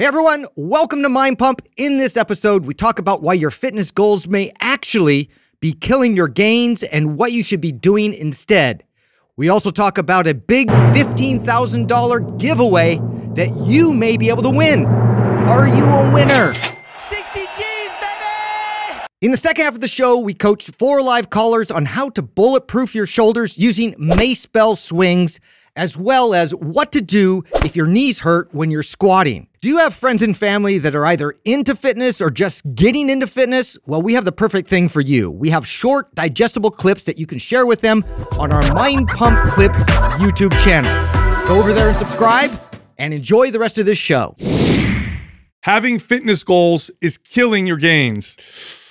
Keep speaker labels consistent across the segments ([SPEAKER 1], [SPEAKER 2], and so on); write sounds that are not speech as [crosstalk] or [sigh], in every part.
[SPEAKER 1] Hey everyone, welcome to Mind Pump. In this episode, we talk about why your fitness goals may actually be killing your gains and what you should be doing instead. We also talk about a big $15,000 giveaway that you may be able to win. Are you a winner?
[SPEAKER 2] 60 G's, baby!
[SPEAKER 1] In the second half of the show, we coach four live callers on how to bulletproof your shoulders using mace bell swings, as well as what to do if your knees hurt when you're squatting. Do you have friends and family that are either into fitness or just getting into fitness? Well, we have the perfect thing for you. We have short, digestible clips that you can share with them on our Mind Pump Clips YouTube channel. Go over there and subscribe and enjoy the rest of this show.
[SPEAKER 3] Having fitness goals is killing your gains.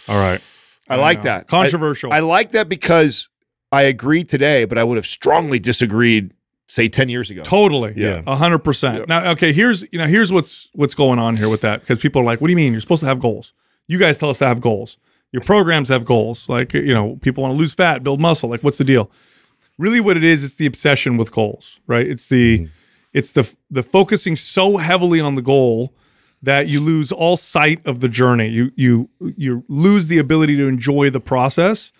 [SPEAKER 3] All right.
[SPEAKER 4] I like that.
[SPEAKER 3] Controversial.
[SPEAKER 4] I, I like that because I agree today, but I would have strongly disagreed, say, ten years ago.
[SPEAKER 3] Totally.
[SPEAKER 4] Yeah.
[SPEAKER 3] A hundred percent. Now, okay, here's you know, here's what's what's going on here with that. Because people are like, what do you mean? You're supposed to have goals. You guys tell us to have goals. Your programs have goals. Like, you know, people want to lose fat, build muscle. Like, what's the deal? Really what it is, it's the obsession with goals, right? It's the mm-hmm. it's the the focusing so heavily on the goal that you lose all sight of the journey. You you you lose the ability to enjoy the process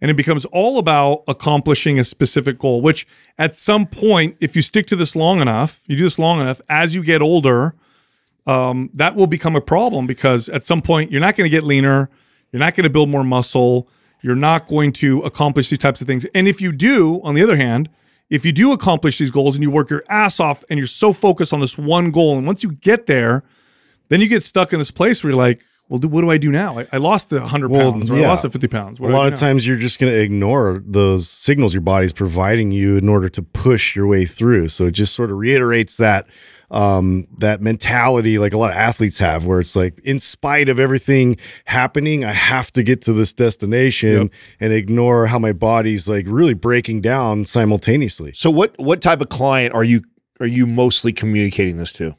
[SPEAKER 3] and it becomes all about accomplishing a specific goal which at some point if you stick to this long enough you do this long enough as you get older um, that will become a problem because at some point you're not going to get leaner you're not going to build more muscle you're not going to accomplish these types of things. And if you do on the other hand if you do accomplish these goals and you work your ass off and you're so focused on this one goal and once you get there then you get stuck in this place where you're like well, do, what do I do now? I, I lost the 100
[SPEAKER 5] Well,
[SPEAKER 3] pounds or I lost the 50 pounds. What
[SPEAKER 5] a lot of
[SPEAKER 3] now?
[SPEAKER 5] times you're just going to ignore those signals your body's providing you in order to push your way through. So it just sort of reiterates that um, that mentality like a lot of athletes have, where it's like, in spite of everything happening, I have to get to this destination
[SPEAKER 3] Yep.
[SPEAKER 5] and ignore how my body's like really breaking down simultaneously.
[SPEAKER 4] So what what type of client are you are you mostly communicating this to?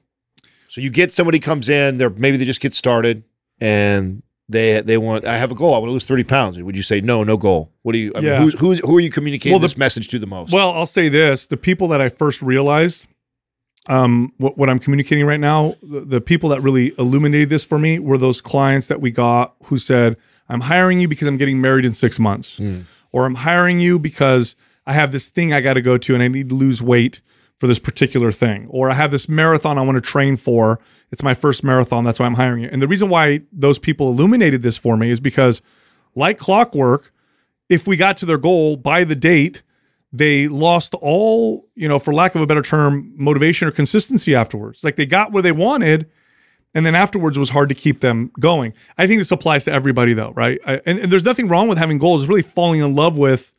[SPEAKER 4] So you get somebody comes in, they're maybe they just get started and they they want I have a goal. I want to lose 30 pounds. Would you say no, no goal? What do you I mean,
[SPEAKER 3] Yeah.
[SPEAKER 4] who's, who's who are you communicating
[SPEAKER 3] Well, the-
[SPEAKER 4] this message to the most?
[SPEAKER 3] Well, I'll say this: the people that I first realized, um, what, what I'm communicating right now, the, the people that really illuminated this for me were those clients that we got who said, "I'm hiring you because I'm getting married in six months," or "I'm hiring you because I have this thing I got to go to and I need to lose weight." For this particular thing, or I have this marathon I want to train for. It's my first marathon. That's why I'm hiring you. And the reason why those people illuminated this for me is because, like clockwork, if we got to their goal by the date, they lost all, you know, for lack of a better term, motivation or consistency afterwards. Like they got where they wanted, and then afterwards it was hard to keep them going. I think this applies to everybody though, right? I, and, and there's nothing wrong with having goals. It's really falling in love with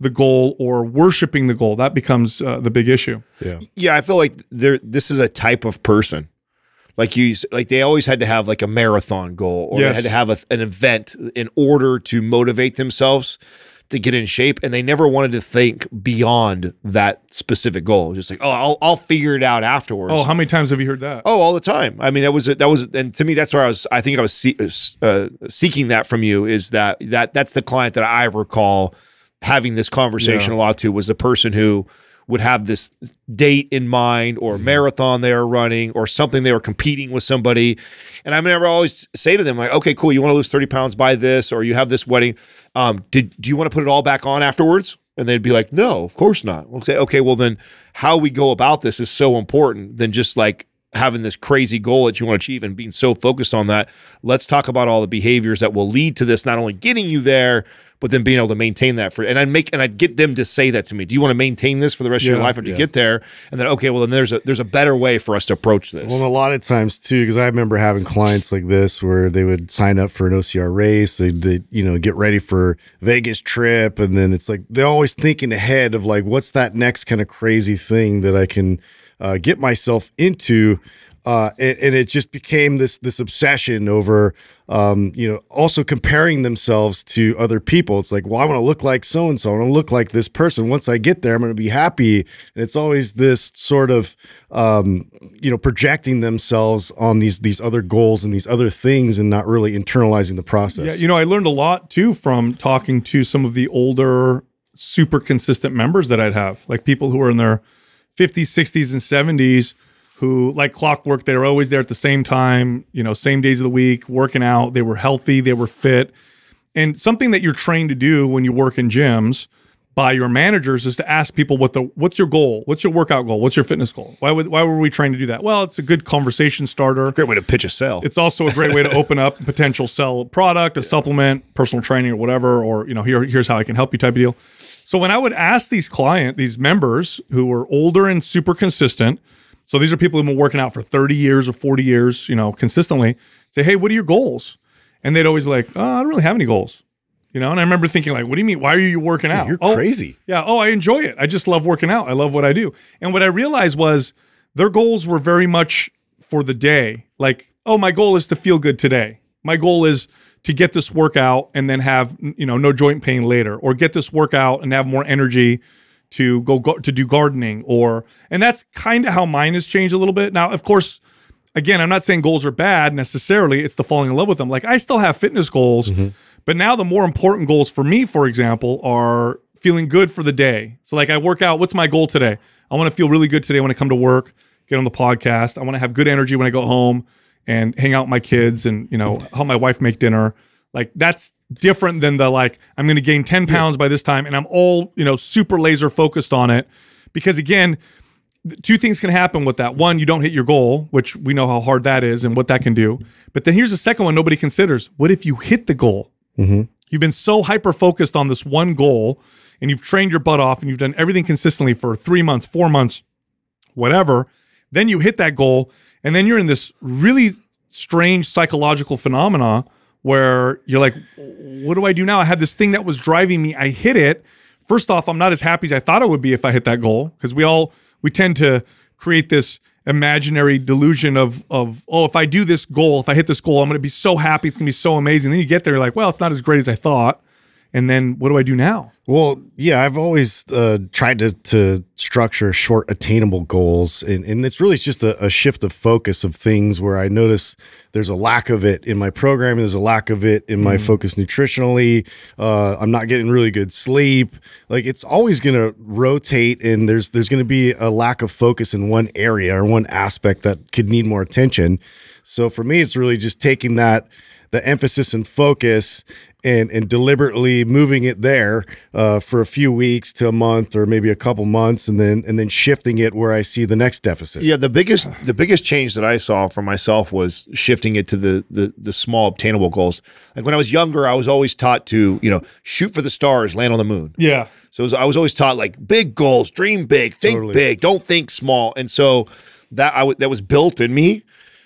[SPEAKER 3] the goal or worshiping the goal. That becomes uh, the big issue.
[SPEAKER 5] Yeah.
[SPEAKER 4] yeah, I feel like there this is a type of person. Like you like they always had to have like a marathon goal or
[SPEAKER 3] Yes.
[SPEAKER 4] they had to have a, an event in order to motivate themselves to get in shape and they never wanted to think beyond that specific goal. Just like, "Oh, I'll I'll figure it out afterwards."
[SPEAKER 3] Oh, how many times have you heard that?
[SPEAKER 4] Oh, all the time. I mean, that was that was, and to me, that's where I was. I think I was see, uh, seeking that from you. Is that that that's the client that I recall having this conversation
[SPEAKER 3] Yeah.
[SPEAKER 4] a lot to was the person who would have this date in mind or marathon they were running or something they were competing with somebody. And I never always say to them like, okay, cool, you want to lose 30 pounds by this, or you have this wedding. Um, did do you want to put it all back on afterwards? And they'd be like, no, of course not. We'll say, okay, well then how we go about this is so important than just like having this crazy goal that you want to achieve and being so focused on that. Let's talk about all the behaviors that will lead to this, not only getting you there, but then being able to maintain that for and I'd make and I'd get them to say that to me. Do you want to maintain this for the rest of your life after you get there? And then okay, well then there's a there's a better way for us to approach this.
[SPEAKER 5] Well, a lot of times too, because I remember having clients like this where they would sign up for an OCR race, they they you know get ready for Vegas trip, and then it's like they're always thinking ahead of like what's that next kind of crazy thing that I can uh, get myself into. Uh, and, and it just became this this obsession over, um, you know, also comparing themselves to other people. It's like, well, I want to look like so and so. I want to look like this person. Once I get there, I'm going to be happy. And it's always this sort of, um, you know, projecting themselves on these these other goals and these other things, and not really internalizing the process.
[SPEAKER 3] Yeah, you know, I learned a lot too from talking to some of the older, super consistent members that I'd have, like people who are in their 50s, 60s, and 70s who like clockwork. They were always there at the same time, you know, same days of the week, working out. They were healthy, they were fit. And something that you're trained to do when you work in gyms by your managers is to ask people what the what's your goal? What's your workout goal? What's your fitness goal? Why would why were we trained to do that? Well, it's a good conversation starter.
[SPEAKER 4] Great way to pitch a sell.
[SPEAKER 3] It's also a great way to open up potential sell a product, a supplement, personal training, or whatever, or you know, here here's how I can help you type of deal. So when I would ask these client, these members who were older and super consistent, so these are people who've been working out for 30 years or 40 years, you know, consistently, say, hey, what are your goals? And they'd always be like, oh, I don't really have any goals. You know, and I remember thinking, like, what do you mean? Why are you working out?
[SPEAKER 5] You're
[SPEAKER 3] oh,
[SPEAKER 5] crazy.
[SPEAKER 3] yeah. Oh, I enjoy it. I just love working out. I love what I do. And what I realized was their goals were very much for the day. Like, oh, my goal is to feel good today. My goal is to get this workout and then have, you know, no joint pain later, or get this workout and have more energy to go, go to do gardening or and that's kind of how mine has changed a little bit. Now, of course, again, I'm not saying goals are bad necessarily. It's the falling in love with them. Like I still have fitness goals, mm-hmm. but now the more important goals for me, for example, are feeling good for the day. So like I work out, what's my goal today? I want to feel really good today when I come to work, get on the podcast. I want to have good energy when I go home and hang out with my kids and, you know, help my wife make dinner. Like that's different than the like I'm going to gain 10 pounds by this time and I'm all, you know, super laser focused on it because again, two things can happen with that. One, you don't hit your goal, which we know how hard that is and what that can do. But then here's the second one nobody considers. What if you hit the goal? Mm-hmm. You've been so hyper focused on this one goal and you've trained your butt off and you've done everything consistently for three months, four months, whatever. Then you hit that goal and then you're in this really strange psychological phenomena where you're like, what do I do now? I had this thing that was driving me. I hit it. First off, I'm not as happy as I thought I would be if I hit that goal because we all we tend to create this imaginary delusion of of oh if I do this goal, if I hit this goal, I'm going to be so happy. It's going to be so amazing. Then you get there, you're like, well, it's not as great as I thought. And then what do I do now?
[SPEAKER 5] Well, yeah, I've always uh, tried to to structure short, attainable goals, and and it's really just a, a shift of focus of things where I notice there's a lack of it in my programming, there's a lack of it in my focus nutritionally. Uh, I'm not getting really good sleep. Like it's always going to rotate, and there's there's going to be a lack of focus in one area or one aspect that could need more attention. So for me, it's really just taking that the emphasis and focus and and deliberately moving it there uh, for a few weeks to a month or maybe a couple months and then and then shifting it where I see the next deficit.
[SPEAKER 4] Yeah, the biggest the biggest change that I saw for myself was shifting it to the the the small obtainable goals. Like when I was younger, I was always taught to you know shoot for the stars, land on the moon.
[SPEAKER 3] Yeah.
[SPEAKER 4] So was, I was always taught like big goals, dream big, think
[SPEAKER 5] Totally.
[SPEAKER 4] big, don't think small. And so that I w- that was built in me.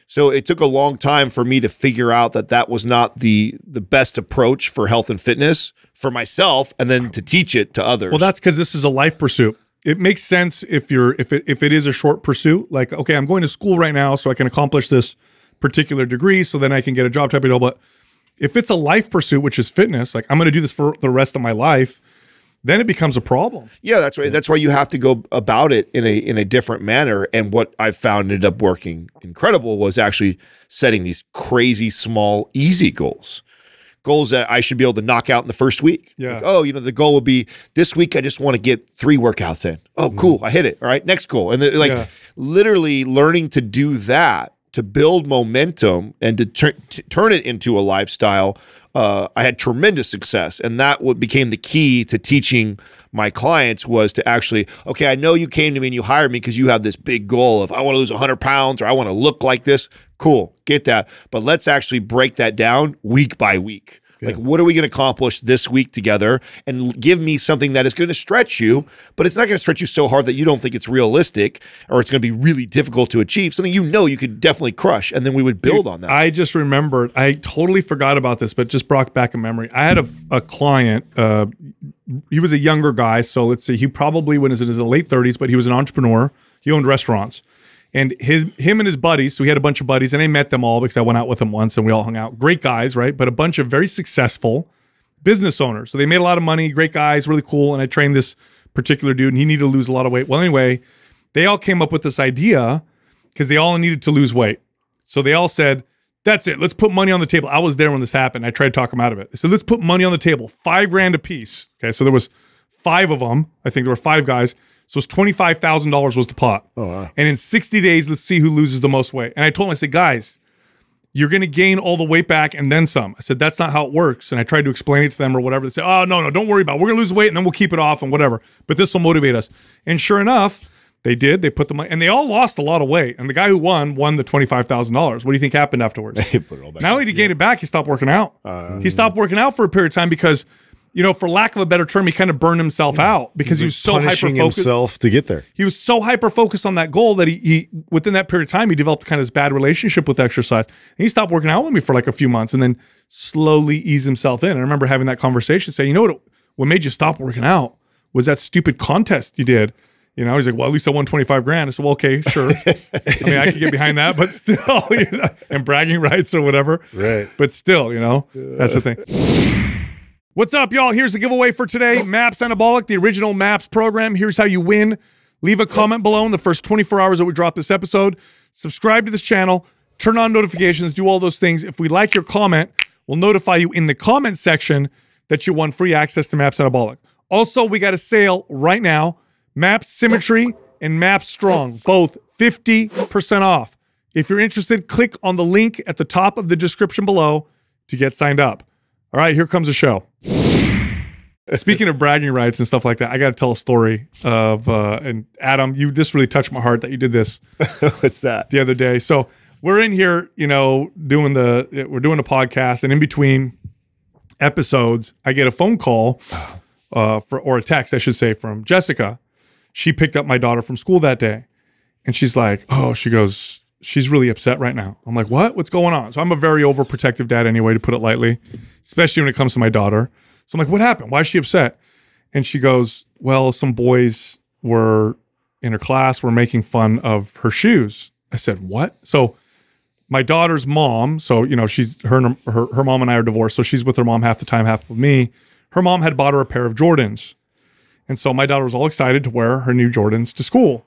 [SPEAKER 4] So it took a long time for me to figure out that that was not the the best approach for health and fitness for myself, and then to teach it to others.
[SPEAKER 3] Well, that's because this is a life pursuit. It makes sense if you're if it, if it is a short pursuit. Like, okay, I'm going to school right now, so I can accomplish this particular degree, so then I can get a job type of deal. But if it's a life pursuit, which is fitness, like I'm going to do this for the rest of my life, then it becomes a problem.
[SPEAKER 4] Yeah, that's right. That's why you have to go about it in a in a different manner. And what I found ended up working incredible was actually setting these crazy small, easy goals. Goals that I should be able to knock out in the first week.
[SPEAKER 3] Yeah.
[SPEAKER 4] Like, oh, you know, the goal would be this week. I just want to get three workouts in. Oh, cool. Mm-hmm. I hit it. All right. Next goal. And then, like
[SPEAKER 3] Yeah.
[SPEAKER 4] literally learning to do that to build momentum and to, tur- to turn it into a lifestyle. Uh, I had tremendous success, and that what became the key to teaching my clients was to actually, okay, I know you came to me and you hired me because you have this big goal of I want to lose 100 pounds or I want to look like this. Cool, get that, but let's actually break that down week by week. Like, what are we going to accomplish this week together? And give me something that is going to stretch you, but it's not going to stretch you so hard that you don't think it's realistic or it's going to be really difficult to achieve. Something you know you could definitely crush, and then we would build on that.
[SPEAKER 3] I just remembered. I totally forgot about this, but just brought back a memory. I had a, a client. Uh, he was a younger guy, so let's say he probably was in his late 30s, but he was an entrepreneur. He owned restaurants, and his him and his buddies. So he had a bunch of buddies, and I met them all because I went out with them once, and we all hung out. Great guys, right? But a bunch of very successful business owners. So they made a lot of money. Great guys, really cool. And I trained this particular dude, and he needed to lose a lot of weight. Well, anyway, they all came up with this idea because they all needed to lose weight. So they all said, that's it. Let's put money on the table. I was there when this happened. I tried to talk them out of it. So let's put money on the table, five grand a piece. Okay. So there was five of them. I think there were five guys. So it's twenty five thousand dollars was the pot. Oh wow! And in sixty days, let's see who loses the most weight. And I told him, I said, guys, you're going to gain all the weight back and then some. I said, that's not how it works. And I tried to explain it to them or whatever. They said, oh, no, no, don't worry about it. We're going to lose weight and then we'll keep it off and whatever. But this will motivate us. And sure enough, they did. They put the money, and they all lost a lot of weight. And the guy who won won the twenty five thousand dollars. What do you think happened afterwards? [laughs]
[SPEAKER 4] They put it all back
[SPEAKER 3] Not only did he gain it back, he stopped working out. Uh, he stopped working out for a period of time because, you know, for lack of a better term, he kind of burned himself out because he was so hyper focused.
[SPEAKER 5] himself to get there.
[SPEAKER 3] He was so hyper focused on that goal that he, he within that period of time he developed kind of this bad relationship with exercise. And he stopped working out with me for like a few months and then slowly eased himself in. And I remember having that conversation, saying, you know what, what made you stop working out was that stupid contest you did. You know, he's like, well, at least I won 25 grand. I said, well, okay, sure. I mean, I could get behind that, but [laughs] still, you know, and bragging rights or whatever.
[SPEAKER 5] Right.
[SPEAKER 3] But still, you know, that's the thing. What's up, y'all? Here's the giveaway for today Maps Anabolic, the original Maps program. Here's how you win. Leave a comment below in the first 24 hours that we drop this episode. Subscribe to this channel, turn on notifications, do all those things. If we like your comment, we'll notify you in the comment section that you won free access to Maps Anabolic. Also, we got a sale right now Maps Symmetry and Maps Strong, both 50% off. If you're interested, click on the link at the top of the description below to get signed up. All right, here comes the show. Speaking of bragging rights and stuff like that, I got to tell a story of uh, and Adam, you this really touched my heart that you did this [laughs]
[SPEAKER 4] What's that?
[SPEAKER 3] the other day. So we're in here, you know, doing the we're doing a podcast, and in between episodes, I get a phone call, uh, for or a text, I should say, from Jessica. She picked up my daughter from school that day, and she's like, "Oh," she goes, "She's really upset right now." I'm like, "What? What's going on?" So I'm a very overprotective dad anyway, to put it lightly, especially when it comes to my daughter. So I'm like, "What happened? Why is she upset?" And she goes, "Well, some boys were in her class were making fun of her shoes." I said, "What?" So my daughter's mom, so you know, she's her her her mom and I are divorced, so she's with her mom half the time, half with me. Her mom had bought her a pair of Jordans. And so my daughter was all excited to wear her new Jordans to school.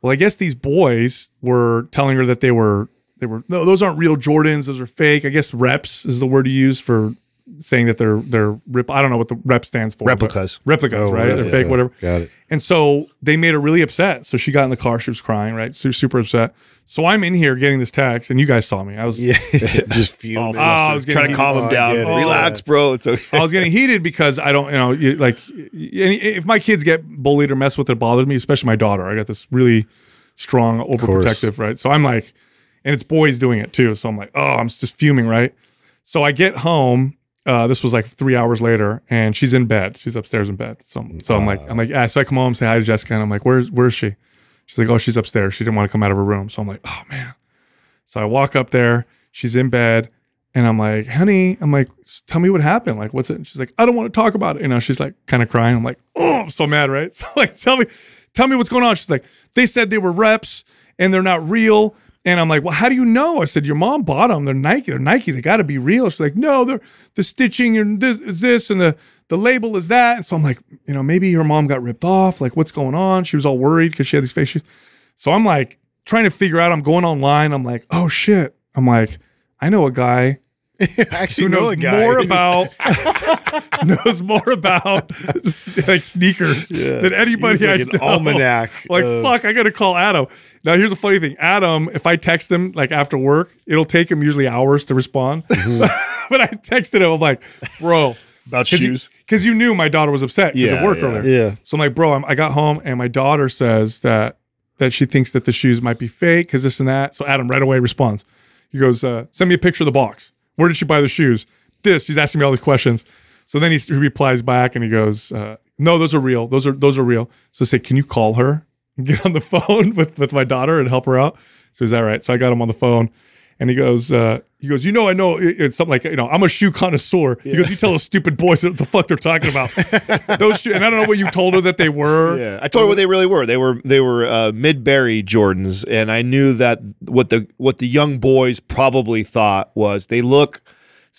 [SPEAKER 3] Well, I guess these boys were telling her that they were they were no, those aren't real Jordans, those are fake. I guess reps is the word you use for saying that they're they're rip I don't know what the rep stands for.
[SPEAKER 4] Replicas.
[SPEAKER 3] Replicas,
[SPEAKER 5] Oh,
[SPEAKER 3] right? They're
[SPEAKER 5] replica.
[SPEAKER 3] fake, whatever.
[SPEAKER 5] Got it.
[SPEAKER 3] And so they made her really upset. So she got in the car, she was crying, right? So super upset. So I'm in here getting this text, and you guys saw me. I was
[SPEAKER 5] Yeah. [laughs] [laughs] Just fuming.
[SPEAKER 3] Oh, I was
[SPEAKER 4] Trying to calm him
[SPEAKER 5] Oh,
[SPEAKER 4] down.
[SPEAKER 5] get it.
[SPEAKER 4] Relax, oh. bro. It's okay.
[SPEAKER 3] I was getting heated because I don't, you know, you, like if my kids get bullied or messed with, it bothers me, especially my daughter. I got this really strong, overprotective, right? So I'm like, and it's boys doing it too. So I'm like, oh, I'm just fuming, right? So I get home. Uh, this was like three hours later, and she's in bed. She's upstairs in bed. So, so I'm like, I'm like, ah. So I come home, say hi to Jessica, and I'm like, where's where's she? She's like, oh, she's upstairs. She didn't want to come out of her room. So I'm like, oh man. So I walk up there. She's in bed. And I'm like, honey, I'm like, tell me what happened. Like, what's it? And she's like, I don't want to talk about it. You know, she's like kind of crying. I'm like, oh, I'm so mad, right? [laughs] So like, tell me, tell me what's going on. She's like, they said they were reps and they're not real. And I'm like, well, how do you know? I said, your mom bought them. They're Nike. They're Nike. They got to be real. She's like, no, they're the stitching and this is this and the the label is that. And so I'm like, you know, maybe your mom got ripped off. Like, what's going on? She was all worried because she had these fake shoes. So I'm like trying to figure out. I'm going online. I'm like, oh shit. I'm like, I know a guy [laughs]
[SPEAKER 5] Actually,
[SPEAKER 3] who
[SPEAKER 5] know
[SPEAKER 3] knows
[SPEAKER 5] a guy.
[SPEAKER 3] more [laughs] about [laughs] knows more about like sneakers than anybody
[SPEAKER 5] like
[SPEAKER 3] I
[SPEAKER 5] an
[SPEAKER 3] know.
[SPEAKER 5] almanac [laughs]
[SPEAKER 3] Like
[SPEAKER 5] of-
[SPEAKER 3] fuck, I gotta call Adam. Now here's the funny thing: Adam, if I text him like after work, it'll take him usually hours to respond. [laughs] but I texted him. I'm like, bro.
[SPEAKER 4] About shoes?
[SPEAKER 3] Cause you, you knew my daughter was upset because
[SPEAKER 4] Yeah,
[SPEAKER 3] of work
[SPEAKER 4] yeah.
[SPEAKER 3] earlier.
[SPEAKER 5] Yeah.
[SPEAKER 3] So I'm like, bro, I'm, I got home and my daughter says that that she thinks that the shoes might be fake because this and that. So Adam right away responds. He goes, uh, send me a picture of the box. Where did she buy the shoes? This. He's asking me all these questions. So then he, he replies back and he goes, uh, no, those are real. Those are those are real. So I say, can you call her and get on the [laughs] phone with with my daughter and help her out? So is that right? So I got him on the phone. And he goes, uh, he goes, you know, I know it- it's something like, you know, I'm a shoe connoisseur. He goes, you tell those stupid boys what the fuck they're talking about. [laughs] those shoes, and I don't know what you told her that they were.
[SPEAKER 4] Yeah, I told her what they really were. They were they were uh, mid berry Jordans, and I knew that what the what the young boys probably thought was they look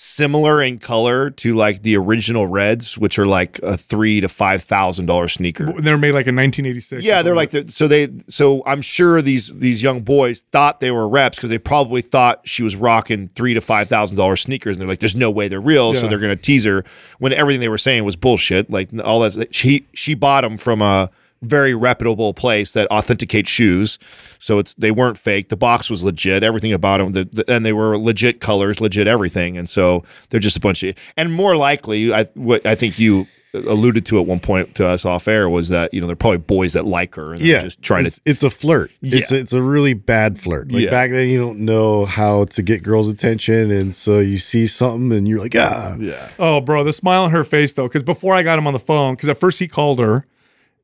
[SPEAKER 4] similar in color to like the original Reds, which are like a three to five thousand dollar sneaker.
[SPEAKER 3] They're made like in 1986.
[SPEAKER 4] Yeah, they're like the, so they so I'm sure these these young boys thought they were reps because they probably thought she was rocking three to five thousand dollar sneakers, and they're like, "There's no way they're real," so they're gonna tease her when everything they were saying was bullshit. Like all that she she bought them from a very reputable place that authenticates shoes. So it's they weren't fake. The box was legit. Everything about them, the, the, and they were legit colors, legit everything. And so they're just a bunch of. And more likely, I what I think you alluded to at one point to us off air was that you know they're probably boys that like her and
[SPEAKER 5] Yeah,
[SPEAKER 4] just trying
[SPEAKER 5] it's,
[SPEAKER 4] to.
[SPEAKER 5] It's a flirt. It's a, it's a really bad flirt. Like
[SPEAKER 4] Yeah.
[SPEAKER 5] back then, you don't know how to get girls' attention, and so you see something, and you're like, ah,
[SPEAKER 4] Yeah.
[SPEAKER 3] Oh, bro, the smile on her face though, because before I got him on the phone, because at first he called her,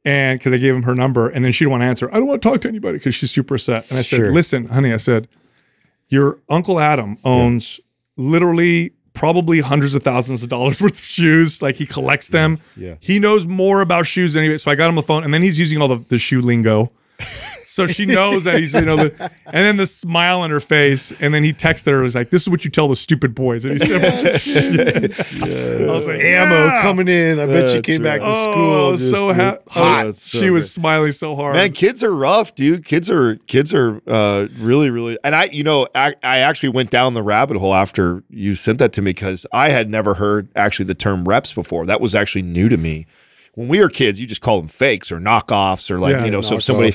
[SPEAKER 3] and because I gave him her number, and then she didn't want to answer. I don't want to talk to anybody because she's super upset. And I said,
[SPEAKER 5] Sure.
[SPEAKER 3] "Listen, honey," I said, "Your uncle Adam owns literally probably hundreds of thousands of dollars [laughs] worth of shoes. Like he collects them.
[SPEAKER 5] Yeah.
[SPEAKER 3] He knows more about shoes than anybody. So I got him the phone, and then he's using all the, the shoe lingo." So she knows that he's, you know, the, and then the smile on her face, and then he texted her, was like, "This is what you tell the stupid boys." And he said, I was like,
[SPEAKER 5] ammo
[SPEAKER 3] "Yeah."
[SPEAKER 5] coming in. I bet she
[SPEAKER 4] That's
[SPEAKER 5] came back to
[SPEAKER 3] Oh,
[SPEAKER 5] school
[SPEAKER 3] so
[SPEAKER 5] just
[SPEAKER 3] ha-
[SPEAKER 5] hot.
[SPEAKER 3] oh,
[SPEAKER 4] so
[SPEAKER 3] she was
[SPEAKER 4] good.
[SPEAKER 3] smiling so hard.
[SPEAKER 4] Man, kids are rough, dude. Kids are kids are uh, really, really. And I, you know, I, I actually went down the rabbit hole after you sent that to me because I had never heard actually the term reps before. That was actually new to me. When we were kids, you just call them fakes or knockoffs or like
[SPEAKER 3] Yeah,
[SPEAKER 4] you know, so if somebody.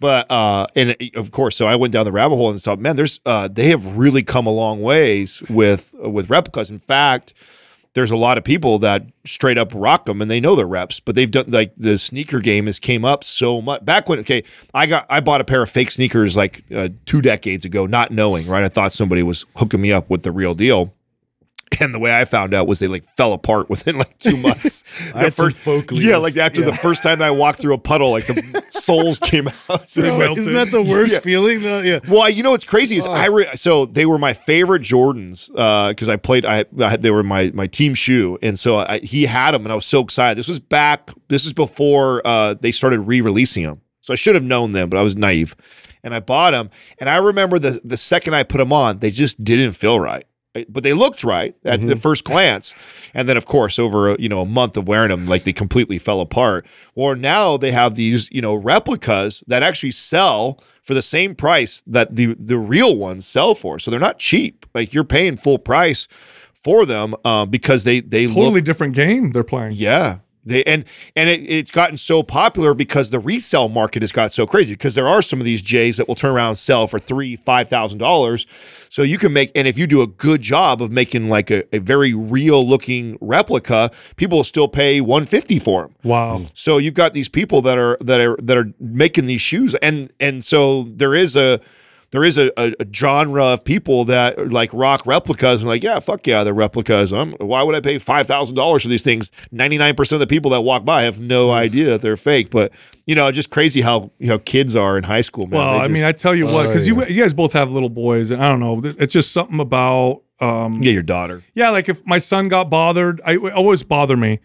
[SPEAKER 4] But uh, and of course, so I went down the rabbit hole and thought, man, there's uh, they have really come a long ways with with replicas. In fact, there's a lot of people that straight up rock them and they know their reps, but they've done like the sneaker game has came up so much. Back when okay, I got I bought a pair of fake sneakers like uh, two decades ago, not knowing right. I thought somebody was hooking me up with the real deal. And the way I found out was they like fell apart within like two months. [laughs]
[SPEAKER 5] I had some
[SPEAKER 4] yeah, like after the first time I walked through a puddle, like the [laughs] soles came out. [laughs] So like-
[SPEAKER 5] Isn't that the worst
[SPEAKER 4] Yeah.
[SPEAKER 5] feeling though? Yeah.
[SPEAKER 4] well, I- you know what's crazy is I re- so they were my favorite Jordans because I played. I, I they were my my team shoe, and so I, he had them, and I was so excited. This was back. This is before uh, they started re-releasing them, so I should have known them, but I was naive, and I bought them. And I remember the the second I put them on, they just didn't feel right. But they looked right at the first glance, and then of course over you know a month of wearing them, like they completely fell apart. Or now they have these you know replicas that actually sell for the same price that the the real ones sell for. So they're not cheap. Like you're paying full price for them uh, because they they
[SPEAKER 3] totally
[SPEAKER 4] look
[SPEAKER 3] different game they're playing.
[SPEAKER 4] yeah. They and and it, it's gotten so popular because the resale market has got so crazy because there are some of these J's that will turn around and sell for three five thousand dollars. So you can make and if you do a good job of making like a, a very real looking replica, people will still pay one fifty for them.
[SPEAKER 3] Wow.
[SPEAKER 4] So you've got these people that are that are that are making these shoes, and and so there is a there is a, a, a genre of people that like rock replicas and like yeah fuck yeah they're replicas. I'm, why would I pay five thousand dollars for these things? Ninety nine percent of the people that walk by have no idea that they're fake. But you know just crazy how you know kids are in high school. Man.
[SPEAKER 3] Well,
[SPEAKER 4] They
[SPEAKER 3] I mean, I tell you what,
[SPEAKER 5] Oh,
[SPEAKER 3] because you you guys both have little boys, and I don't know, it's just something about um,
[SPEAKER 4] yeah your daughter.
[SPEAKER 3] yeah, like if my son got bothered, I it always bother me,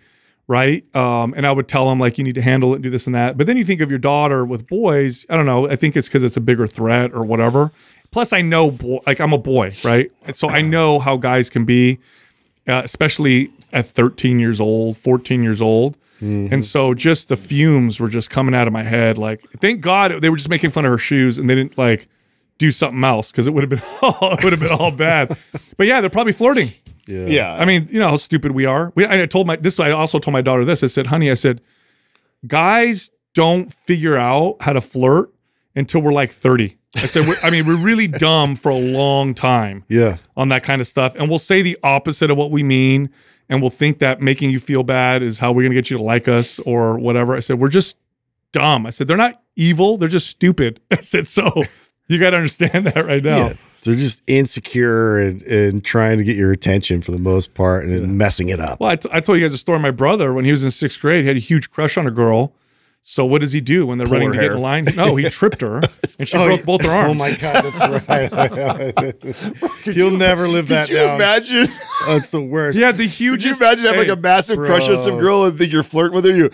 [SPEAKER 3] right? Um, and I would tell them like you need to handle it and do this and that. But then you think of your daughter with boys. I don't know. I think it's because it's a bigger threat or whatever. Plus, I know boy, like I'm a boy, right? And so I [clears throat] know how guys can be, uh, especially at 13 years old, 14 years old. And so just the fumes were just coming out of my head. Like, thank God they were just making fun of her shoes and they didn't like do something else because it would have been [laughs] all, it would have been all bad. But yeah, they're probably flirting.
[SPEAKER 4] Yeah,
[SPEAKER 3] I mean, you know how stupid we are. We, I told my this. I also told my daughter this. I said, "Honey, I said, guys don't figure out how to flirt until we're like 30." I said, we're, "I mean, we're really dumb for a long time
[SPEAKER 5] Yeah.
[SPEAKER 3] on that kind of stuff, and we'll say the opposite of what we mean, and we'll think that making you feel bad is how we're gonna get you to like us or whatever." I said, "We're just dumb." I said, "They're not evil. They're just stupid." [laughs] I said, "So." You got to understand [laughs] that right now.
[SPEAKER 5] Yeah. They're just insecure and, and trying to get your attention for the most part and then messing it up.
[SPEAKER 3] Well, I, t- I told you guys a story. My brother, when he was in sixth grade, he had a huge crush on a girl. So what does he do when they're running
[SPEAKER 4] her
[SPEAKER 3] to get in line? No, he [laughs] tripped her and she oh, broke both her oh, arms.
[SPEAKER 5] Oh my God, that's [laughs] right. You'll never live that
[SPEAKER 4] Could you
[SPEAKER 5] down.
[SPEAKER 4] imagine?
[SPEAKER 5] That's the worst.
[SPEAKER 3] Yeah, had the
[SPEAKER 4] Could you imagine having
[SPEAKER 3] hey,
[SPEAKER 4] like a massive crush on some girl and think you're flirting with her? You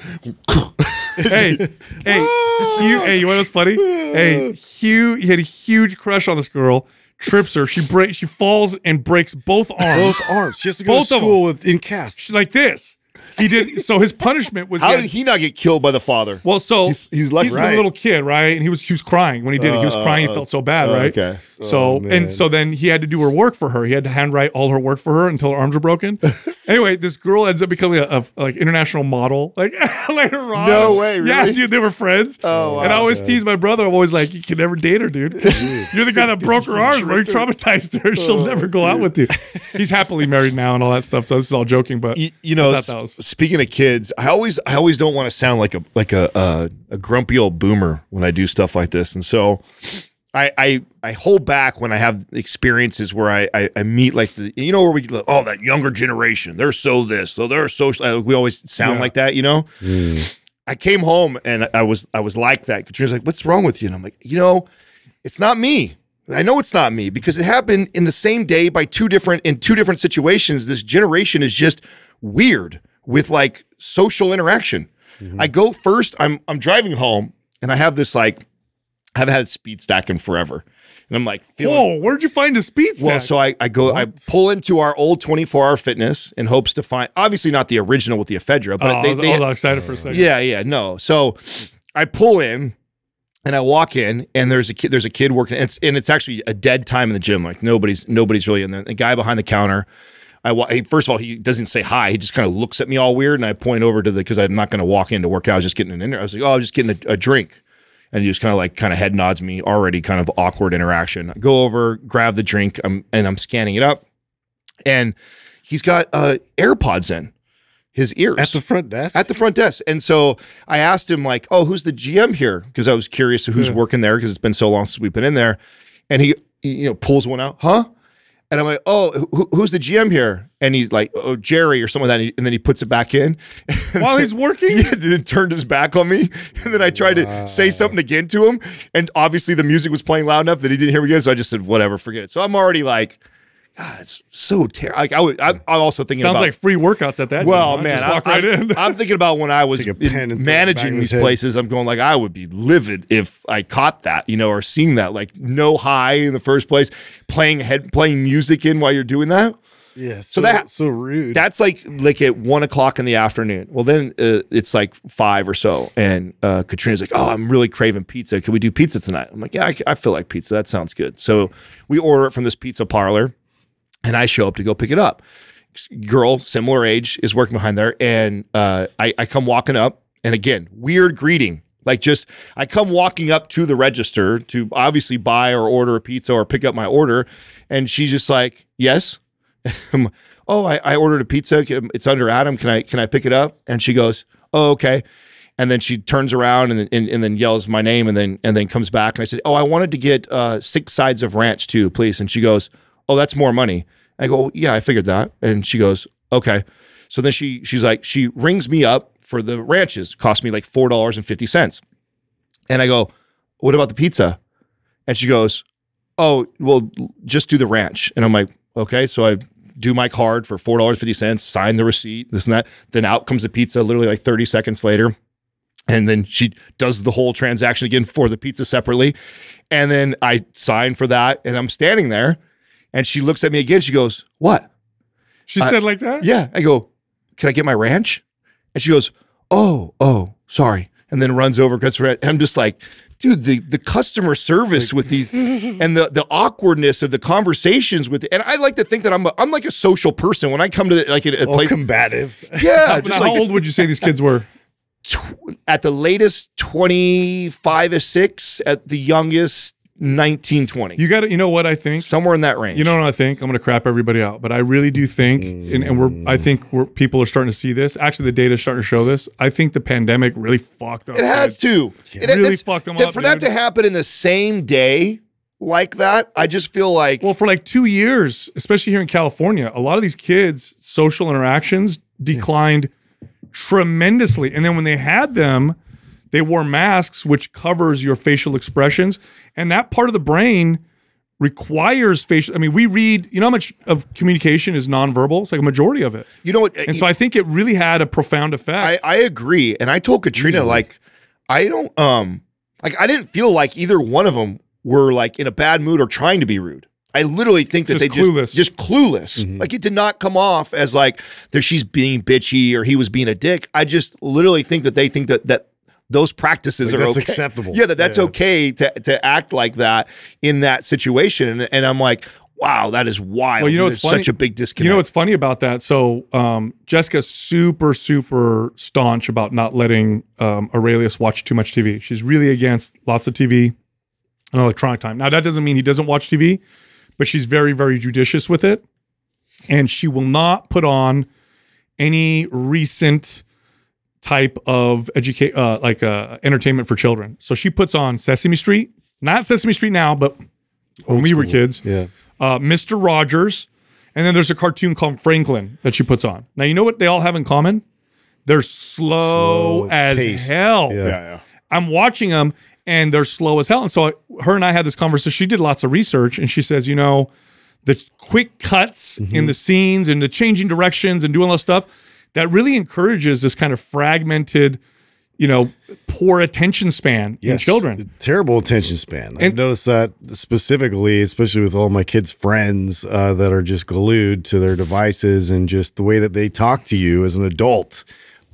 [SPEAKER 3] hey, [laughs] hey, hu- hey, you know what's funny? Hey, Hugh, he had a huge crush on this girl. Trips her. She breaks. She falls and breaks both arms.
[SPEAKER 5] Both arms. She has to go
[SPEAKER 3] Both
[SPEAKER 5] to school with in cast.
[SPEAKER 3] She's like this. He did. So his punishment was.
[SPEAKER 4] how
[SPEAKER 3] had-
[SPEAKER 4] did he not get killed by the father?
[SPEAKER 3] Well, so
[SPEAKER 4] He's- he's lucky.
[SPEAKER 3] a
[SPEAKER 4] Right.
[SPEAKER 3] little kid, right? And he was he was crying when he did it. He was crying. He felt so bad,
[SPEAKER 4] uh,
[SPEAKER 3] right?
[SPEAKER 4] okay.
[SPEAKER 3] So
[SPEAKER 5] Oh,
[SPEAKER 3] and so then he had to do her work for her. He had to handwrite all her work for her until her arms were broken. [laughs] anyway, this girl ends up becoming a, a like international model [laughs] like later on.
[SPEAKER 4] No way, really?
[SPEAKER 3] Yeah, dude, they were friends.
[SPEAKER 4] Oh,
[SPEAKER 3] And I
[SPEAKER 4] wow.
[SPEAKER 3] always tease my brother. I'm always like, you can never date her, dude. [laughs] You're the guy that broke her arms, bro. You traumatized her. She'll oh, never go out with you. He's happily married now and all that stuff. So this is all joking, but
[SPEAKER 4] you, you know,
[SPEAKER 3] was-
[SPEAKER 4] speaking of kids, I always I always don't want to sound like a like a, a a grumpy old boomer when I do stuff like this, and so I I, I hold back when I have experiences where I, I I meet like the you know where we oh that younger generation they're so this so they're so uh, we always sound
[SPEAKER 3] Yeah.
[SPEAKER 4] like that you know. I came home and I was I was like that. Katrina's like, "What's wrong with you?" And I'm like, "You know, it's not me. I know it's not me because it happened in the same day by two different in two different situations. This generation is just weird with like social interaction. I go first. I'm I'm driving home and I have this like I haven't had a speed stacking forever, and I'm like feeling.
[SPEAKER 3] whoa, where'd you find a speed stack?
[SPEAKER 4] Well, so I, I go, I pull into our old 24 hour fitness in hopes to find, obviously not the original with the ephedra, but
[SPEAKER 3] oh,
[SPEAKER 4] they,
[SPEAKER 3] I was,
[SPEAKER 4] they,
[SPEAKER 3] I was excited for a second.
[SPEAKER 4] yeah, yeah, no. So I pull in and I walk in and there's a kid there's a kid working and it's, and it's actually a dead time in the gym like nobody's nobody's really in there. The guy behind the counter I wa- he, first of all he doesn't say hi. He just kind of looks at me all weird and I point over to the cuz I'm not going to walk in to work out. I was just getting an in there. I was like, "Oh, I was just getting a, a drink." And he just kind of like kind of head nods me already kind of awkward interaction. I go over, grab the drink, I'm, and I'm scanning it up. And he's got uh AirPods in his ears
[SPEAKER 5] At the front desk.
[SPEAKER 4] at the front desk. And so I asked him like, "Oh, who's the GM here?" Because I was curious who's
[SPEAKER 3] Yeah.
[SPEAKER 4] working there because it's been so long since we've been in there. And he, he, you know, pulls one out, huh? And I'm like, "Oh, who, who's the GM here?" And he's like, "Oh, Jerry or something like that." And, then he puts it back in. [laughs]
[SPEAKER 3] While he's working?
[SPEAKER 4] yeah, then turned his back on me. And then I tried to say something again to him, and obviously the music was playing loud enough that he didn't hear me again. So I just said, "Whatever, forget it." So I'm already like, God, it's so terrible. Like I would, I'm, I'm also thinking
[SPEAKER 3] Sounds
[SPEAKER 4] about
[SPEAKER 3] like free workouts at that.
[SPEAKER 4] well,
[SPEAKER 3] gym,
[SPEAKER 4] man, I,
[SPEAKER 3] walk right
[SPEAKER 4] I'm,
[SPEAKER 3] in.
[SPEAKER 4] I'm thinking about when I [laughs] was
[SPEAKER 5] Take a pen and throw it back
[SPEAKER 4] managing these places. I'm going like I would be livid if I caught that, you know, or seeing that. Like no high in the first place, playing head playing music in while you're doing that.
[SPEAKER 5] yeah. So,
[SPEAKER 4] that-
[SPEAKER 5] so rude.
[SPEAKER 4] That's like like at one o'clock in the afternoon. Well, then uh, it's like five or so, and uh, Katrina's like, "Oh, I'm really craving pizza. Can we do pizza tonight?" I'm like, "Yeah, I, I feel like pizza. That sounds good." So we order it from this pizza parlor, and I show up to go pick it up. Girl, similar age, is working behind there, and uh, I, I come walking up, and again, weird greeting. Like just, I come walking up to the register to obviously buy or order a pizza or pick up my order, and she's just like, "Yes." [laughs] Oh, I, I ordered a pizza. It's under Adam. Can I can I pick it up? And she goes, oh, okay. And then she turns around and, and, and then yells my name and then and then comes back and I said, oh, I wanted to get uh, six sides of ranch too, please. And she goes, oh, that's more money. I go, yeah, I figured that. And she goes, okay. So then she she's like she rings me up for the ranches. Cost me like four dollars and fifty cents. And I go, what about the pizza? And she goes, oh, well, just do the ranch. And I'm like, okay. So I do my card for four dollars fifty cents, sign the receipt, this and that. Then out comes the pizza, literally like thirty seconds later. And then she does the whole transaction again for the pizza separately. And then I sign for that, and I'm standing there, and she looks at me again. She goes, "What?"
[SPEAKER 3] she said like that.
[SPEAKER 4] Yeah. I go, "Can I get my ranch?" And she goes, "Oh, oh, sorry." And then runs over because and I'm just like, dude, the the customer service with these [laughs] and the the awkwardness of the conversations with and I like to think that I'm a, I'm like a social person when I come to the, like a, a
[SPEAKER 5] all
[SPEAKER 4] place.
[SPEAKER 5] combative. [laughs]
[SPEAKER 4] yeah,
[SPEAKER 3] Now,
[SPEAKER 4] just
[SPEAKER 3] how old would you say these kids were?
[SPEAKER 4] tw- at the latest 25 or 6 at the youngest 19 20
[SPEAKER 3] You got to, you know what I think?
[SPEAKER 4] somewhere in that range
[SPEAKER 3] You know what I think? I'm going to crap everybody out, but I really do think, and, and we're, I think we're, people are starting to see this. Actually, the data is starting to show this. I think the pandemic really fucked up.
[SPEAKER 4] it has to It-
[SPEAKER 3] Really fucked 'em
[SPEAKER 4] to-
[SPEAKER 3] up,
[SPEAKER 4] for that to happen in the same day like that i just feel like
[SPEAKER 3] Well, for like two years, especially here in California, a lot of these kids' social interactions declined tremendously. And then when they had them, they wore masks, which covers your facial expressions. And that part of the brain requires facial. I mean, we read, you know how much of communication is nonverbal? It's like a majority of it.
[SPEAKER 4] you know what
[SPEAKER 3] And so I think it really had a profound effect.
[SPEAKER 4] I agree and i told katrina like i don't um like i didn't feel like either one of them were like in a bad mood or trying to be rude I literally think that
[SPEAKER 3] Just
[SPEAKER 4] they
[SPEAKER 3] clueless.
[SPEAKER 4] just just clueless. Like it did not come off as like that she's being bitchy or he was being a dick. I just literally think that they think that that those practices
[SPEAKER 5] Like,
[SPEAKER 4] are
[SPEAKER 5] that's
[SPEAKER 4] okay.
[SPEAKER 5] acceptable.
[SPEAKER 4] Yeah, that that's
[SPEAKER 5] Yeah.
[SPEAKER 4] okay to to act like that in that situation. And, and I'm like, wow, that is wild.
[SPEAKER 3] Well, you know funny?
[SPEAKER 4] such a big disconnect.
[SPEAKER 3] You know what's funny about that? So um, Jessica's super, super staunch about not letting um, Aurelius watch too much TV. She's really against lots of TV and electronic time. Now that doesn't mean he doesn't watch TV, but she's very, very judicious with it, and she will not put on any recent type of educate uh, like uh, entertainment for children. So she puts on Sesame Street, not Sesame Street now, but when we were kids
[SPEAKER 5] Yeah.
[SPEAKER 3] uh, Mr. Rogers, and then there's a cartoon called Franklin that she puts on. Now you know what they all have in common? They're slow,
[SPEAKER 5] Slow
[SPEAKER 3] as
[SPEAKER 5] paced.
[SPEAKER 3] hell.
[SPEAKER 5] Yeah.
[SPEAKER 4] yeah.
[SPEAKER 3] I'm watching them, and they're slow as hell. And so I, her and I had this conversation. She did lots of research, and she says, you know, the quick cuts
[SPEAKER 5] Mm-hmm.
[SPEAKER 3] in the scenes and the changing directions and doing all that stuff that really encourages this kind of fragmented, you know, poor attention span in children.
[SPEAKER 5] Terrible attention span. I've
[SPEAKER 3] And-
[SPEAKER 5] noticed that specifically, especially with all my kids' friends uh, that are just glued to their devices and just the way that they talk to you as an adult.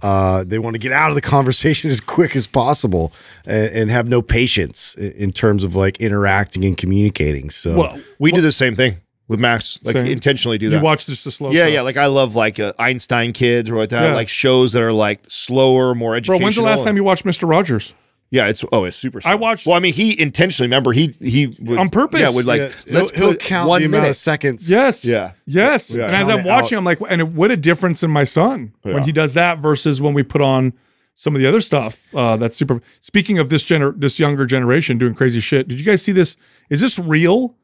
[SPEAKER 5] Uh, they want to get out of the [laughs] conversation as quick as possible and, and have no patience i- in terms of like interacting and communicating. So,
[SPEAKER 3] Well,
[SPEAKER 4] We do the same thing with Max. Like
[SPEAKER 3] Same.
[SPEAKER 4] intentionally do
[SPEAKER 3] you
[SPEAKER 4] that.
[SPEAKER 3] watch this the slow
[SPEAKER 4] yeah,
[SPEAKER 3] stuff.
[SPEAKER 4] yeah. Like I love like uh, Einstein Kids or like that.
[SPEAKER 3] Yeah.
[SPEAKER 4] Like shows that are like slower, more educational.
[SPEAKER 3] Bro,
[SPEAKER 4] educational.
[SPEAKER 3] when's the last time you watched Mr. Rogers?
[SPEAKER 4] Yeah, it's oh, it's super. slow.
[SPEAKER 3] I watched-
[SPEAKER 4] Well, I mean, he intentionally. Remember, he he would,
[SPEAKER 3] On purpose.
[SPEAKER 4] Yeah, would like
[SPEAKER 5] Yeah,
[SPEAKER 4] let's
[SPEAKER 5] he'll, he'll count
[SPEAKER 4] one
[SPEAKER 5] the amount
[SPEAKER 4] minute.
[SPEAKER 5] of seconds.
[SPEAKER 3] Yes.
[SPEAKER 4] Yeah.
[SPEAKER 3] Yes.
[SPEAKER 4] Yeah.
[SPEAKER 3] And as
[SPEAKER 5] Count
[SPEAKER 3] I'm watching,
[SPEAKER 5] out.
[SPEAKER 3] I'm like, and it, what a difference in my son when he does that versus when we put on some of the other stuff. Uh, that's super. Speaking of this gener, this younger generation doing crazy shit. Did you guys see this? Is this real?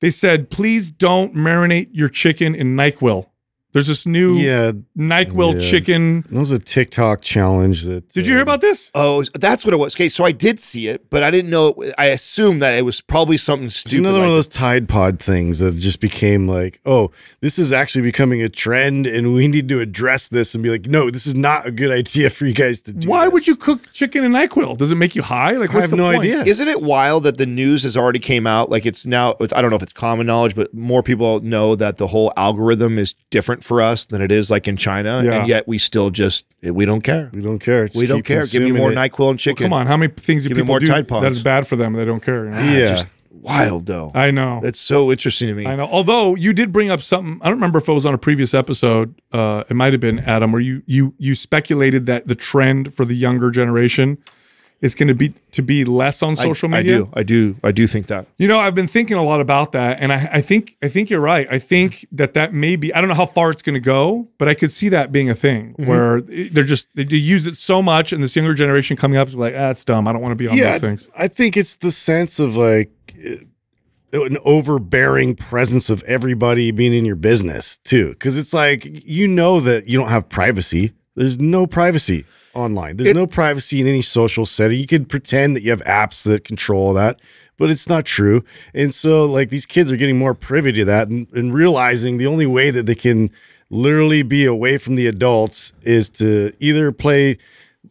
[SPEAKER 3] They said, please don't marinate your chicken in Nyquil. There's this new
[SPEAKER 5] Yeah.
[SPEAKER 3] Nyquil
[SPEAKER 5] Yeah.
[SPEAKER 3] chicken.
[SPEAKER 5] That was a TikTok challenge that.
[SPEAKER 3] Did you hear
[SPEAKER 5] uh,
[SPEAKER 3] about this?
[SPEAKER 4] Oh, that's what it was. Okay, so I did see it, but I didn't know. I assumed that it was probably something stupid.
[SPEAKER 5] It's another
[SPEAKER 4] like
[SPEAKER 5] one of those Tide Pod things that just became like, oh, this is actually becoming a trend, and we need to address this and be like, no, this is not a good idea for you guys to do.
[SPEAKER 3] Why
[SPEAKER 5] this.
[SPEAKER 3] would you cook chicken in Nyquil? Does it make you high? Like,
[SPEAKER 5] I have
[SPEAKER 3] the
[SPEAKER 5] no
[SPEAKER 3] point?
[SPEAKER 5] idea.
[SPEAKER 4] Isn't it wild that the news has already came out? Like it's now, it's, I don't know if it's common knowledge, but more people know that the whole algorithm is different for us than it is like in China,
[SPEAKER 3] Yeah.
[SPEAKER 4] and yet we still just we don't care.
[SPEAKER 5] We don't care. Just
[SPEAKER 4] we don't care. Give me more
[SPEAKER 5] it.
[SPEAKER 4] Nyquil and chicken.
[SPEAKER 3] Come on, how many things do
[SPEAKER 4] Give me
[SPEAKER 3] people
[SPEAKER 4] more
[SPEAKER 3] do
[SPEAKER 4] Tide Pods.
[SPEAKER 3] is bad for them? They don't care. you know?
[SPEAKER 5] Yeah.
[SPEAKER 4] Just wild though.
[SPEAKER 3] I know.
[SPEAKER 4] That's so interesting to me.
[SPEAKER 3] I know. Although you did bring up something, I don't remember if it was on a previous episode. Uh, it might have been Adam, where you you you speculated that the trend for the younger generation is going to be to be less on social
[SPEAKER 4] I,
[SPEAKER 3] media.
[SPEAKER 4] I do. I do. I do think that.
[SPEAKER 3] You know, I've been thinking a lot about that, and I, I think I think you're right. I think that that may be. I don't know how far it's going to go, but I could see that being a thing
[SPEAKER 5] Mm-hmm.
[SPEAKER 3] where they're just they use it so much, and this younger generation coming up is like, ah, it's dumb. I don't want to be on
[SPEAKER 5] yeah,
[SPEAKER 3] those things.
[SPEAKER 5] I think it's the sense of like uh, an overbearing presence of everybody being in your business too, because it's like you know that you don't have privacy. There's no privacy online. There's
[SPEAKER 4] It-
[SPEAKER 5] no privacy in any social setting. You could pretend that you have apps that control that, but it's not true. And so, like these kids are getting more privy to that and, and realizing the only way that they can literally be away from the adults is to either play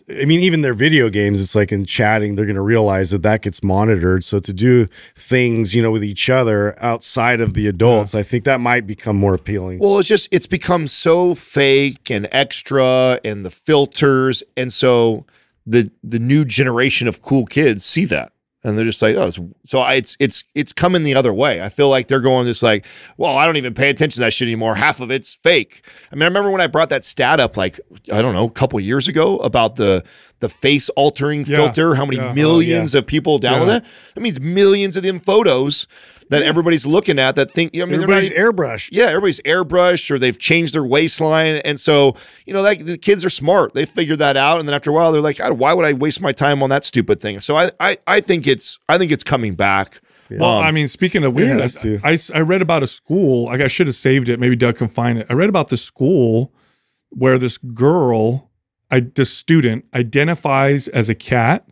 [SPEAKER 5] I mean, even their video games, it's like in chatting, they're going to realize that that gets monitored. So to do things, you know, with each other outside of the adults, I think that might become more appealing.
[SPEAKER 4] Well, it's just it's become so fake and extra, and the filters, and so the the new generation of cool kids see that, and they're just like, oh, it's, so I, it's it's it's coming the other way. I feel like they're going just like, well, I don't even pay attention to that shit anymore. Half of it's fake. I mean, I remember when I brought that stat up, like I don't know, a couple years ago about the the face altering
[SPEAKER 3] Yeah.
[SPEAKER 4] filter. How many
[SPEAKER 3] Yeah. Oh,
[SPEAKER 4] millions of people download
[SPEAKER 3] Yeah.
[SPEAKER 4] that? That means millions of them photos. That everybody's looking at that think. I mean, they're not
[SPEAKER 5] Everybody's
[SPEAKER 4] even-
[SPEAKER 5] airbrushed.
[SPEAKER 4] yeah, everybody's airbrushed or they've changed their waistline, and so you know, like the kids are smart. They figured that out, and then after a while, they're like, "Why would I waste my time on that stupid thing?" So I, I, I think it's, I think it's coming back.
[SPEAKER 3] Well, um, I mean, speaking of weirdness,
[SPEAKER 5] has to.
[SPEAKER 3] I, I, I read about a school. Like I should have saved it. Maybe Doug can find it. I read about the school where this girl, I, this student, identifies as a cat,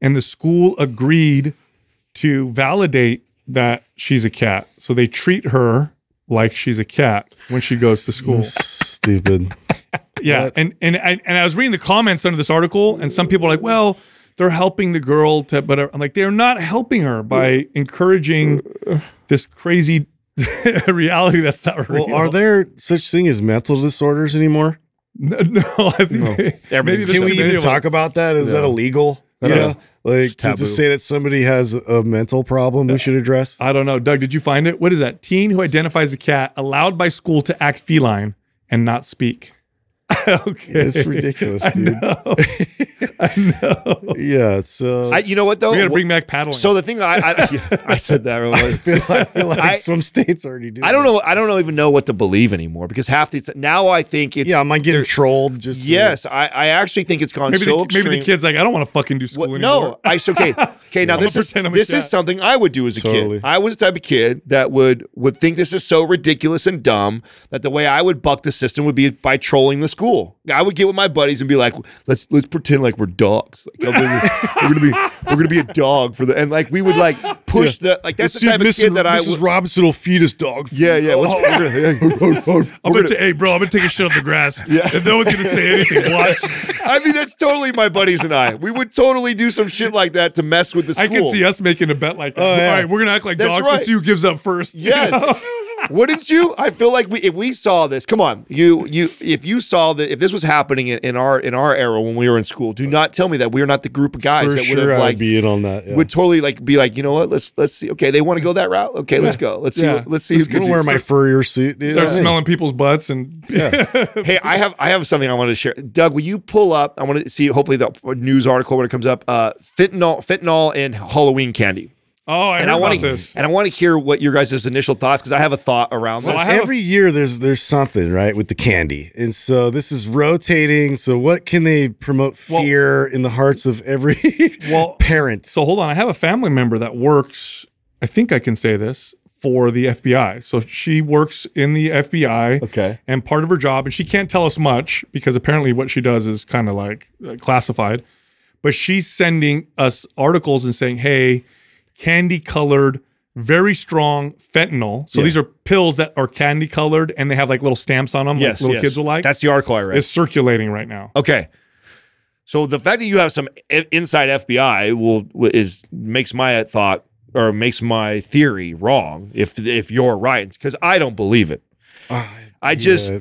[SPEAKER 3] and the school agreed to validate that she's a cat. So they treat her like she's a cat when she goes to school.
[SPEAKER 5] Stupid.
[SPEAKER 3] Yeah, and and I, and I was reading the comments under this article, and some people are like, "Well, they're helping the girl to," but uh, I'm like, they're not helping her by encouraging this crazy [laughs] reality that's not real.
[SPEAKER 5] Well, are there such thing as mental disorders anymore?
[SPEAKER 3] No, [laughs] no, I think they, maybe
[SPEAKER 4] Everything's-
[SPEAKER 5] Can we even talk about that? Is that illegal? You
[SPEAKER 4] don't
[SPEAKER 5] know,
[SPEAKER 4] know.
[SPEAKER 5] Like to, to say that somebody has a mental problem we uh, should address.
[SPEAKER 3] I don't know. Doug, did you find it? What is that? Teen who identifies a cat allowed by school to act feline and not speak. [laughs] okay.
[SPEAKER 5] It's ridiculous,
[SPEAKER 3] I
[SPEAKER 5] dude.
[SPEAKER 3] know. [laughs] I know.
[SPEAKER 5] Yeah, it's. Uh,
[SPEAKER 4] I, you know what though?
[SPEAKER 3] We got to bring back paddling.
[SPEAKER 4] so the thing I I, [laughs] yeah, I said that earlier.
[SPEAKER 5] I feel, I feel like
[SPEAKER 4] I-
[SPEAKER 5] some states already do.
[SPEAKER 4] I don't
[SPEAKER 5] that.
[SPEAKER 4] know. I don't know even know what to believe anymore because half the now I think it's
[SPEAKER 5] Yeah, am I getting trolled? Just to-
[SPEAKER 4] yes. I, I actually think it's gone
[SPEAKER 3] maybe,
[SPEAKER 4] so
[SPEAKER 3] the, maybe
[SPEAKER 4] extreme.
[SPEAKER 3] the kid's like, I don't want to fucking do school
[SPEAKER 4] What,
[SPEAKER 3] anymore.
[SPEAKER 4] no, I so okay. Okay, now
[SPEAKER 3] I'm
[SPEAKER 4] this is
[SPEAKER 3] pretend I'm
[SPEAKER 4] this is
[SPEAKER 3] cat.
[SPEAKER 4] something I would do as a
[SPEAKER 5] Totally.
[SPEAKER 4] kid. I was the type of kid that would would think this is so ridiculous and dumb that the way I would buck the system would be by trolling the school. I would get with my buddies and be like, "Let's let's pretend like we're dogs. Like, we're gonna be we're gonna be a dog for the and like we would like push the like that's
[SPEAKER 5] Let's
[SPEAKER 4] the type
[SPEAKER 5] see
[SPEAKER 4] of
[SPEAKER 5] if
[SPEAKER 4] kid
[SPEAKER 5] Mrs.
[SPEAKER 4] that I
[SPEAKER 5] Mrs.
[SPEAKER 4] would.
[SPEAKER 5] Robinson will feed us dog. food.
[SPEAKER 4] Yeah, yeah. Let's,
[SPEAKER 5] Oh. [laughs]
[SPEAKER 4] we're gonna-
[SPEAKER 3] I'm gonna hey, bro, I'm gonna take a shit on the grass. [laughs] Yeah. And no one's gonna say anything. Watch. [laughs]
[SPEAKER 4] I mean, that's totally my buddies and I. We would totally do some shit like that to mess with the school.
[SPEAKER 3] I can see us making a bet like that.
[SPEAKER 5] Oh, yeah.
[SPEAKER 3] All right, we're gonna act like
[SPEAKER 4] That's
[SPEAKER 3] dogs.
[SPEAKER 4] right.
[SPEAKER 3] Let's see who gives up first.
[SPEAKER 4] Yes. Wouldn't you? I feel like we if we saw this, come on, you you if you saw that if this was happening in, in our in our era when we were in school, do not tell me that we are not the group of guys
[SPEAKER 5] For
[SPEAKER 4] that would
[SPEAKER 5] sure,
[SPEAKER 4] have
[SPEAKER 5] I'd
[SPEAKER 4] like
[SPEAKER 5] be in on that. Yeah.
[SPEAKER 4] would totally like be like, you know what? Let's let's see. Okay, they want to go that route. Okay, let's go. Let's see.
[SPEAKER 3] Yeah.
[SPEAKER 4] What, let's see.
[SPEAKER 3] Let's
[SPEAKER 4] who can
[SPEAKER 5] gonna wear my furrier suit. Dude.
[SPEAKER 3] Start
[SPEAKER 5] Yeah.
[SPEAKER 3] smelling people's butts and [laughs]
[SPEAKER 4] hey, I have I have something I want to share. Doug, will you pull up? I want to see hopefully the news article when it comes up. Uh, fentanyl, fentanyl, and Halloween candy.
[SPEAKER 3] Oh, I
[SPEAKER 4] And
[SPEAKER 3] heard
[SPEAKER 4] I want
[SPEAKER 3] about
[SPEAKER 4] to
[SPEAKER 3] this.
[SPEAKER 4] and I want to hear what your guys' initial thoughts because I have a thought around
[SPEAKER 3] So
[SPEAKER 4] this.
[SPEAKER 3] I have a-
[SPEAKER 5] every year there's there's something right with the candy, and so this is rotating. So what can they promote
[SPEAKER 3] Well-
[SPEAKER 5] fear in the hearts of every [laughs]
[SPEAKER 3] Well,
[SPEAKER 5] parent?
[SPEAKER 3] So hold on, I have a family member that works. I think I can say this for the FBI. So she works in the FBI.
[SPEAKER 4] Okay.
[SPEAKER 3] And part of her job, and she can't tell us much because apparently what she does is kind of like uh, classified. But she's sending us articles and saying, "Hey, candy colored." Very strong fentanyl. So
[SPEAKER 4] Yeah.
[SPEAKER 3] these are pills that are candy colored and they have like little stamps on them,
[SPEAKER 4] yes,
[SPEAKER 3] like little
[SPEAKER 4] yes.
[SPEAKER 3] kids will like.
[SPEAKER 4] That's the article I read.
[SPEAKER 3] is circulating right now.
[SPEAKER 4] Okay. So the fact that you have some inside FBI will is makes my thought or makes my theory wrong if if you're right because I don't believe it. I just
[SPEAKER 5] Yeah.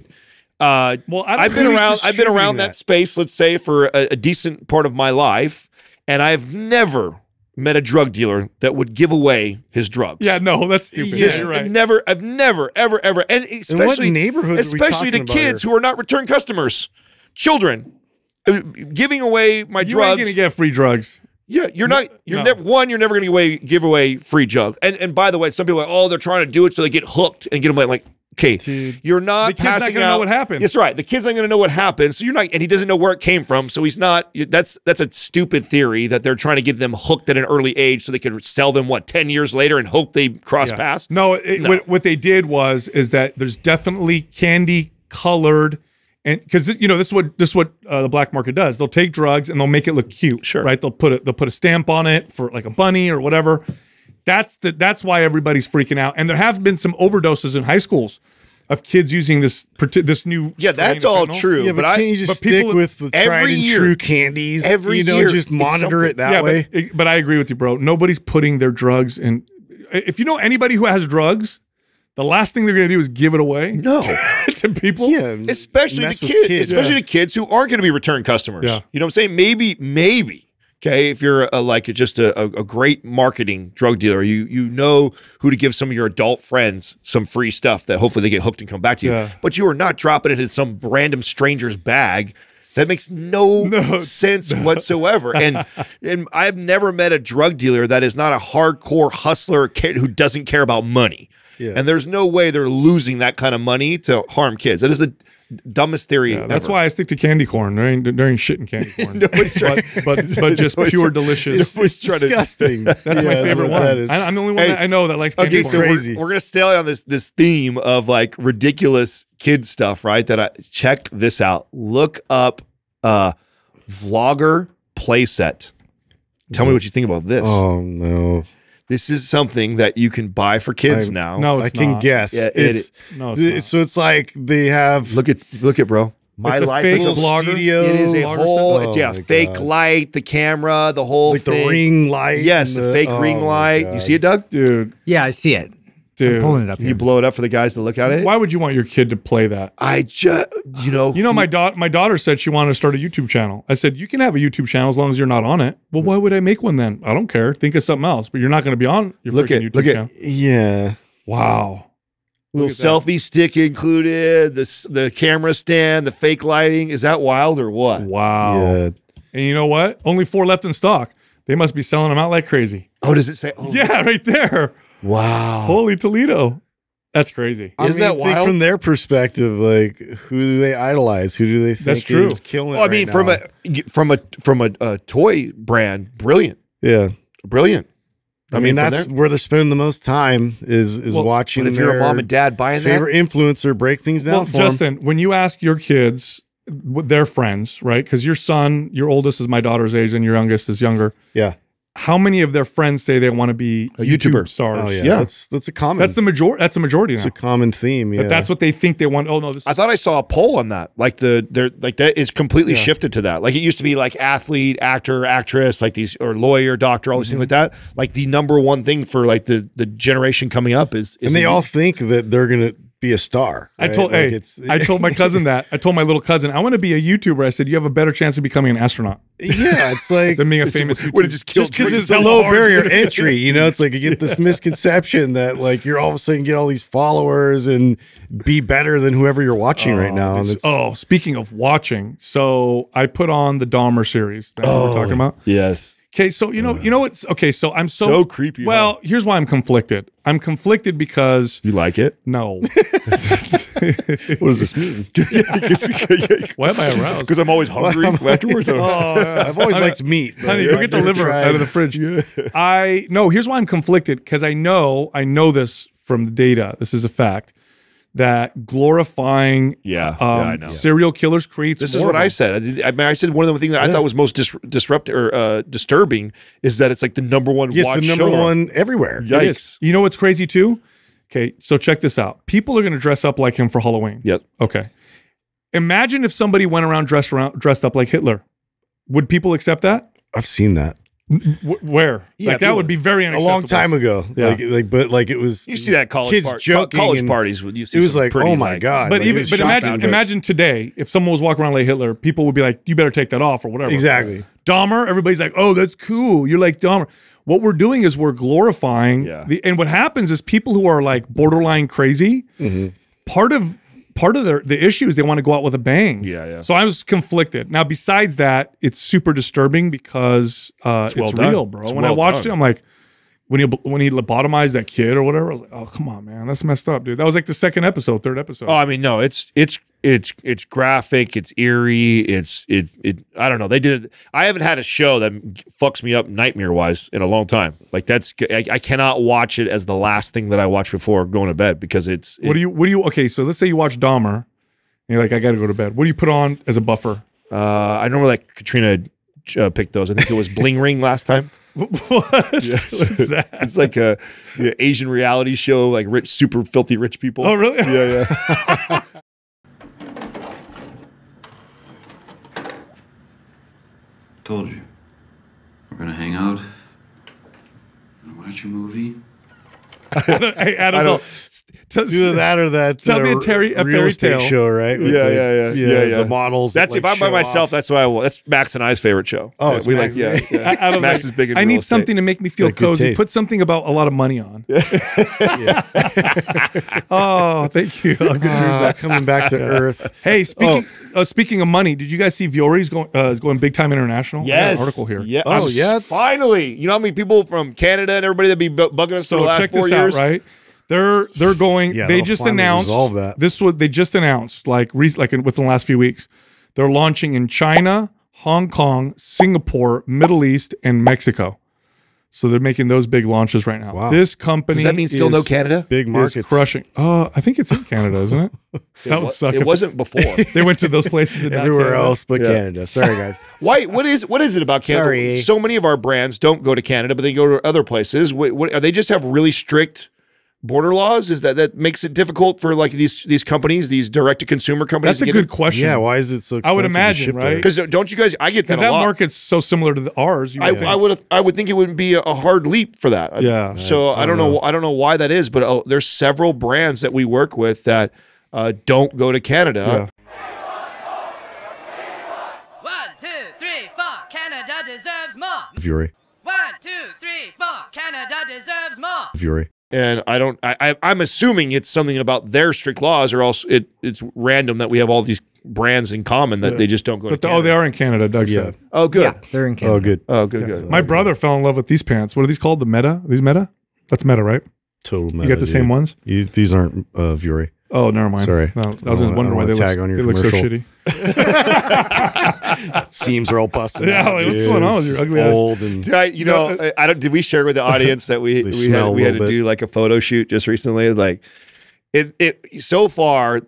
[SPEAKER 4] uh,
[SPEAKER 3] Well, I don't
[SPEAKER 4] I've been around I've been around that.
[SPEAKER 5] that?
[SPEAKER 4] space let's say for a, a decent part of my life and I've never met a drug dealer that would give away his drugs.
[SPEAKER 3] Yeah, no, that's stupid.
[SPEAKER 5] Yeah,
[SPEAKER 3] Yeah, you're right.
[SPEAKER 4] never, I've never, ever, ever, and especially
[SPEAKER 5] neighborhoods are we
[SPEAKER 4] especially to kids
[SPEAKER 5] here?
[SPEAKER 4] who are not return customers, children, Uh, giving away my drugs.
[SPEAKER 3] You
[SPEAKER 4] drugs.
[SPEAKER 3] ain't gonna get free drugs.
[SPEAKER 4] yeah, you're not. You're
[SPEAKER 3] no.
[SPEAKER 4] never one. You're never going to give away give away free drugs. And and by the way, some people are like, oh, they're trying to do it so they get hooked and get them like. like Okay,
[SPEAKER 3] Dude.
[SPEAKER 4] you're not
[SPEAKER 3] The kid's not
[SPEAKER 4] passing
[SPEAKER 3] gonna know
[SPEAKER 4] out.
[SPEAKER 3] what happened.
[SPEAKER 4] That's right. The kid's not going to know what happened. So you're not, and he doesn't know where it came from. So he's not. That's that's a stupid theory that they're trying to get them hooked at an early age so they could sell them what ten years later and hope they cross
[SPEAKER 3] Yeah.
[SPEAKER 4] paths.
[SPEAKER 3] No, it,
[SPEAKER 4] No.
[SPEAKER 3] What, what they did was is that there's definitely candy colored, and because you know this is what this is what uh, the black market does. They'll take drugs and they'll make it look cute.
[SPEAKER 4] Sure.
[SPEAKER 3] right? They'll put a, they'll put a stamp on it for like a bunny or whatever. That's the that's why everybody's freaking out. And there have been some overdoses in high schools of kids using this parti- this new
[SPEAKER 4] Yeah, that's all
[SPEAKER 3] fentanyl.
[SPEAKER 4] true.
[SPEAKER 5] Yeah, but,
[SPEAKER 4] but I
[SPEAKER 5] can't you just
[SPEAKER 3] but people-
[SPEAKER 5] stick with the
[SPEAKER 4] every
[SPEAKER 5] tried and
[SPEAKER 4] year-
[SPEAKER 5] true candies?
[SPEAKER 4] every
[SPEAKER 5] you know,
[SPEAKER 4] year
[SPEAKER 5] just monitor it that
[SPEAKER 3] yeah,
[SPEAKER 5] way.
[SPEAKER 3] But, but I agree with you, bro. Nobody's putting their drugs in. If you know anybody who has drugs, the last thing they're going to do is give it away
[SPEAKER 4] no. [laughs]
[SPEAKER 3] to people.
[SPEAKER 5] yeah,
[SPEAKER 4] especially to
[SPEAKER 5] mess
[SPEAKER 4] kids, especially to kids who aren't going to be return customers.
[SPEAKER 3] Yeah.
[SPEAKER 4] You know what I'm saying? Maybe, maybe. Okay, if you're a, like just a, a, a great marketing drug dealer, you you know who to give some of your adult friends some free stuff that hopefully they get hooked and come back to you.
[SPEAKER 3] Yeah.
[SPEAKER 4] But you are not dropping it in some random stranger's bag. That makes no, [laughs] sense [laughs] whatsoever. And and I've never met a drug dealer that is not a hardcore hustler who doesn't care about money.
[SPEAKER 5] Yeah.
[SPEAKER 4] And there's no way they're losing that kind of money to harm kids. That is the dumbest theory.
[SPEAKER 3] Yeah, that's
[SPEAKER 4] ever.
[SPEAKER 3] why I stick to candy corn. There ain't, there ain't shit in candy [laughs] corn.
[SPEAKER 4] Nobody's
[SPEAKER 3] but,
[SPEAKER 4] trying-
[SPEAKER 3] but, [laughs] but just
[SPEAKER 4] Nobody's-
[SPEAKER 3] pure delicious.
[SPEAKER 4] nobody's trying to-
[SPEAKER 5] disgusting.
[SPEAKER 3] That's my favorite
[SPEAKER 5] what
[SPEAKER 3] one.
[SPEAKER 5] that is.
[SPEAKER 3] I, I'm the only one
[SPEAKER 4] Hey,
[SPEAKER 3] that I know that likes candy
[SPEAKER 4] Okay,
[SPEAKER 3] corn.
[SPEAKER 4] so we're, we're gonna stay on this this theme of like ridiculous kid stuff, right? That I check this out. Look up uh vlogger playset. Tell me what you think about this.
[SPEAKER 5] Oh no!
[SPEAKER 4] This is something that you can buy for kids
[SPEAKER 5] I-
[SPEAKER 4] now.
[SPEAKER 3] no,
[SPEAKER 5] I can
[SPEAKER 3] not.
[SPEAKER 5] guess.
[SPEAKER 4] Yeah, it
[SPEAKER 5] it's
[SPEAKER 3] No, it's
[SPEAKER 5] th-
[SPEAKER 3] not.
[SPEAKER 5] so it's like they have
[SPEAKER 4] Look at look at bro. My
[SPEAKER 3] It's a
[SPEAKER 4] life
[SPEAKER 3] fake
[SPEAKER 4] is a
[SPEAKER 3] blogger.
[SPEAKER 5] studio.
[SPEAKER 4] It is a
[SPEAKER 3] Blogger
[SPEAKER 4] whole
[SPEAKER 5] set?
[SPEAKER 4] it's, yeah,
[SPEAKER 5] Oh,
[SPEAKER 4] fake
[SPEAKER 5] God.
[SPEAKER 4] light, the camera, the whole
[SPEAKER 5] like
[SPEAKER 4] thing.
[SPEAKER 5] the ring light.
[SPEAKER 4] Yes,
[SPEAKER 5] and
[SPEAKER 4] the fake
[SPEAKER 5] oh
[SPEAKER 4] ring
[SPEAKER 5] my
[SPEAKER 4] light. You see it, Doug?
[SPEAKER 3] dude.
[SPEAKER 1] Yeah, I see it.
[SPEAKER 3] Dude,
[SPEAKER 1] I'm pulling it up
[SPEAKER 4] Can
[SPEAKER 1] here.
[SPEAKER 4] you blow it up for the guys to look at it?
[SPEAKER 3] why would you want your kid to play that?
[SPEAKER 4] I just, you know,
[SPEAKER 3] You know, my daughter, my daughter said she wanted to start a YouTube channel. I said, you can have a YouTube channel as long as you're not on it. Well, why would I make one then? I don't care. Think of something else, but you're not going to be on your
[SPEAKER 4] Look
[SPEAKER 3] freaking
[SPEAKER 4] at-
[SPEAKER 3] YouTube
[SPEAKER 4] look at-
[SPEAKER 5] Yeah.
[SPEAKER 3] Wow.
[SPEAKER 4] little
[SPEAKER 3] at that.
[SPEAKER 4] selfie stick included, the the camera stand, the fake lighting. Is that wild or what?
[SPEAKER 3] Wow.
[SPEAKER 5] Yeah.
[SPEAKER 3] And you know what? Only four left in stock. They must be selling them out like crazy.
[SPEAKER 4] Oh, does it say? Oh,
[SPEAKER 3] Yeah, right there.
[SPEAKER 4] Wow.
[SPEAKER 3] Holy Toledo. That's crazy.
[SPEAKER 5] I
[SPEAKER 4] Isn't
[SPEAKER 5] mean,
[SPEAKER 4] that
[SPEAKER 5] think
[SPEAKER 4] wild?
[SPEAKER 5] From their perspective, like who do they idolize? Who do they think
[SPEAKER 3] That's true.
[SPEAKER 5] is killing it?
[SPEAKER 4] Well, I mean,
[SPEAKER 5] right
[SPEAKER 4] from
[SPEAKER 5] now?
[SPEAKER 4] a from a from a, a toy brand, brilliant,
[SPEAKER 5] yeah.
[SPEAKER 4] brilliant.
[SPEAKER 5] I mean,
[SPEAKER 4] from
[SPEAKER 5] that's
[SPEAKER 4] there-
[SPEAKER 5] where they're spending the most time is is
[SPEAKER 3] Well,
[SPEAKER 5] watching.
[SPEAKER 4] But if you're a mom and dad buying that,
[SPEAKER 5] favorite influencer break things down
[SPEAKER 3] Well,
[SPEAKER 5] for 'em.
[SPEAKER 3] Justin, when you ask your kids, their friends, right? Because your son, your oldest is my daughter's age, and your youngest is younger.
[SPEAKER 5] yeah.
[SPEAKER 3] How many of their friends say they want to be
[SPEAKER 4] A YouTuber.
[SPEAKER 3] stars?
[SPEAKER 5] Oh yeah,
[SPEAKER 4] Yeah.
[SPEAKER 5] that's that's a common.
[SPEAKER 3] That's the major. That's the majority
[SPEAKER 5] it's
[SPEAKER 3] now.
[SPEAKER 5] a common theme. Yeah,
[SPEAKER 3] But that's what they think they want. Oh no, this.
[SPEAKER 4] I
[SPEAKER 3] Is,
[SPEAKER 4] thought I saw a poll on that. Like the they're like that is completely
[SPEAKER 3] Yeah.
[SPEAKER 4] shifted to that. Like it used to be like athlete, actor, actress, like these or lawyer, doctor, all these
[SPEAKER 3] Mm-hmm.
[SPEAKER 4] things like that. Like the number one thing for like the the generation coming up is, is
[SPEAKER 5] and they all think that they're gonna be a star.
[SPEAKER 3] I told.
[SPEAKER 5] Like,
[SPEAKER 3] hey,
[SPEAKER 5] it's
[SPEAKER 3] I told my cousin [laughs] that. I told my little cousin, I want to be a YouTuber. I said, you have a better chance of becoming an astronaut
[SPEAKER 5] yeah, it's [laughs] like
[SPEAKER 3] than being a famous
[SPEAKER 4] would
[SPEAKER 3] YouTuber.
[SPEAKER 4] just killed
[SPEAKER 5] just because it's a low barrier [laughs] entry, you know, it's like you get this misconception that like you're all of a sudden get all these followers and be better than whoever you're watching right oh, now. And
[SPEAKER 3] It's-
[SPEAKER 5] it's,
[SPEAKER 3] oh, speaking of watching, so I put on the Dahmer series that we
[SPEAKER 4] Oh.
[SPEAKER 3] we're talking about.
[SPEAKER 4] yes.
[SPEAKER 3] Okay, so you know, you know what's okay. So I'm so,
[SPEAKER 4] So creepy, huh?
[SPEAKER 3] Well, here's why I'm conflicted. I'm conflicted because
[SPEAKER 4] You like it?
[SPEAKER 3] no. [laughs]
[SPEAKER 5] what does this mean? [laughs]
[SPEAKER 3] why am I aroused?
[SPEAKER 4] Because I'm always hungry [laughs] afterwards. I don't know.
[SPEAKER 5] Oh, I've always liked meat. but
[SPEAKER 3] Honey,
[SPEAKER 5] I've
[SPEAKER 3] go get the liver
[SPEAKER 5] tried-
[SPEAKER 3] out of the fridge. I no. Here's why I'm conflicted because I know I know this from the data. This is a fact that glorifying
[SPEAKER 4] Yeah,
[SPEAKER 3] um,
[SPEAKER 4] yeah, I know.
[SPEAKER 3] serial killers creates.
[SPEAKER 4] This is what I said. I, did, I, mean, I said one of the things that I thought was most dis- disrupt or uh, disturbing is that it's like the number one
[SPEAKER 5] Yes,
[SPEAKER 4] watch
[SPEAKER 5] the number
[SPEAKER 4] show.
[SPEAKER 5] one everywhere.
[SPEAKER 4] Yikes.
[SPEAKER 3] You know what's crazy too? Okay, so check this out. People are going to dress up like him for Halloween.
[SPEAKER 4] Yep.
[SPEAKER 3] Okay. Imagine if somebody went around dressed around dressed up like Hitler. Would people accept that?
[SPEAKER 5] I've seen that
[SPEAKER 3] Wh- where?
[SPEAKER 4] Yeah,
[SPEAKER 3] like that would be very
[SPEAKER 5] a long time ago.
[SPEAKER 3] Yeah.
[SPEAKER 5] Like, like, but like it was.
[SPEAKER 4] You see that college
[SPEAKER 5] kids
[SPEAKER 4] par- co-
[SPEAKER 5] joking
[SPEAKER 4] college
[SPEAKER 5] parties.
[SPEAKER 4] parties. You see
[SPEAKER 5] It was like,
[SPEAKER 4] pretty,
[SPEAKER 5] oh my
[SPEAKER 4] like-
[SPEAKER 5] god!
[SPEAKER 3] But
[SPEAKER 5] like,
[SPEAKER 3] even but
[SPEAKER 5] shocking.
[SPEAKER 3] imagine imagine today if someone was walking around like Hitler, people would be like, "You better take that off" or whatever.
[SPEAKER 5] exactly.
[SPEAKER 3] Dahmer, everybody's like, "Oh, that's cool." You're like Dahmer. What we're doing is we're glorifying.
[SPEAKER 4] Yeah.
[SPEAKER 3] The, and what happens is people who are like borderline crazy.
[SPEAKER 4] Mm-hmm.
[SPEAKER 3] Part of part of their the issue is they want to go out with a bang.
[SPEAKER 4] Yeah, yeah.
[SPEAKER 3] So I was conflicted. Now, besides that, it's super disturbing because uh, it's,
[SPEAKER 4] well
[SPEAKER 3] real, bro.
[SPEAKER 4] It's
[SPEAKER 3] when I watched
[SPEAKER 4] done.
[SPEAKER 3] it, I'm like. When he when he lobotomized that kid or whatever, I was like, "Oh come on, man, that's messed up, dude." That was like the second episode, third episode.
[SPEAKER 4] Oh, I mean, no, it's it's it's it's graphic, it's eerie, it's it it. I don't know. They did. it. I haven't had a show that fucks me up nightmare wise in a long time. Like that's I, I cannot watch it as the last thing that I watch before going to bed because it's.
[SPEAKER 3] What do you? What do you? Okay, so let's say you watch Dahmer, and you're like, I got to go to bed. What do you put on as a buffer?
[SPEAKER 4] Uh, I normally like Katrina uh, picked those. I think it was Bling Ring last time. [laughs]
[SPEAKER 3] what? [laughs] What's that?
[SPEAKER 4] It's like a you know, Asian reality show, like rich, super filthy rich people.
[SPEAKER 3] Oh, really?
[SPEAKER 4] Yeah, yeah. [laughs]
[SPEAKER 6] Told you. We're gonna hang out. Gonna watch a movie. [laughs]
[SPEAKER 3] hey, Adam,
[SPEAKER 4] don't-
[SPEAKER 3] tell-
[SPEAKER 5] It's either that or that.
[SPEAKER 3] Tell me a
[SPEAKER 5] uh,
[SPEAKER 3] Terry- a fairy tale.
[SPEAKER 5] show, right? With
[SPEAKER 4] Yeah,
[SPEAKER 5] the-
[SPEAKER 4] yeah, yeah, yeah, yeah.
[SPEAKER 5] The models.
[SPEAKER 4] That's
[SPEAKER 5] that,
[SPEAKER 4] if I'm by myself.
[SPEAKER 5] off.
[SPEAKER 4] That's what I will. That's Max and I's favorite show.
[SPEAKER 5] Oh,
[SPEAKER 4] Yeah,
[SPEAKER 5] it's
[SPEAKER 4] we
[SPEAKER 5] Max.
[SPEAKER 4] like yeah. yeah.
[SPEAKER 3] Adam's
[SPEAKER 4] Max
[SPEAKER 3] like,
[SPEAKER 4] is big. In
[SPEAKER 3] I
[SPEAKER 4] real
[SPEAKER 3] need
[SPEAKER 4] estate.
[SPEAKER 3] something to make me feel cozy.
[SPEAKER 5] taste.
[SPEAKER 3] Put something about a lot of money on. [laughs] [laughs] oh, thank you. I'll get yours
[SPEAKER 5] Uh,
[SPEAKER 3] out.
[SPEAKER 5] coming back to Earth.
[SPEAKER 3] Hey, speaking
[SPEAKER 5] Oh.
[SPEAKER 3] uh, speaking of money, did you guys see Vuori's going uh, is going big time international? I got an
[SPEAKER 4] Yes.
[SPEAKER 3] article here.
[SPEAKER 4] Yeah.
[SPEAKER 5] Oh, yeah?
[SPEAKER 4] Finally, you know how many people from Canada and everybody that be bugging us for the last
[SPEAKER 3] check
[SPEAKER 4] four
[SPEAKER 3] this
[SPEAKER 4] years?
[SPEAKER 3] right? They're they're going.
[SPEAKER 5] Yeah,
[SPEAKER 3] they just announced
[SPEAKER 5] that.
[SPEAKER 3] this. Was they just announced like like in, within the last few weeks? They're launching in China, Hong Kong, Singapore, Middle East, and Mexico. So they're making those big launches right now.
[SPEAKER 5] Wow.
[SPEAKER 3] This company
[SPEAKER 4] Does that mean still
[SPEAKER 3] is,
[SPEAKER 4] no Canada?
[SPEAKER 5] Big
[SPEAKER 3] is
[SPEAKER 5] markets.
[SPEAKER 3] crushing. Uh, I think it's in [laughs] Canada, isn't it? That would suck.
[SPEAKER 4] It wasn't [laughs] before.
[SPEAKER 3] They went to those places
[SPEAKER 5] Everywhere else but
[SPEAKER 4] Yeah.
[SPEAKER 5] Canada. Sorry, guys. [laughs]
[SPEAKER 4] Why? What is what is it about Canada?
[SPEAKER 5] Sorry.
[SPEAKER 4] So many of our brands don't go to Canada, but they go to other places. What, what, are they just have really strict border laws? Is that that makes it difficult for like these these companies, these direct to consumer companies?
[SPEAKER 3] That's a good question.
[SPEAKER 5] Yeah, why is it so?
[SPEAKER 3] I would
[SPEAKER 5] expensive to
[SPEAKER 3] imagine,
[SPEAKER 5] ship
[SPEAKER 3] right?
[SPEAKER 4] Because don't you guys? I get that
[SPEAKER 3] Because
[SPEAKER 4] a
[SPEAKER 3] that
[SPEAKER 4] lot.
[SPEAKER 3] market's so similar to the, ours. You
[SPEAKER 4] I,
[SPEAKER 3] would think.
[SPEAKER 4] I would I would think it would be a, a hard leap for that.
[SPEAKER 3] Yeah.
[SPEAKER 4] So I don't know. I don't know why that is, but uh, there's several brands that we work with that uh, don't go to Canada.
[SPEAKER 3] Yeah.
[SPEAKER 7] One, two, three, four. Canada deserves more.
[SPEAKER 5] Vuori,
[SPEAKER 7] One, two, three, four. Canada deserves more.
[SPEAKER 5] Vuori.
[SPEAKER 4] And I don't. I, I I'm assuming it's something about their strict laws, or else it it's random that we have all these brands in common that they just don't go
[SPEAKER 3] But
[SPEAKER 4] to.
[SPEAKER 3] the, oh, they are in Canada. Doug
[SPEAKER 5] Yeah.
[SPEAKER 3] said.
[SPEAKER 4] Oh, good.
[SPEAKER 1] Yeah, they're in Canada.
[SPEAKER 5] Oh, good.
[SPEAKER 4] Oh, good. Good.
[SPEAKER 3] My brother fell in love with these pants. What are these called? The Meta? Are these Meta? That's Meta, right?
[SPEAKER 5] Total.
[SPEAKER 3] You got the same ones?
[SPEAKER 5] You, these aren't uh, Vuori.
[SPEAKER 3] Oh, never mind.
[SPEAKER 5] Sorry.
[SPEAKER 3] No, I was
[SPEAKER 5] I
[SPEAKER 3] just
[SPEAKER 5] don't-
[SPEAKER 3] wondering why they
[SPEAKER 5] don't
[SPEAKER 3] look,
[SPEAKER 5] tag on your
[SPEAKER 3] they look so
[SPEAKER 5] commercial.
[SPEAKER 3] shitty.
[SPEAKER 5] Seams are all busted.
[SPEAKER 3] Yeah,
[SPEAKER 5] out,
[SPEAKER 3] like, what's
[SPEAKER 5] dude.
[SPEAKER 3] going on with
[SPEAKER 5] It's
[SPEAKER 3] your
[SPEAKER 5] just
[SPEAKER 3] ugly ass-
[SPEAKER 5] Old and
[SPEAKER 4] Did I, you know, I, I don't. Did we share with the [laughs] audience that we we had, we had to
[SPEAKER 5] bit.
[SPEAKER 4] do like a photo shoot just recently? Like, it it so far,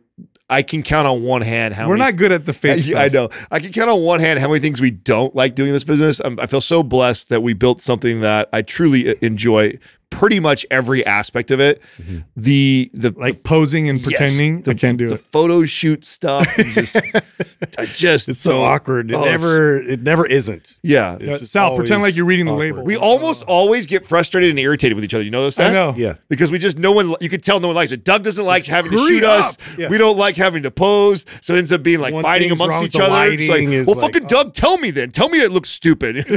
[SPEAKER 4] I can count on one hand how
[SPEAKER 3] We're
[SPEAKER 4] many
[SPEAKER 3] not good at the fake [laughs]
[SPEAKER 4] I. I know. I can count on one hand how many things we don't like doing in this business. I'm, I feel so blessed that we built something that I truly uh, enjoy. Pretty much every aspect of it. Mm-hmm. The the
[SPEAKER 3] Like posing and
[SPEAKER 4] yes,
[SPEAKER 3] pretending.
[SPEAKER 4] the,
[SPEAKER 3] I can't do
[SPEAKER 4] the
[SPEAKER 3] it.
[SPEAKER 4] photo shoot stuff. just, [laughs] I just
[SPEAKER 5] it's so
[SPEAKER 4] don't-
[SPEAKER 5] awkward. It
[SPEAKER 4] oh,
[SPEAKER 5] never. It never isn't.
[SPEAKER 4] Yeah.
[SPEAKER 3] Yeah,
[SPEAKER 5] just
[SPEAKER 3] Sal, pretend like you're reading the label.
[SPEAKER 4] We almost always get frustrated and irritated with each other. You know this?
[SPEAKER 3] I know.
[SPEAKER 5] Yeah.
[SPEAKER 4] Because we just no one you could tell no one likes it. Doug doesn't like having to
[SPEAKER 5] Hurry
[SPEAKER 4] shoot us.
[SPEAKER 5] Yeah.
[SPEAKER 4] We don't like having to pose. So it ends up being like
[SPEAKER 5] One
[SPEAKER 4] fighting amongst each other. It's like, well,
[SPEAKER 5] like,
[SPEAKER 4] fucking Doug, tell me then. Tell me it looks stupid. [laughs]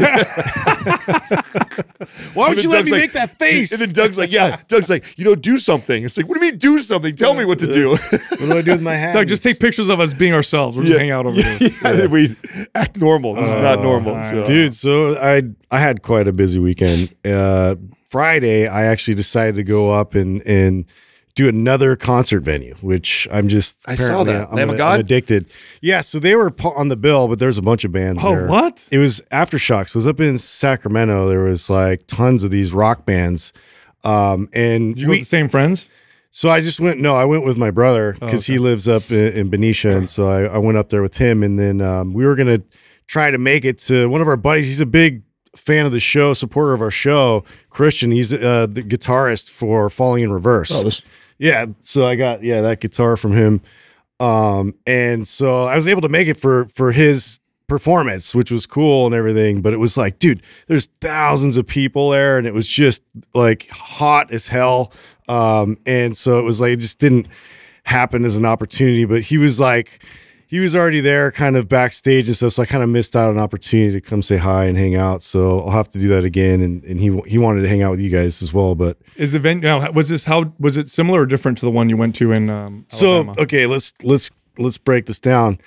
[SPEAKER 5] Why
[SPEAKER 4] And
[SPEAKER 5] would you let
[SPEAKER 4] Doug's
[SPEAKER 5] me
[SPEAKER 4] like-
[SPEAKER 5] make that face?
[SPEAKER 4] And then Doug's like, yeah. [laughs] Doug's like, you know, do something. It's like, what do you mean do something? Tell me what to do. [laughs]
[SPEAKER 5] what do I do with my hands?
[SPEAKER 3] Doug, just take pictures of us being ourselves. We'll just hang out over there. [laughs]
[SPEAKER 4] yeah, we act normal. This is not
[SPEAKER 5] Oh,
[SPEAKER 4] normal. So.
[SPEAKER 5] dude. So I I had quite a busy weekend. Uh, Friday, I actually decided to go up and and do another concert venue, which I'm just
[SPEAKER 4] I saw that.
[SPEAKER 5] I'm,
[SPEAKER 4] Lamb of
[SPEAKER 5] I'm addicted. Yeah, so they were on the bill, but there's a bunch of bands
[SPEAKER 3] Oh,
[SPEAKER 5] there.
[SPEAKER 3] what?
[SPEAKER 5] It was aftershocks. It was up in Sacramento. There was like tons of these rock bands. Um, and
[SPEAKER 3] Did you go
[SPEAKER 5] we,
[SPEAKER 3] with the same friends?
[SPEAKER 5] so I just went. No, I went with my brother because he lives up in, in Benicia, and so I, I went up there with him. And then um, we were gonna try to make it to one of our buddies. He's a big fan of the show, supporter of our show. Christian. He's uh, the guitarist for Falling in Reverse.
[SPEAKER 4] Oh, this-
[SPEAKER 5] yeah. So I got yeah that guitar from him, um, and so I was able to make it for for his performance, which was cool and everything. But it was like, dude, there's thousands of people there, and it was just like hot as hell. Um, and so it was like it just didn't happen as an opportunity. But he was like, he was already there, kind of backstage and stuff. So I kind of missed out on an opportunity to come say hi and hang out. So I'll have to do that again. And and he he wanted to hang out with you guys as well, but.
[SPEAKER 3] Is the venue now? Was this how? Was it similar or different to the one you went to in um,
[SPEAKER 5] So okay, let's let's let's break this down.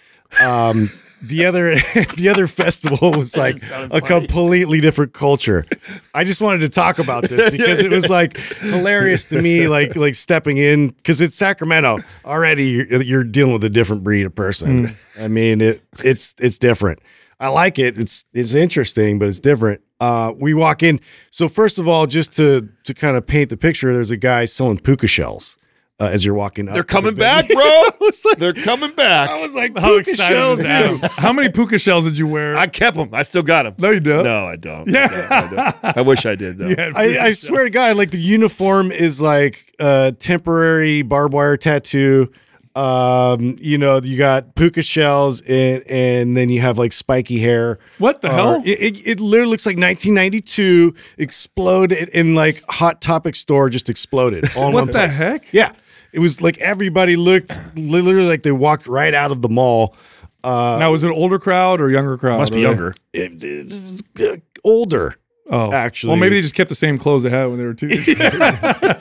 [SPEAKER 5] Um, the other [laughs] the other festival was like a completely different culture. I just wanted to talk about this because it was like hilarious to me, like like stepping in because it's Sacramento already. You're, you're dealing with a different breed of person. I mean, it it's it's different. I like it. It's it's interesting, but it's different. Uh, we walk in. So first of all, just to to kind of paint the picture, there's a guy selling puka shells uh, as you're walking up.
[SPEAKER 4] They're
[SPEAKER 5] to the
[SPEAKER 4] coming back, bro. [laughs]
[SPEAKER 5] like-
[SPEAKER 4] They're coming back.
[SPEAKER 5] I was like,
[SPEAKER 3] how
[SPEAKER 5] puka
[SPEAKER 3] excited
[SPEAKER 5] shells,
[SPEAKER 3] is Adam?
[SPEAKER 5] dude.
[SPEAKER 3] How many puka shells did you wear?
[SPEAKER 4] I kept them. I still got them.
[SPEAKER 3] no, you don't.
[SPEAKER 4] No, I don't.
[SPEAKER 3] Yeah.
[SPEAKER 4] I, don't. I wish I did though.
[SPEAKER 5] I, I swear to God, like the uniform is like a temporary barbed wire tattoo. Um, you know, you got puka shells and and then you have like spiky hair.
[SPEAKER 3] What the
[SPEAKER 5] Or-
[SPEAKER 3] hell?
[SPEAKER 5] It, it, it literally looks like 1992 exploded in like Hot Topic store just exploded. [laughs] All
[SPEAKER 3] What the heck?
[SPEAKER 5] Yeah, it was like everybody looked literally like they walked right out of the mall.
[SPEAKER 3] now, was it an older crowd or younger crowd?
[SPEAKER 4] Must be
[SPEAKER 3] Or
[SPEAKER 4] younger.
[SPEAKER 5] It, it's uh, older.
[SPEAKER 3] Oh,
[SPEAKER 5] Actually-
[SPEAKER 3] Well, maybe they just kept the same clothes they had when they were two. [laughs]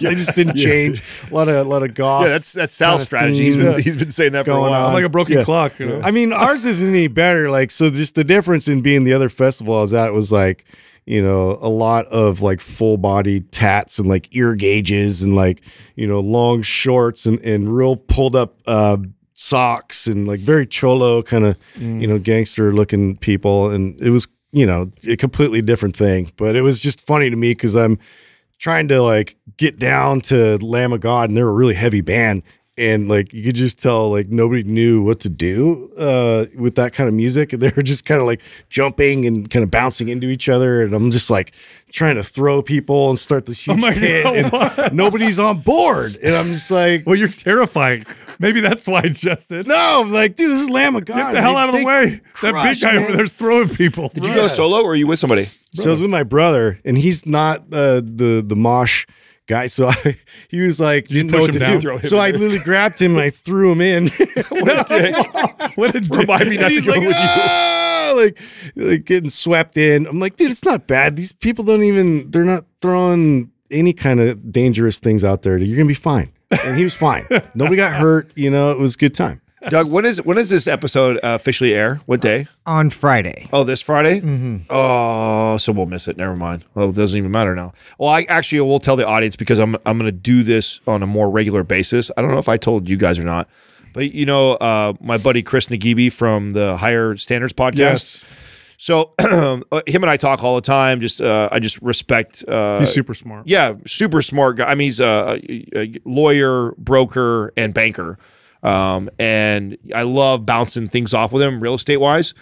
[SPEAKER 5] They just didn't change. A lot of a lot of golf.
[SPEAKER 4] Yeah, that's that's Sal's strategy. He's been, he's been saying that for a
[SPEAKER 5] going
[SPEAKER 4] while.
[SPEAKER 5] on.
[SPEAKER 3] like a broken
[SPEAKER 5] Yeah.
[SPEAKER 3] clock. You know?
[SPEAKER 5] I mean, ours isn't any better. Like, so just the difference in being the other festival I was at was like, you know, a lot of like full body tats and like ear gauges and like, you know, long shorts and, and real pulled up uh, socks and like very cholo kind of, you know, gangster looking people. And it was, you know, a completely different thing. But it was just funny to me because I'm trying to like get down to Lamb of God and they're a really heavy band. And like you could just tell like nobody knew what to do uh, with that kind of music, and [laughs] they were just kind of like jumping and kind of bouncing into each other, and I'm just like trying to throw people and start this [laughs] huge
[SPEAKER 3] Oh my
[SPEAKER 5] pit,
[SPEAKER 3] God,
[SPEAKER 5] and [laughs] nobody's on board, and I'm just like.
[SPEAKER 3] Well, you're terrifying. Maybe that's why, Justin.
[SPEAKER 5] No, I'm like, dude, this is Lamb of God.
[SPEAKER 3] Get the hell out of the way. That
[SPEAKER 5] crush,
[SPEAKER 3] big guy
[SPEAKER 5] man.
[SPEAKER 3] over there's throwing people.
[SPEAKER 4] Did you go solo or are you with somebody?
[SPEAKER 5] So I was with my brother, and he's not uh, the the mosh guy. So [laughs] I, he was like, didn't know what to
[SPEAKER 3] down?
[SPEAKER 5] do.
[SPEAKER 3] Throw him
[SPEAKER 5] So I literally grabbed him and I threw him in. [laughs] [laughs]
[SPEAKER 3] what a dick.
[SPEAKER 4] Remind me not to go
[SPEAKER 5] like,
[SPEAKER 4] with you.
[SPEAKER 5] "Ah!" like, like getting swept in. I'm like, dude, it's not bad. These people don't even. They're not throwing any kind of dangerous things out there. You're gonna be fine. And he was fine. Nobody got hurt. You know, it was a good time.
[SPEAKER 4] Doug, when is when does this episode uh, officially air? What day?
[SPEAKER 1] On Friday.
[SPEAKER 4] Oh, this Friday. Mm -hmm. Oh, so we'll miss it. Never mind. Well, it doesn't even matter now. Well, I actually will tell the audience because I'm I'm going to do this on a more regular basis. I don't know if I told you guys or not, but you know, uh, my buddy Chris Naghibi from the Higher Standards podcast.
[SPEAKER 3] Yes.
[SPEAKER 4] So [clears throat] him and I talk all the time. Just uh, I just respect. Uh,
[SPEAKER 3] He's super smart.
[SPEAKER 4] yeah, super smart guy. I mean, he's a, a lawyer, broker, and banker. Um, and I love bouncing things off with him real estate wise.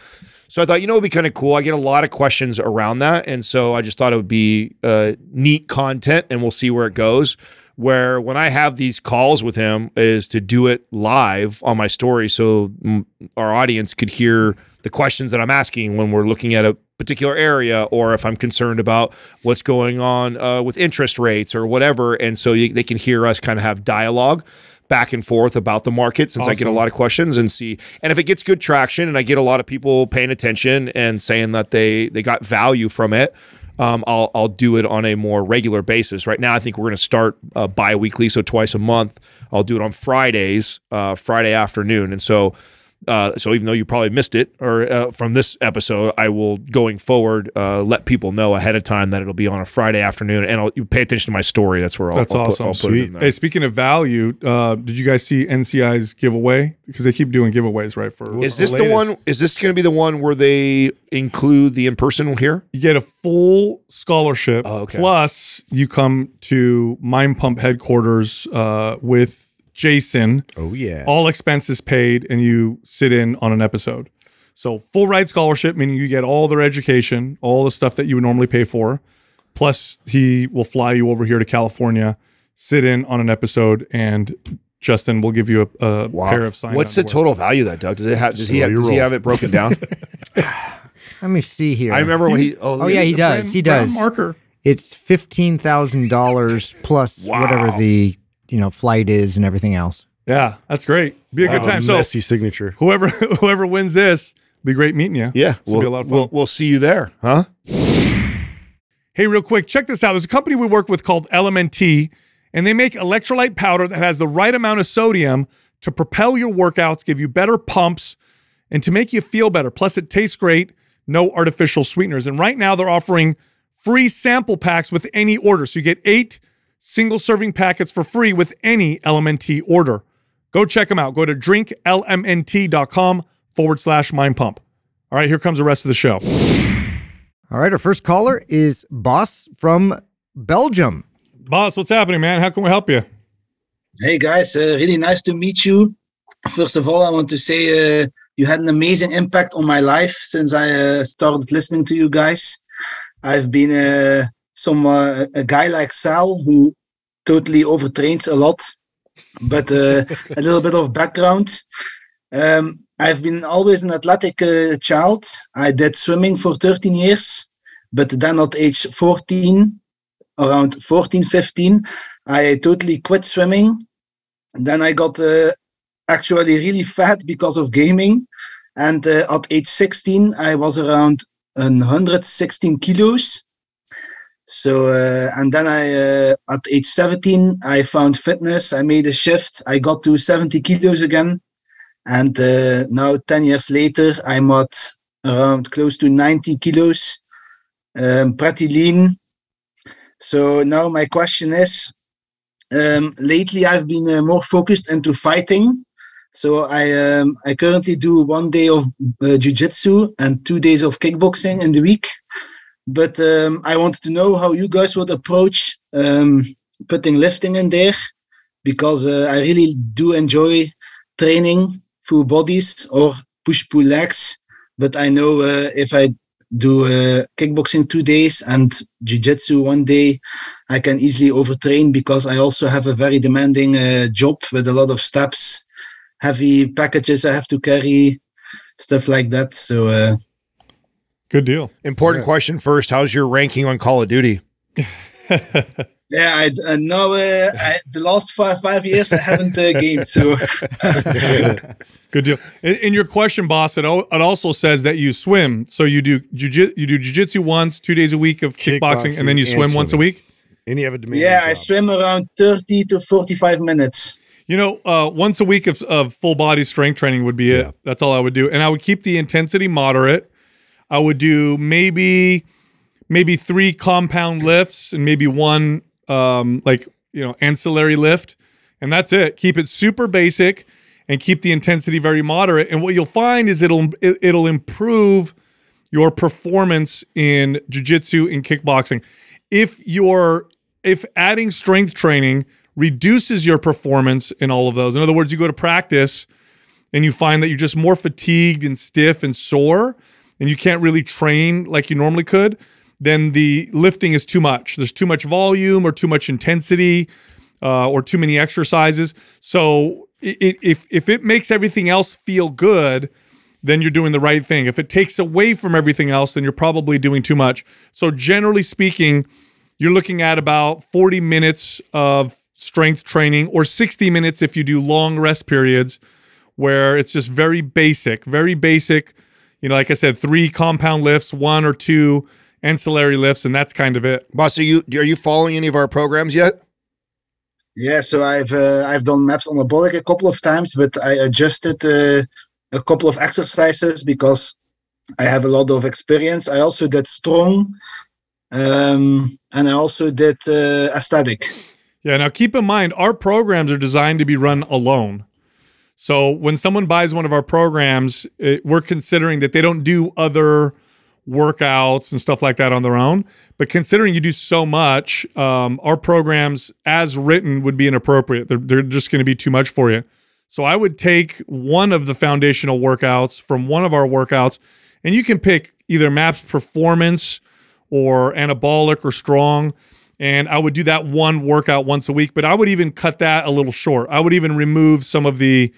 [SPEAKER 4] So I thought, you know, it'd be kind of cool. I get a lot of questions around that. And so I just thought it would be uh, neat content and we'll see where it goes. Where when I have these calls with him is to do it live on my story so mm, our audience could hear the questions that I'm asking when we're looking at a particular area or if I'm concerned about what's going on uh, with interest rates or whatever. And so you, they can hear us kind of have dialogue back and forth about the market since I get a lot of questions and see and if it gets good traction and I get a lot of people paying attention and saying that they they got value from it um, I'll I'll do it on a more regular basis. Right now, I think we're going to start uh, bi-weekly, so twice a month. I'll do it on Fridays, uh, Friday afternoon, and so uh, so even though you probably missed it or uh, from this episode, I will going forward uh, let people know ahead of time that it'll be on a Friday afternoon, and I'll you pay attention to my story. That's where I'll,
[SPEAKER 3] That's
[SPEAKER 4] I'll
[SPEAKER 3] awesome.
[SPEAKER 4] Put, I'll put it in there.
[SPEAKER 3] Hey, speaking of value, uh, did you guys see NCI's giveaway? Because they keep doing giveaways, right? For
[SPEAKER 4] Is this
[SPEAKER 3] our
[SPEAKER 4] the one? Is this going to be the one where they include the in person here?
[SPEAKER 3] You get a full scholarship.
[SPEAKER 4] Oh, okay.
[SPEAKER 3] Plus, you come to Mind Pump headquarters uh, with Jason.
[SPEAKER 5] Oh yeah.
[SPEAKER 3] all expenses paid, and you sit in on an episode. So full ride scholarship, meaning you get all their education, all the stuff that you would normally pay for. Plus, he will fly you over here to California, sit in on an episode, and Justin will give you a, a pair of sign.
[SPEAKER 4] What's the total value of that, Doug? Does it have? Does he have? Does he have it broken down? [laughs]
[SPEAKER 1] Let me see here.
[SPEAKER 4] I remember when he. Oh,
[SPEAKER 1] Oh yeah, he does. He does.
[SPEAKER 3] marker.
[SPEAKER 1] It's fifteen thousand dollars plus whatever the you know flight is and everything else.
[SPEAKER 3] Yeah, that's great. Be a good time. So
[SPEAKER 5] messy signature.
[SPEAKER 3] whoever [laughs] whoever wins this, be great meeting you.
[SPEAKER 4] Yeah,
[SPEAKER 3] This will
[SPEAKER 4] we'll,
[SPEAKER 3] be a lot of fun.
[SPEAKER 4] We'll, we'll see you there, huh?
[SPEAKER 3] Hey, real quick, check this out. There's a company we work with called LMNT, and they make electrolyte powder that has the right amount of sodium to propel your workouts, give you better pumps, and to make you feel better. Plus, it tastes great, no artificial sweeteners. And right now, they're offering free sample packs with any order. So you get eight single serving packets for free with any LMNT order. Go check them out. Go to drinklmnt.com forward slash mind pump. All right, here comes the rest of the show.
[SPEAKER 1] All right, our first caller is Boss from Belgium.
[SPEAKER 3] Boss, what's happening, man? How can we help you?
[SPEAKER 8] Hey guys, uh, really nice to meet you. First of all, I want to say uh, you had an amazing impact on my life since I uh, started listening to you guys. I've been uh, some uh, a guy like Sal who totally overtrains a lot, but uh, a little bit of background. Um, I've been always an athletic uh, child. I did swimming for 13 years, but then at age 14, around 14, 15, I totally quit swimming. Then I got uh, actually really fat because of gaming. And at age 16, I was around 116 kilos. So, uh, and then I, uh, at age 17, I found fitness. I made a shift. I got to 70 kilos again. And uh, now, 10 years later, I'm at around close to 90 kilos, um, pretty lean. So now my question is, um, lately I've been uh, more focused into fighting. So I um, I currently do one day of uh, jujitsu and two days of kickboxing in the week. But um, I wanted to know how you guys would approach um, putting lifting in there. because uh, I really do enjoy training full bodies or push pull legs. But I know uh, if I do uh, kickboxing two days and jiu-jitsu one day i can easily overtrain because i also have a very demanding uh, job with a lot of steps heavy packages i have to carry stuff like that so uh,
[SPEAKER 3] Good deal.
[SPEAKER 4] Important question first. How's your ranking on Call of Duty? [laughs]
[SPEAKER 8] yeah i uh, now uh, I, the last five, five years i haven't uh, gamed so [laughs]
[SPEAKER 3] Good deal. In, in your question, boss, it, al- it also says that you swim. So you do jiu you do jujitsu once, two days a week of kickboxing, and then you
[SPEAKER 5] Kickboxing
[SPEAKER 3] swim
[SPEAKER 5] and
[SPEAKER 3] once a week.
[SPEAKER 5] And you have a demand.
[SPEAKER 8] yeah i swim around 30 to 45 minutes
[SPEAKER 3] You know, uh, once a week of, of full body strength training would be it.
[SPEAKER 5] Yeah.
[SPEAKER 3] That's all I would do, and I would keep the intensity moderate. I would do maybe maybe three compound lifts and maybe one um, like you know ancillary lift, and that's it. Keep it super basic and keep the intensity very moderate. And what you'll find is it'll it, it'll improve your performance in jujitsu and kickboxing. If you're if adding strength training reduces your performance in all of those, in other words, you go to practice and you find that you're just more fatigued and stiff and sore and you can't really train like you normally could, then the lifting is too much. There's too much volume or too much intensity uh, or too many exercises. So it, it, if if it makes everything else feel good, then you're doing the right thing. If it takes away from everything else, then you're probably doing too much. So generally speaking, you're looking at about 40 minutes of strength training or 60 minutes if you do long rest periods where it's just very basic, very basic. You know, like I said, three compound lifts, one or two ancillary lifts, and that's kind of it.
[SPEAKER 4] Boss, are you are you following any of our programs yet?
[SPEAKER 8] Yeah, so I've uh, I've done maps anabolic a couple of times, but I adjusted uh, a couple of exercises because I have a lot of experience. I also did strong, um, and I also did uh, aesthetic.
[SPEAKER 3] Yeah, now keep in mind, our programs are designed to be run alone. So when someone buys one of our programs, it, we're considering that they don't do other workouts and stuff like that on their own. But considering you do so much, um, our programs as written would be inappropriate. They're, they're just going to be too much for you. So I would take one of the foundational workouts from one of our workouts, and you can pick either MAPS Performance or Anabolic or Strong. And I would do that one workout once a week, but I would even cut that a little short. I would even remove some of the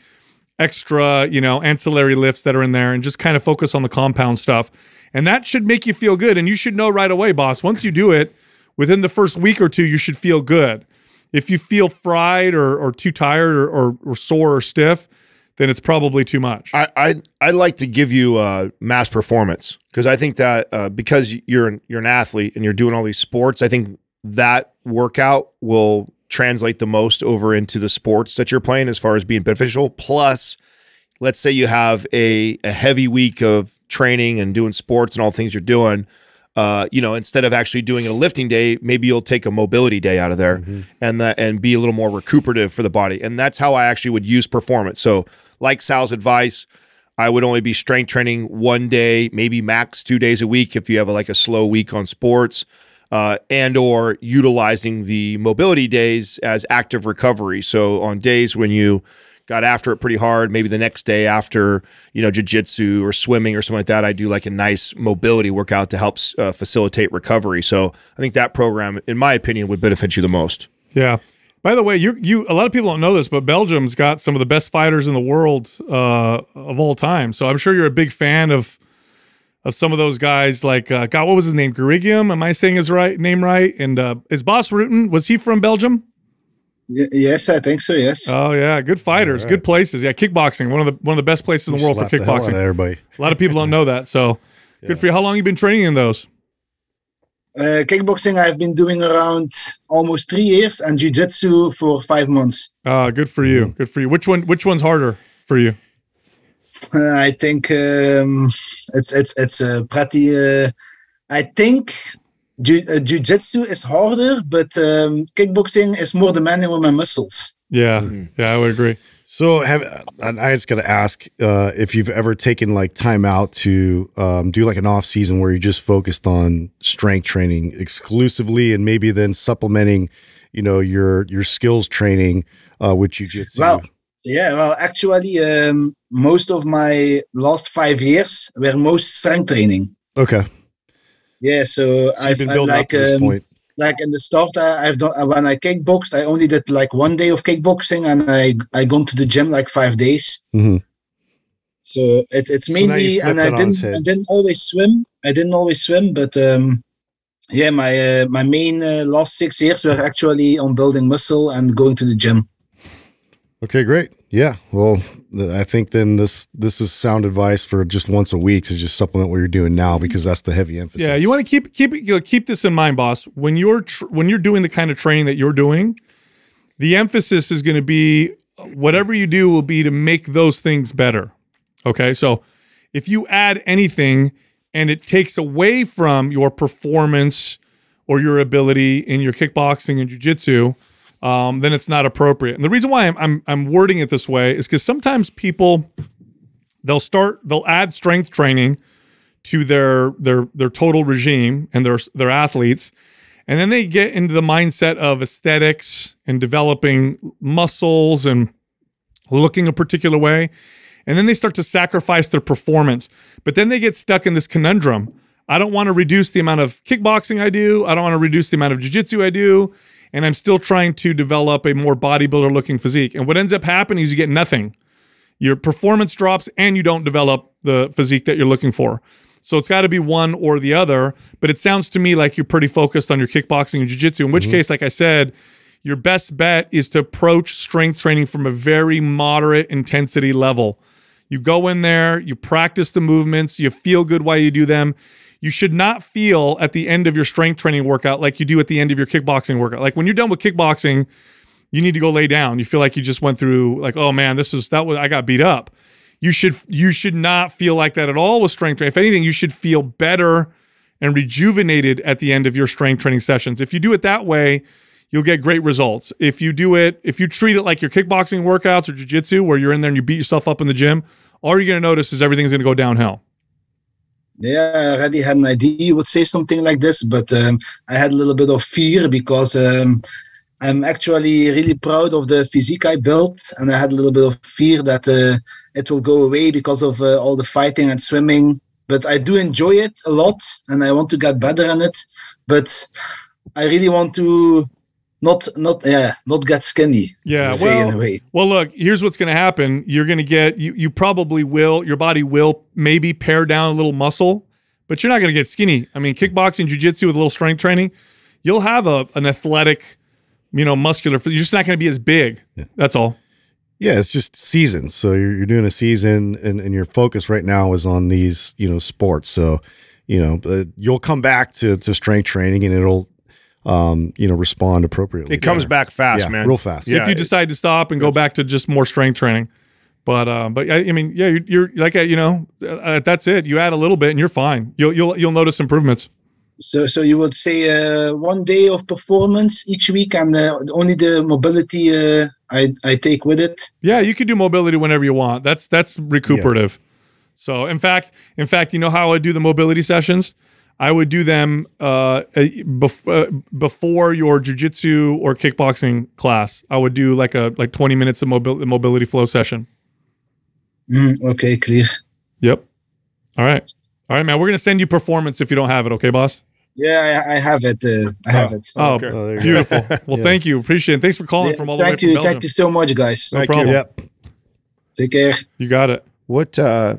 [SPEAKER 3] extra, you know, ancillary lifts that are in there and just kind of focus on the compound stuff. And that should make you feel good. And you should know right away, boss, once you do it, within the first week or two, you should feel good. If you feel fried or, or too tired or, or, or sore or stiff, then it's probably too much.
[SPEAKER 4] I I I'd like to give you uh, MAPS Performance because I think that uh, because you're an, you're an athlete and you're doing all these sports, I think that workout will translate the most over into the sports that you're playing as far as being beneficial. Plus, let's say you have a a heavy week of training and doing sports and all the things you're doing. Uh, you know, instead of actually doing a lifting day, maybe you'll take a mobility day out of there and that and be a little more recuperative for the body. And that's how I actually would use performance. So, like Sal's advice, I would only be strength training one day, maybe max two days a week if you have a, like a slow week on sports, uh, and or utilizing the mobility days as active recovery. So on days when you got after it pretty hard, maybe the next day after you know jujitsu or swimming or something like that, I do like a nice mobility workout to help uh, facilitate recovery. So I think that program, in my opinion, would benefit you the most.
[SPEAKER 3] Yeah. By the way, you you a lot of people don't know this, but Belgium's got some of the best fighters in the world uh, of all time. So I'm sure you're a big fan of of some of those guys. Like uh, God, what was his name? Garigium? Am I saying his right name right? And uh, is Bas Rutten was he from Belgium?
[SPEAKER 8] Y- yes, I think so. Yes.
[SPEAKER 3] Oh yeah, good fighters, good places. Yeah, kickboxing one of the one of the best places in the world for
[SPEAKER 5] Slap the hell out of
[SPEAKER 3] kickboxing.
[SPEAKER 5] everybody.
[SPEAKER 3] A lot of people don't know that. So [laughs] good for you. How long you been training in those?
[SPEAKER 8] Uh, kickboxing, I've been doing around almost three years, and jiu-jitsu for five months.
[SPEAKER 3] Uh, good for you. Good for you. Which one? Which one's harder for you?
[SPEAKER 8] Uh, I think um, it's it's it's uh, pretty. Uh, I think ju- uh, jiu-jitsu is harder, but um, kickboxing is more demanding on my muscles.
[SPEAKER 3] Yeah, yeah, I would agree.
[SPEAKER 5] So have and I just got to ask uh, if you've ever taken like time out to um, do like an off season where you just focused on strength training exclusively and maybe then supplementing you know your your skills training uh, with jujitsu?
[SPEAKER 8] Well, yeah, well, actually, um, most of my last five years were most strength training.
[SPEAKER 5] okay,
[SPEAKER 8] Yeah, so,
[SPEAKER 5] so
[SPEAKER 8] I've
[SPEAKER 5] been building up
[SPEAKER 8] like
[SPEAKER 5] to this
[SPEAKER 8] um,
[SPEAKER 5] point.
[SPEAKER 8] like in the start, I, I've done when I kickboxed. I only did like one day of kickboxing, and I I gone to the gym like five days.
[SPEAKER 5] Mhm.
[SPEAKER 8] So it's it's
[SPEAKER 5] So
[SPEAKER 8] mainly,
[SPEAKER 5] flip
[SPEAKER 8] and I
[SPEAKER 5] that on its
[SPEAKER 8] didn't I didn't always swim. I didn't always swim, but um, yeah, my uh, my main uh, last six years were actually on building muscle and going to the gym.
[SPEAKER 5] Okay, great. Yeah. Well, I think then this this is sound advice for just once a week to just supplement what you're doing now because that's the heavy emphasis.
[SPEAKER 3] Yeah, you want to keep keep you know, keep this in mind, boss. When you're when you're doing the kind of training that you're doing, the emphasis is going to be whatever you do will be to make those things better. Okay, so if you add anything and it takes away from your performance or your ability in your kickboxing and jujitsu, um, then it's not appropriate. And the reason why I'm I'm, I'm wording it this way is because sometimes people they'll start they'll add strength training to their their their total regime and their their athletes and then they get into the mindset of aesthetics and developing muscles and looking a particular way and then they start to sacrifice their performance. But then they get stuck in this conundrum. I don't want to reduce the amount of kickboxing i do. I don't want to reduce the amount of jiu-jitsu i do and i'm still trying to develop a more bodybuilder looking physique and what ends up happening is you get nothing your performance drops and you don't develop the physique that you're looking for. So it's got to be one or the other. But it sounds to me like you're pretty focused on your kickboxing and jiu-jitsu, in which mm-hmm. case, like I said, your best bet is to approach strength training from a very moderate intensity level. You go in there, you practice the movements, you feel good while you do them. You should not feel at the end of your strength training workout like you do at the end of your kickboxing workout. Like when you're done with kickboxing, you need to go lay down. You feel like you just went through like, oh man, this is that was I got beat up. You should you should not feel like that at all with strength training. If anything, you should feel better and rejuvenated at the end of your strength training sessions. If you do it that way, you'll get great results. If you do it, if you treat it like your kickboxing workouts or jujitsu, where you're in there and you beat yourself up in the gym, all you're gonna notice is everything's gonna go downhill.
[SPEAKER 8] Yeah, I already had an idea you would say something like this, but um, I had a little bit of fear because um, I'm actually really proud of the physique I built, and I had a little bit of fear that uh, it will go away because of uh, all the fighting and swimming. But I do enjoy it a lot, and I want to get better in it. But I really want to not not yeah not get skinny.
[SPEAKER 3] Yeah,
[SPEAKER 8] to in
[SPEAKER 3] well-
[SPEAKER 8] a way.
[SPEAKER 3] Well, look, here's what's going to happen. You're going to get you. You probably will. Your body will maybe pare down a little muscle, but you're not going to get skinny. I mean, kickboxing, jujitsu with a little strength training, you'll have a an athletic, you know, muscular. You're just not going to be as big. That's all.
[SPEAKER 5] Yeah, it's just seasons. So you're, you're doing a season, and, and your focus right now is on these, you know, sports. So, you know, uh, you'll come back to to strength training, and it'll, um, you know, respond appropriately.
[SPEAKER 4] It comes
[SPEAKER 5] there.
[SPEAKER 4] back fast,
[SPEAKER 5] yeah,
[SPEAKER 4] man.
[SPEAKER 5] real fast.
[SPEAKER 4] Yeah.
[SPEAKER 3] if you decide to stop and go back to just more strength training. But uh, but I, I mean, yeah, you're, you're like uh, you know, uh, that's it. You add a little bit and you're fine. You'll you'll you'll notice improvements.
[SPEAKER 8] So, so you would say uh, one day of performance each week, and uh, only the mobility uh, I I take with it.
[SPEAKER 3] Yeah, you can do mobility whenever you want. That's that's recuperative. So, in fact, in fact, you know how I do the mobility sessions? I would do them uh, bef- uh, before your jujitsu or kickboxing class. I would do like a like twenty minutes of mobility mobility flow session.
[SPEAKER 8] Mm, okay, clear.
[SPEAKER 3] Yep. All right. All right, man. We're gonna send you performance if you don't have it. Okay, boss.
[SPEAKER 8] Yeah, I, I have it. Uh, I have it.
[SPEAKER 3] Oh,
[SPEAKER 4] Okay.
[SPEAKER 5] Oh, there you go.
[SPEAKER 3] beautiful. [laughs] Well,
[SPEAKER 5] Yeah.
[SPEAKER 3] thank you. Appreciate it. Thanks for calling
[SPEAKER 8] Yeah,
[SPEAKER 3] from all the
[SPEAKER 8] thank
[SPEAKER 3] way from
[SPEAKER 8] you,
[SPEAKER 3] Belgium.
[SPEAKER 8] thank you so much, guys.
[SPEAKER 3] No
[SPEAKER 4] Thank you.
[SPEAKER 3] problem.
[SPEAKER 5] Yep.
[SPEAKER 8] Take care.
[SPEAKER 3] You got it.
[SPEAKER 4] What uh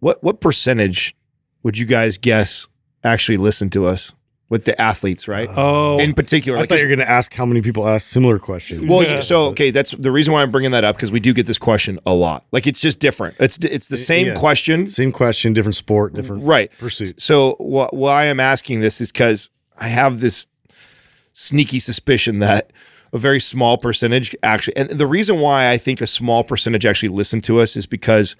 [SPEAKER 4] what what percentage would you guys guess actually listen to us with the athletes, right?
[SPEAKER 3] Oh, oh.
[SPEAKER 4] In particular,
[SPEAKER 5] I
[SPEAKER 4] like
[SPEAKER 5] thought you were going to ask how many people ask similar questions.
[SPEAKER 4] well,
[SPEAKER 3] Yeah.
[SPEAKER 4] so okay, that's the reason why I'm bringing that up because we do get this question a lot. Like it's just different. It's it's the same
[SPEAKER 5] Yeah.
[SPEAKER 4] question,
[SPEAKER 5] Same question, different sport, different
[SPEAKER 4] right?
[SPEAKER 5] pursuit.
[SPEAKER 4] So wh- why I'm asking this is because I have this sneaky suspicion that a very small percentage actually, and the reason why I think a small percentage actually listen to us is because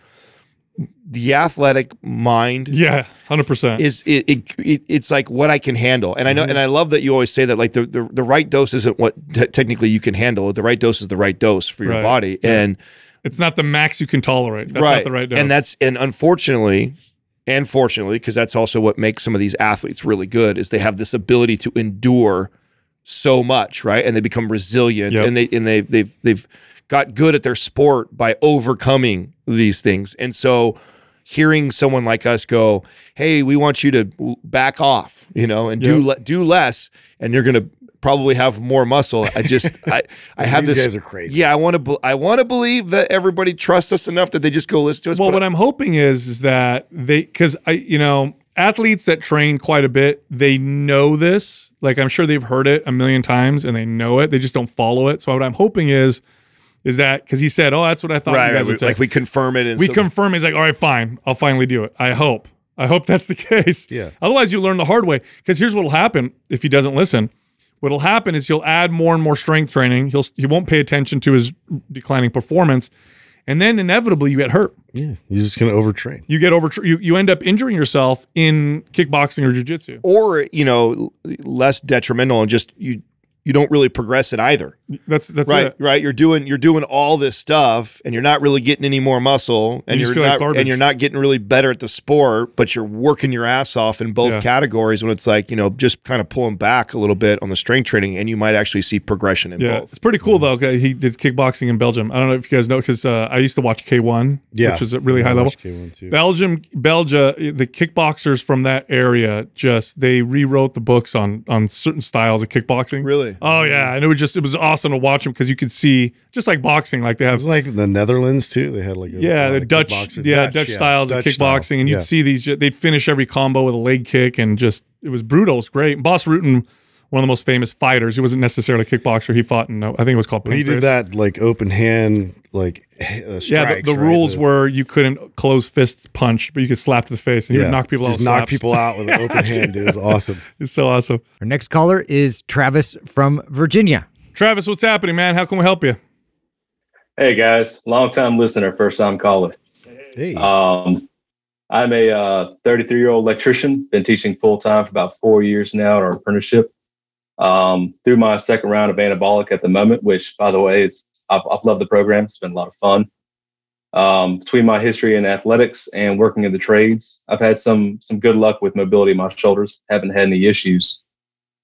[SPEAKER 4] the athletic mind
[SPEAKER 3] yeah, hundred percent.
[SPEAKER 4] is it, it, it it's like what I can handle, and I know, mm-hmm. and I love that you always say that like the the, the right dose isn't what te- technically you can handle. The right dose is the right dose for your
[SPEAKER 3] Right.
[SPEAKER 4] body, and
[SPEAKER 3] It's not the max you can tolerate. That's
[SPEAKER 4] right,
[SPEAKER 3] not the right dose.
[SPEAKER 4] and that's and unfortunately, and fortunately, because that's also what makes some of these athletes really good is they have this ability to endure so much, right? And they become resilient
[SPEAKER 3] Yep.
[SPEAKER 4] and they and they they've they've got good at their sport by overcoming these things. And so hearing someone like us go, "Hey, we want you to back off," you know, and do le- do less and you're going to probably have more muscle. I just [laughs] I I have
[SPEAKER 5] These
[SPEAKER 4] this
[SPEAKER 5] guys are crazy.
[SPEAKER 4] Yeah, I want to I want to believe that everybody trusts us enough that they just go listen to us.
[SPEAKER 3] Well, what I'm hoping is is that they because I you know athletes that train quite a bit they know this like I'm sure they've heard it a million times and they know it they just don't follow it. So what I'm hoping is is that because he said oh that's what I thought
[SPEAKER 4] right,
[SPEAKER 3] you guys
[SPEAKER 4] right,
[SPEAKER 3] would say.
[SPEAKER 4] like we confirm it and
[SPEAKER 3] we
[SPEAKER 4] so-
[SPEAKER 3] confirm he's like all right fine I'll finally do it. I hope I hope that's the [laughs] case.
[SPEAKER 5] Yeah.
[SPEAKER 3] Otherwise you learn the hard way because here's what'll happen if he doesn't listen. What'll happen is he'll add more and more strength training. He'll he won't pay attention to his declining performance, and then inevitably you get hurt
[SPEAKER 5] Yeah, you're just gonna overtrain.
[SPEAKER 3] you get over you, you end up injuring yourself in kickboxing or jiu-jitsu
[SPEAKER 4] or you know less detrimental and just you you don't really progress it either.
[SPEAKER 3] That's that's
[SPEAKER 4] right,
[SPEAKER 3] it
[SPEAKER 4] right. You're doing you're doing all this stuff, and you're not really getting any more muscle, and
[SPEAKER 3] You just
[SPEAKER 4] are
[SPEAKER 3] feel like
[SPEAKER 4] not and you're not getting really better at the sport, but you're working your ass off in both
[SPEAKER 3] Yeah.
[SPEAKER 4] categories. When it's like you know just kind of pulling back a little bit on the strength training, and you might actually see progression in
[SPEAKER 3] yeah
[SPEAKER 4] both.
[SPEAKER 3] it's pretty cool though 'cause he did kickboxing in belgium i don't know if you guys know because uh, i used to watch k1
[SPEAKER 5] Yeah,
[SPEAKER 3] which is a really
[SPEAKER 5] I
[SPEAKER 3] high level
[SPEAKER 5] watched K1 too.
[SPEAKER 3] belgium belgia the kickboxers from that area just they rewrote the books on on certain styles of kickboxing
[SPEAKER 4] Really?
[SPEAKER 3] oh yeah and it was just it was awesome to watch them because you could see just like boxing like they have
[SPEAKER 5] was like the Netherlands too. They had like a
[SPEAKER 3] Yeah, the Dutch,
[SPEAKER 5] kickboxing.
[SPEAKER 3] yeah, Dutch, styles
[SPEAKER 5] Dutch
[SPEAKER 3] of kickboxing,
[SPEAKER 5] style.
[SPEAKER 3] and you'd
[SPEAKER 5] Yeah.
[SPEAKER 3] see these. They'd finish every combo with a leg kick, and just it was brutal. It was great. Bas Rutten, one of the most famous fighters. He wasn't necessarily a kickboxer. He fought in, uh, I think it was called.
[SPEAKER 5] When he did that like open hand like uh,
[SPEAKER 3] Yeah, the, the
[SPEAKER 5] right?
[SPEAKER 3] rules
[SPEAKER 5] The-
[SPEAKER 3] were you couldn't close fist punch, but you could slap to the face, and you would knock people
[SPEAKER 5] just
[SPEAKER 3] out. with
[SPEAKER 5] knock
[SPEAKER 3] slaps.
[SPEAKER 5] people out with an [laughs] open hand. It was awesome. [laughs]
[SPEAKER 3] It's so awesome.
[SPEAKER 1] Our next caller is Travis from Virginia.
[SPEAKER 3] Travis, what's happening, man? How can we help you?
[SPEAKER 9] Hey guys, long time listener, first time caller.
[SPEAKER 5] Hey,
[SPEAKER 9] Um, I'm a 33 year old electrician. Been teaching full time for about four years now, at our apprenticeship. Um, through my second round of anabolic at the moment, which by the way, it's I've, I've loved the program. It's been a lot of fun. Um, between my history in athletics and working in the trades, I've had some some good luck with mobility in my shoulders. Haven't had any issues,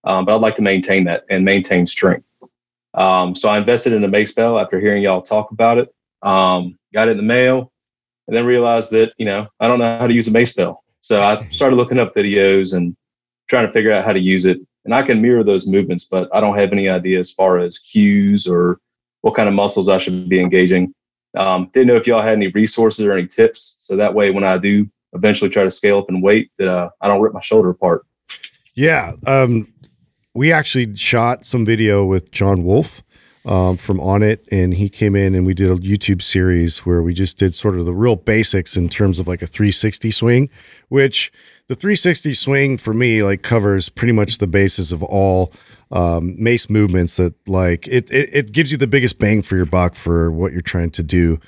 [SPEAKER 9] um, but I'd like to maintain that and maintain strength. Um, so I invested in a Mace Bell after hearing y'all talk about it. Um, got it in the mail, and then realized that you know I don't know how to use a Mace Bell. So I started looking up videos and trying to figure out how to use it. And I can mirror those movements, but I don't have any idea as far as cues or what kind of muscles I should be engaging. Um, didn't know if y'all had any resources or any tips, so that way when I do eventually try to scale up and weight, that uh, I don't rip my shoulder apart.
[SPEAKER 5] yeah. Um, we actually shot some video with John Wolf um, from Onnit, and he came in and we did a YouTube series where we just did sort of the real basics in terms of like a 360 swing, which the 360 swing for me like covers pretty much the basis of all um, mace movements that like it, it it gives you the biggest bang for your buck for what you're trying to do.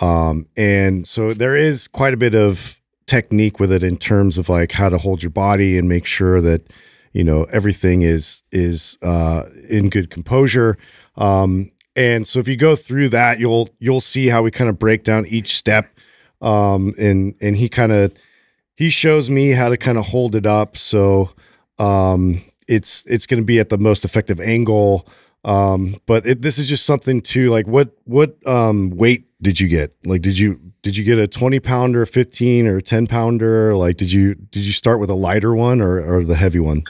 [SPEAKER 5] Um, and so there is quite a bit of technique with it in terms of like how to hold your body and make sure that you know everything is is uh, in good composure. Um, and so if you go through that, you'll you'll see how we kind of break down each step. Um, and and he kind of he shows me how to kind of hold it up so um, it's it's going to be at the most effective angle. Um, but it, this is just something to like what what um, weight did you get? Like did you did you get a 20 pounder, 15 or 10 pounder? Like did you did you start with a lighter one or, or the heavy one?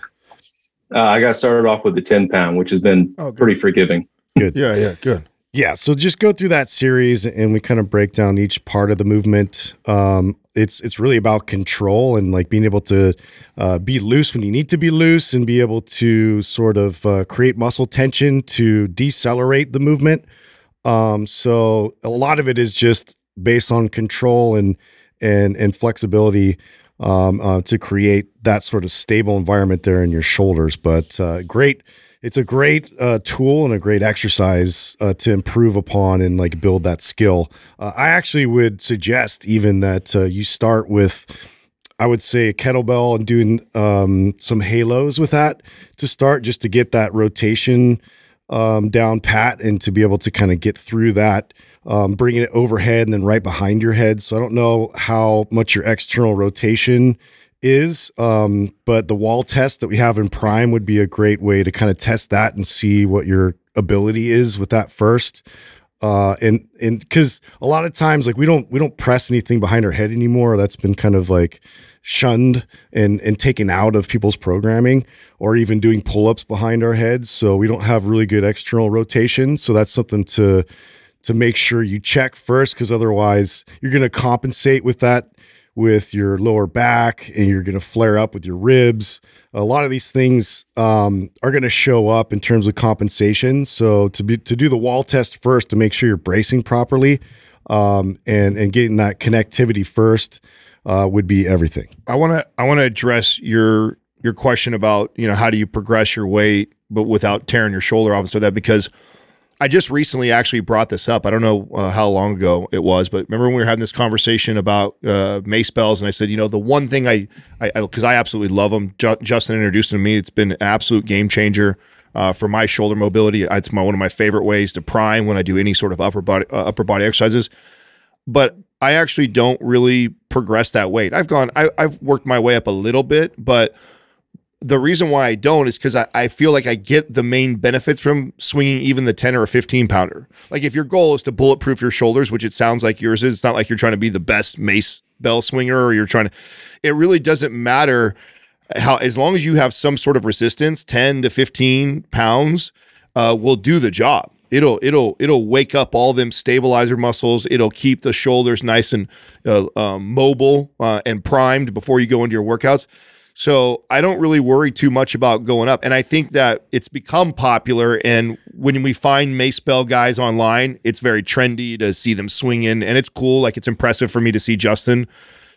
[SPEAKER 9] Uh, I got started off with the 10 pound, which has been
[SPEAKER 4] Oh,
[SPEAKER 9] pretty forgiving. Good.
[SPEAKER 4] Yeah, yeah, good.
[SPEAKER 5] Yeah, so just go through that series and we kind of break down each part of the movement. Um, it's it's really about control and like being able to uh, be loose when you need to be loose and be able to sort of uh, create muscle tension to decelerate the movement. Um, so a lot of it is just based on control and and and flexibility um, uh, to create that sort of stable environment there in your shoulders. But uh, great, it's a great uh, tool and a great exercise uh, to improve upon and like build that skill. Uh, I actually would suggest even that uh, you start with. I would say a kettlebell and doing um, some halos with that to start, just to get that rotation um, down pat and to be able to kind of get through that, um, bringing it overhead and then right behind your head. So I don't know how much your external rotation is, um, but the wall test that we have in Prime would be a great way to kind of test that and see what your ability is with that first. Uh, and and because a lot of times like we don't we don't press anything behind our head anymore. That's been kind of like shunned and and taken out of people's programming, or even doing pull ups behind our heads. So we don't have really good external rotation. So that's something to to make sure you check first, because otherwise you're going to compensate with that with your lower back and you're going to flare up with your ribs. A lot of these things um, are going to show up in terms of compensation. So to be to do the wall test first to make sure you're bracing properly um, and and getting that connectivity first uh, would be everything.
[SPEAKER 4] I want to I want to address your your question about you know how do you progress your weight but without tearing your shoulder off and so that because I just recently actually brought this up. I don't know uh, how long ago it was, but remember when we were having this conversation about uh, mace bells, and I said, you know, the one thing I, because I, I, absolutely love them. Ju- Justin introduced them to me. It's been an absolute game changer uh, for my shoulder mobility. It's my one of my favorite ways to prime when I do any sort of upper body uh, upper body exercises. But I actually don't really progress that weight. I've gone, I, I've worked my way up a little bit, but the reason why I don't is because I, I feel like I get the main benefits from swinging even the 10 or a 15 pounder. Like if your goal is to bulletproof your shoulders, which it sounds like yours is, it's not like you're trying to be the best mace bell swinger or you're trying to, it really doesn't matter how, as long as you have some sort of resistance, 10 to 15 pounds uh, will do the job. It'll it'll it'll wake up all them stabilizer muscles. It'll keep the shoulders nice and uh, um, mobile uh, and primed before you go into your workouts so I don't really worry too much about going up. And I think that it's become popular. And when we find Mace Bell guys online, it's very trendy to see them swinging. And it's cool. Like it's impressive for me to see Justin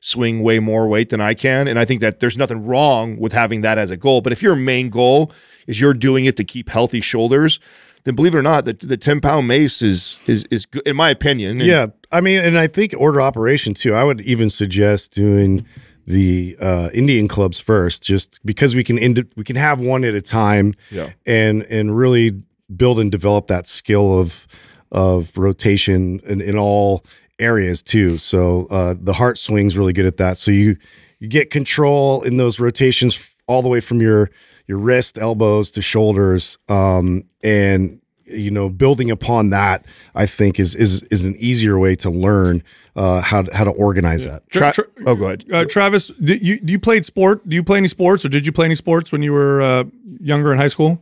[SPEAKER 4] swing way more weight than I can. And I think that there's nothing wrong with having that as a goal. But if your main goal is you're doing it to keep healthy shoulders, then believe it or not, the, the 10 pound mace is, is, is good, in my opinion.
[SPEAKER 5] yeah. I mean, and I think order operation too. I would even suggest doing – the uh, Indian clubs first, just because we can ind- we can have one at a time,
[SPEAKER 4] yeah.
[SPEAKER 5] and and really build and develop that skill of of rotation in, in all areas too. So uh, the heart swings really good at that. So you you get control in those rotations all the way from your your wrist, elbows to shoulders, um, and you know building upon that i think is is is an easier way to learn uh, how to, how to organize that.
[SPEAKER 3] Tra- Tra-
[SPEAKER 4] oh go ahead.
[SPEAKER 3] uh, travis Did you do you played sport do you play any sports or did you play any sports when you were uh, younger in high school?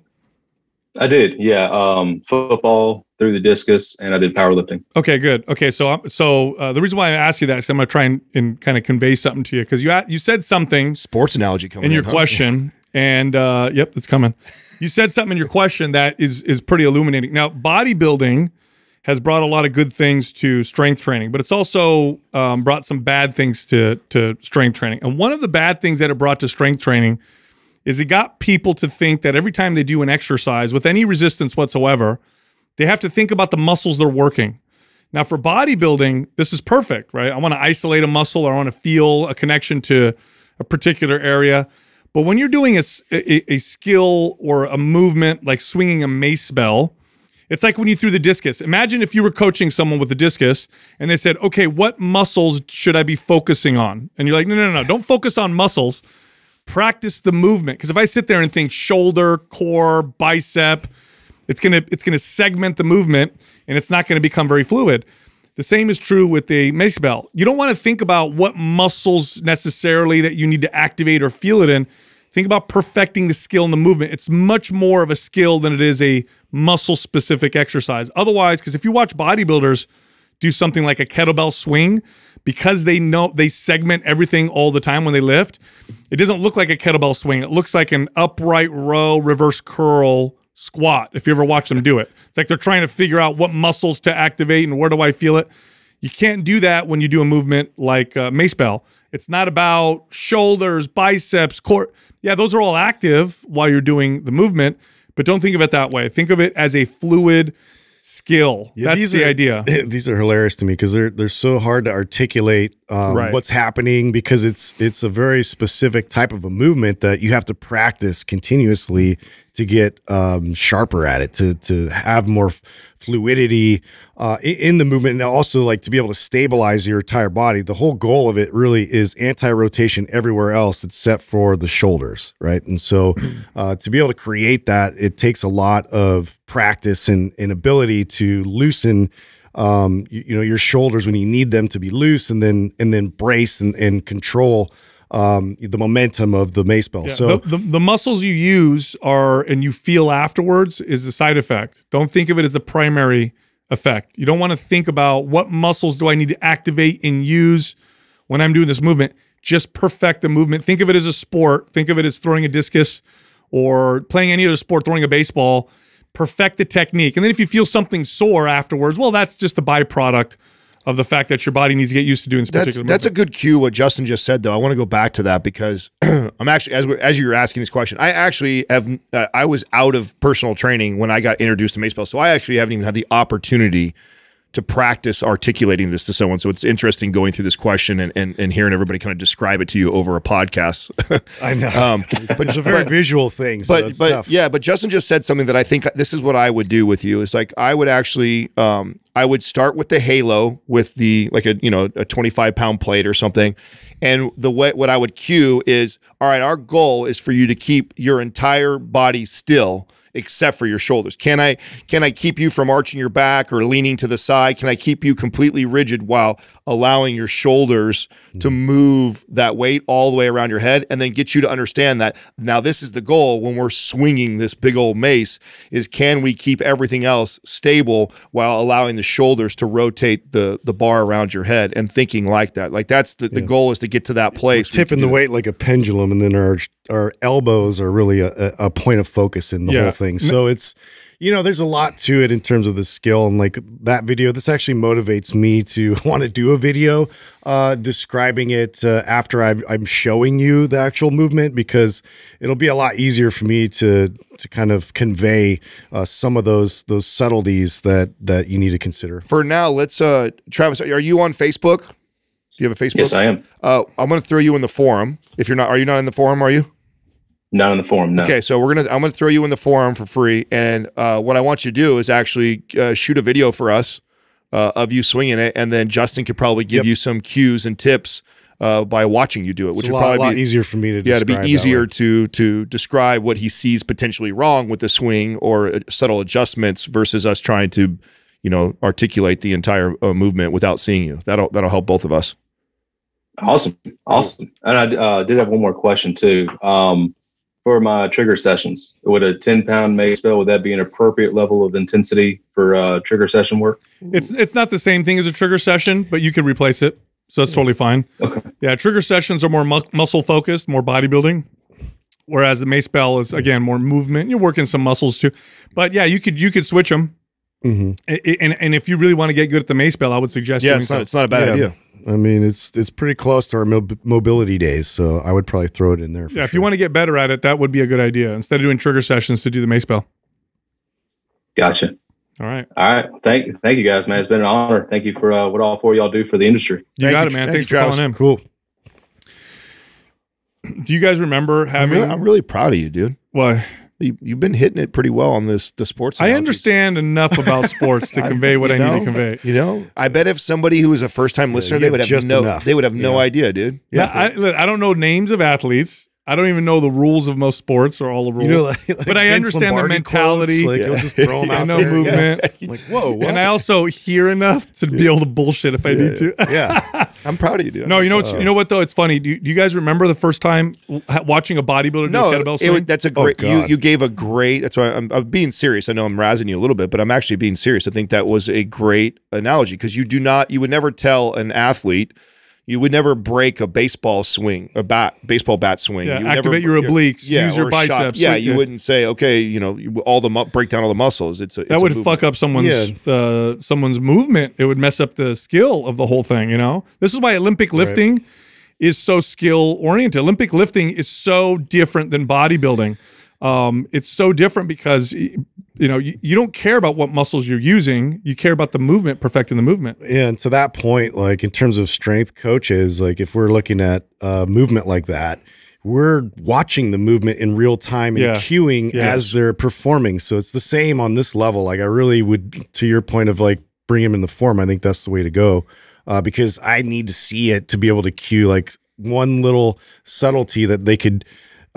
[SPEAKER 9] I did yeah um, football through the discus and i did powerlifting
[SPEAKER 3] okay good okay so so uh, the reason why i asked you that is i'm going to try and, and kind of convey something to you because you you said something
[SPEAKER 4] sports analogy coming
[SPEAKER 3] in your
[SPEAKER 4] in,
[SPEAKER 3] question huh? and uh, yep it's coming you said something in your question that is is pretty illuminating. Now, bodybuilding has brought a lot of good things to strength training, but it's also um, brought some bad things to to strength training. And one of the bad things that it brought to strength training is it got people to think that every time they do an exercise with any resistance whatsoever, they have to think about the muscles they're working. Now, for bodybuilding, this is perfect, right? I want to isolate a muscle or I want to feel a connection to a particular area. But when you're doing a, a, a skill or a movement like swinging a mace bell, it's like when you threw the discus. Imagine if you were coaching someone with the discus and they said, okay, what muscles should I be focusing on? And you're like, no, no, no, don't focus on muscles. Practice the movement. Because if I sit there and think shoulder, core, bicep, it's gonna it's gonna segment the movement and it's not gonna become very fluid. The same is true with the mace bell. You don't want to think about what muscles necessarily that you need to activate or feel it in. Think about perfecting the skill in the movement. It's much more of a skill than it is a muscle specific exercise. Otherwise, because if you watch bodybuilders do something like a kettlebell swing, because they know they segment everything all the time when they lift, it doesn't look like a kettlebell swing. It looks like an upright row reverse curl squat if you ever watch them do it. It's like they're trying to figure out what muscles to activate and where do I feel it. You can't do that when you do a movement like uh, mace bell. It's not about shoulders, biceps, core. Yeah, those are all active while you're doing the movement, but don't think of it that way. Think of it as a fluid skill. Yeah, That's the
[SPEAKER 5] are,
[SPEAKER 3] idea. [laughs]
[SPEAKER 5] These are hilarious to me because they're they're so hard to articulate um,
[SPEAKER 4] Right.
[SPEAKER 5] what's happening because it's it's a very specific type of a movement that you have to practice continuously to get um, sharper at it to to have more fluidity uh, in the movement and also like to be able to stabilize your entire body. The whole goal of it really is anti-rotation everywhere else except for the shoulders, right? And so [clears throat] uh, to be able to create that, it takes a lot of practice and, and ability to loosen um, you, you know your shoulders when you need them to be loose and then and then brace and, and control um, the momentum of the mace bell.
[SPEAKER 3] Yeah,
[SPEAKER 5] so
[SPEAKER 3] the, the, the muscles you use are and you feel afterwards is a side effect. Don't think of it as the primary effect. You don't want to think about what muscles do I need to activate and use when I'm doing this movement. Just perfect the movement. Think of it as a sport. Think of it as throwing a discus or playing any other sport, throwing a baseball. Perfect the technique. And then if you feel something sore afterwards, well, that's just the byproduct of the fact that your body needs to get used to doing this
[SPEAKER 4] That's
[SPEAKER 3] particular
[SPEAKER 4] that's a good cue. What Justin just said, though, I want to go back to that because [clears throat] I'm actually as as you were asking this question, I actually have uh, I was out of personal training when I got introduced to Macebell, so I actually haven't even had the opportunity to practice articulating this to someone. So it's interesting going through this question and and, and hearing everybody kind of describe it to you over a podcast. [laughs]
[SPEAKER 5] I know,
[SPEAKER 4] um,
[SPEAKER 5] but it's a very visual thing. So
[SPEAKER 4] but
[SPEAKER 5] it's
[SPEAKER 4] but
[SPEAKER 5] tough.
[SPEAKER 4] yeah, but Justin just said something that I think this is what I would do with you. Is like I would actually um I would start with the halo with the like a you know a 25 pound plate or something. And the way what I would cue is all right, our goal is for you to keep your entire body still except for your shoulders. Can I can I keep you from arching your back or leaning to the side? Can I keep you completely rigid while allowing your shoulders to mm. move that weight all the way around your head and then get you to understand that now this is the goal when we're swinging this big old mace is can we keep everything else stable while allowing the shoulders to rotate the the bar around your head and thinking like that. Like that's the, the goal is to get to that place. where you
[SPEAKER 5] tipping the weight like a pendulum, and then our our elbows are really a, a a point of focus in the
[SPEAKER 3] Yeah.
[SPEAKER 5] whole thing. So it's you know there's a lot to it in terms of the skill and like that video. This actually motivates me to [laughs] want to do a video uh, describing it uh, after I've, I'm showing you the actual movement because it'll be a lot easier for me to to kind of convey uh, some of those those subtleties that that you need to consider.
[SPEAKER 4] For now, let's uh Travis, are you on Facebook? Do you have a Facebook?
[SPEAKER 9] Yes, I am.
[SPEAKER 4] Uh, I'm going to throw you in the forum. If you're not, are you not in the forum? Are you?
[SPEAKER 9] Not in the forum. No.
[SPEAKER 4] Okay, so we're gonna. I'm gonna throw you in the forum for free, and uh, what I want you to do is actually uh, shoot a video for us uh, of you swinging it, and then Justin could probably give
[SPEAKER 5] Yep.
[SPEAKER 4] you some cues and tips uh, by watching you do it, which
[SPEAKER 5] It's a
[SPEAKER 4] would
[SPEAKER 5] lot,
[SPEAKER 4] probably
[SPEAKER 5] lot
[SPEAKER 4] be
[SPEAKER 5] easier for me to
[SPEAKER 4] yeah, to be
[SPEAKER 5] describe that
[SPEAKER 4] easier to to describe what he sees potentially wrong with the swing or uh, subtle adjustments versus us trying to, you know, articulate the entire uh, movement without seeing you. That'll that'll help both of us.
[SPEAKER 9] Awesome, awesome. And I uh, did have one more question too. Um, for my trigger sessions, would a ten pound mace bell would that be an appropriate level of intensity for uh, trigger session work?
[SPEAKER 3] It's it's not the same thing as a trigger session, but you could replace it, so that's totally fine.
[SPEAKER 9] Okay.
[SPEAKER 3] Yeah, trigger sessions are more mu- muscle focused, more bodybuilding, whereas the mace bell is again more movement. You're working some muscles too, but yeah, you could you could switch them.
[SPEAKER 5] Mhm.
[SPEAKER 3] And and if you really want to get good at the mace bell, I would suggest
[SPEAKER 4] Yeah,
[SPEAKER 3] doing
[SPEAKER 4] it's
[SPEAKER 3] so.
[SPEAKER 4] not it's not a bad
[SPEAKER 5] Yeah.
[SPEAKER 4] idea.
[SPEAKER 5] I mean, it's it's pretty close to our mob- mobility days, so I would probably throw it in there. For
[SPEAKER 3] yeah, if you want to get better at it, that would be a good idea. Instead of doing trigger sessions, to do the mace bell.
[SPEAKER 9] Gotcha.
[SPEAKER 3] All right,
[SPEAKER 9] All right. Thank thank you guys, man. It's been an honor. Thank you for uh, what all four of y'all do for the industry.
[SPEAKER 3] you
[SPEAKER 4] Thank
[SPEAKER 3] got
[SPEAKER 4] you,
[SPEAKER 3] it, man.
[SPEAKER 4] thank
[SPEAKER 3] Thanks
[SPEAKER 4] you,
[SPEAKER 3] for calling in.
[SPEAKER 5] cool.
[SPEAKER 3] Do you guys remember
[SPEAKER 4] I'm
[SPEAKER 3] having?
[SPEAKER 4] really, I'm really proud of you, dude.
[SPEAKER 3] well,
[SPEAKER 4] You, you've been hitting it pretty well on this the sports.
[SPEAKER 3] I understand enough about [laughs] sports to
[SPEAKER 4] I-
[SPEAKER 3] convey what
[SPEAKER 4] you
[SPEAKER 3] I need to convey.
[SPEAKER 4] You know, I bet if somebody who was a first time listener,
[SPEAKER 5] you
[SPEAKER 4] they would have
[SPEAKER 5] just
[SPEAKER 4] no,
[SPEAKER 5] enough.
[SPEAKER 4] they would have no
[SPEAKER 5] Yeah.
[SPEAKER 4] idea, dude.
[SPEAKER 3] Yeah, I, look, I don't know names of athletes. I don't even know the rules of most sports or all the rules.
[SPEAKER 5] You know, like, like
[SPEAKER 3] But I
[SPEAKER 5] Vince
[SPEAKER 3] understand the mentality.
[SPEAKER 5] quotes, like he'll just throw them [laughs] out.
[SPEAKER 3] I know
[SPEAKER 5] there.
[SPEAKER 3] movement.
[SPEAKER 5] Yeah. Like whoa, what?
[SPEAKER 3] And I also hear enough to be able to bullshit if I need to.
[SPEAKER 5] yeah, [laughs]
[SPEAKER 4] I'm proud of you, dude.
[SPEAKER 3] No, you know what? You know what though? It's funny. Do you, do you guys remember the first time watching a bodybuilder
[SPEAKER 4] No,
[SPEAKER 3] do a kettlebell
[SPEAKER 4] it
[SPEAKER 3] swing?
[SPEAKER 4] was- that's a
[SPEAKER 5] Oh,
[SPEAKER 4] great. you you gave a great. That's why I'm, I'm being serious. I know I'm razzing you a little bit, but I'm actually being serious. I think that was a great analogy because you do not. You would never tell an athlete. You would never break a baseball swing, a bat, baseball bat swing.
[SPEAKER 3] Yeah,
[SPEAKER 4] You would never-
[SPEAKER 3] activate your obliques, yeah, use your
[SPEAKER 4] or shot-
[SPEAKER 3] biceps.
[SPEAKER 4] Yeah, you
[SPEAKER 3] yeah.
[SPEAKER 4] wouldn't say, okay, you know, all the break down all the muscles. It's a,
[SPEAKER 3] that
[SPEAKER 4] a
[SPEAKER 3] would fuck up someone's uh, someone's movement. It would mess up the skill of the whole thing. You know, this is why Olympic lifting is so skill oriented. Olympic lifting is so different than bodybuilding. Um, it's so different because you know, you, you don't care about what muscles you're using. You care about the movement, perfecting the movement.
[SPEAKER 5] Yeah, and to that point, like in terms of strength coaches, like if we're looking at uh, movement like that, we're watching the movement in real time and
[SPEAKER 3] Yeah.
[SPEAKER 5] cueing
[SPEAKER 3] Yes.
[SPEAKER 5] as they're performing. So it's the same on this level. Like I really would, to your point of like bring them in the form. I think that's the way to go uh, because I need to see it to be able to cue like one little subtlety that they could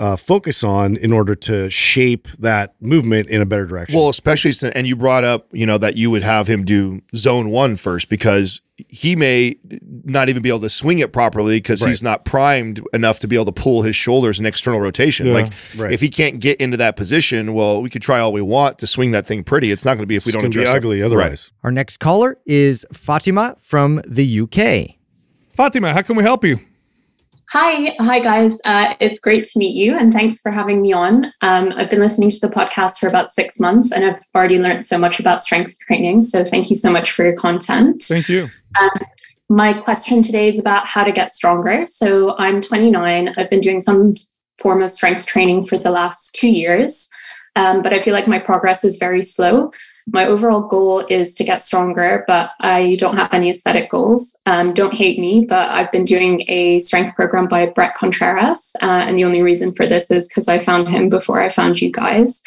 [SPEAKER 5] uh, focus on in order to shape that movement in a better direction.
[SPEAKER 4] Well, especially since, and you brought up, you know, that you would have him do zone one first because he may not even be able to swing it properly because he's not primed enough to be able to pull his shoulders in external rotation.
[SPEAKER 3] Yeah.
[SPEAKER 4] Like
[SPEAKER 5] Right.
[SPEAKER 4] if he can't get into that position, well, we could try all we want to swing that thing pretty. It's not going to be if we
[SPEAKER 5] it's
[SPEAKER 4] don't
[SPEAKER 5] going to be
[SPEAKER 4] address it.
[SPEAKER 5] ugly
[SPEAKER 4] Right.
[SPEAKER 5] otherwise.
[SPEAKER 1] Our next caller is Fatima from the UK.
[SPEAKER 3] Fatima, how can we help you?
[SPEAKER 10] Hi, hi guys. Uh, it's great to meet you, and thanks for having me on. Um, I've been listening to the podcast for about six months, and I've already learned so much about strength training. So thank you so much for your content.
[SPEAKER 3] Thank you.
[SPEAKER 10] My question today is about how to get stronger. So I'm 29. I've been doing some form of strength training for the last two years, um, but I feel like my progress is very slow. My overall goal is to get stronger, but I don't have any aesthetic goals. Um, don't hate me, but I've been doing a strength program by Bret Contreras. Uh, and the only reason for this is because I found him before I found you guys.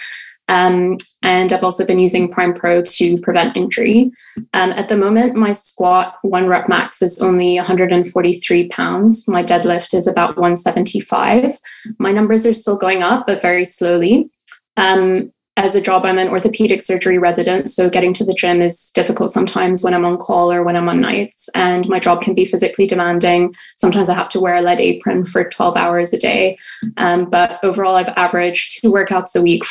[SPEAKER 10] Um, and I've also been using Prime Pro to prevent injury. Um, at the moment, my squat one rep max is only 143 pounds. My deadlift is about 175. My numbers are still going up, but very slowly. Um, as a job, I'm an orthopedic surgery resident, so getting to the gym is difficult sometimes when I'm on call or when I'm on nights. And my job can be physically demanding. Sometimes I have to wear a lead apron for 12 hours a day. Um, but overall, I've averaged two workouts a week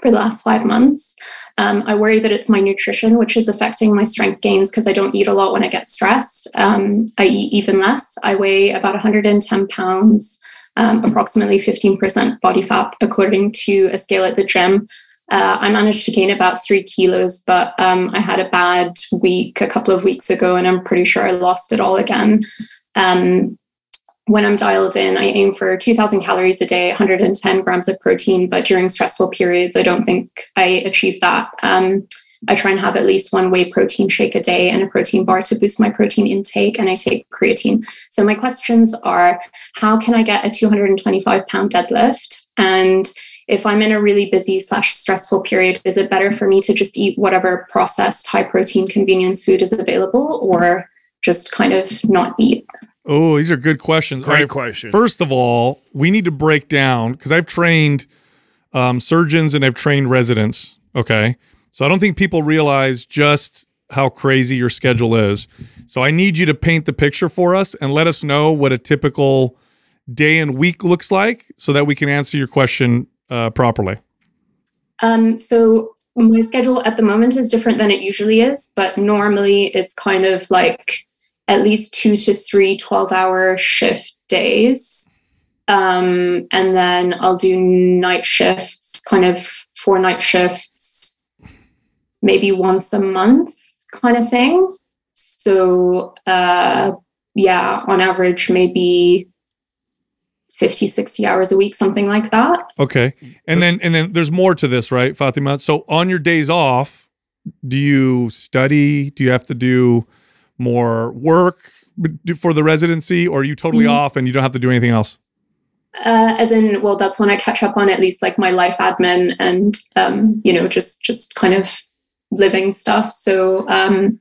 [SPEAKER 10] for the last five months. Um, I worry that it's my nutrition which is affecting my strength gains because I don't eat a lot when I get stressed. Um, I eat even less. I weigh about 110 pounds, um, approximately 15% body fat, according to a scale at the gym. Uh, I managed to gain about three kilos, but um, I had a bad week a couple of weeks ago, and I'm pretty sure I lost it all again. Um, when I'm dialed in, I aim for 2,000 calories a day, 110 grams of protein. But during stressful periods, I don't think I achieve that. Um, I try and have at least one whey protein shake a day and a protein bar to boost my protein intake, and I take creatine. So, my questions are how can I get a 225 pound deadlift? And if I'm in a really busy slash stressful period, is it better for me to just eat whatever processed high protein convenience food is available or just kind of not eat?
[SPEAKER 3] Oh, these are good questions.
[SPEAKER 4] Great
[SPEAKER 3] All right,
[SPEAKER 4] question.
[SPEAKER 3] First of all, we need to break down because I've trained um, surgeons and I've trained residents. Okay. So I don't think people realize just how crazy your schedule is. So I need you to paint the picture for us and let us know what a typical day and week looks like so that we can answer your question uh, properly.
[SPEAKER 10] Um, so my schedule at the moment is different than it usually is, but normally it's kind of like at least two to three 12 hour shift days. Um, and then I'll do night shifts, kind of four night shifts, maybe once a month kind of thing. So, uh, yeah, on average, maybe 50, 60 hours a week, something like that.
[SPEAKER 3] Okay. And then and then there's more to this, right, Fatima? So on your days off, do you study? Do you have to do more work for the residency or are you totally
[SPEAKER 10] Mhm.
[SPEAKER 3] off and you don't have to do anything else?
[SPEAKER 10] uh, as in well that's when i catch up on at least like my life admin and um, you know just just kind of living stuff so um,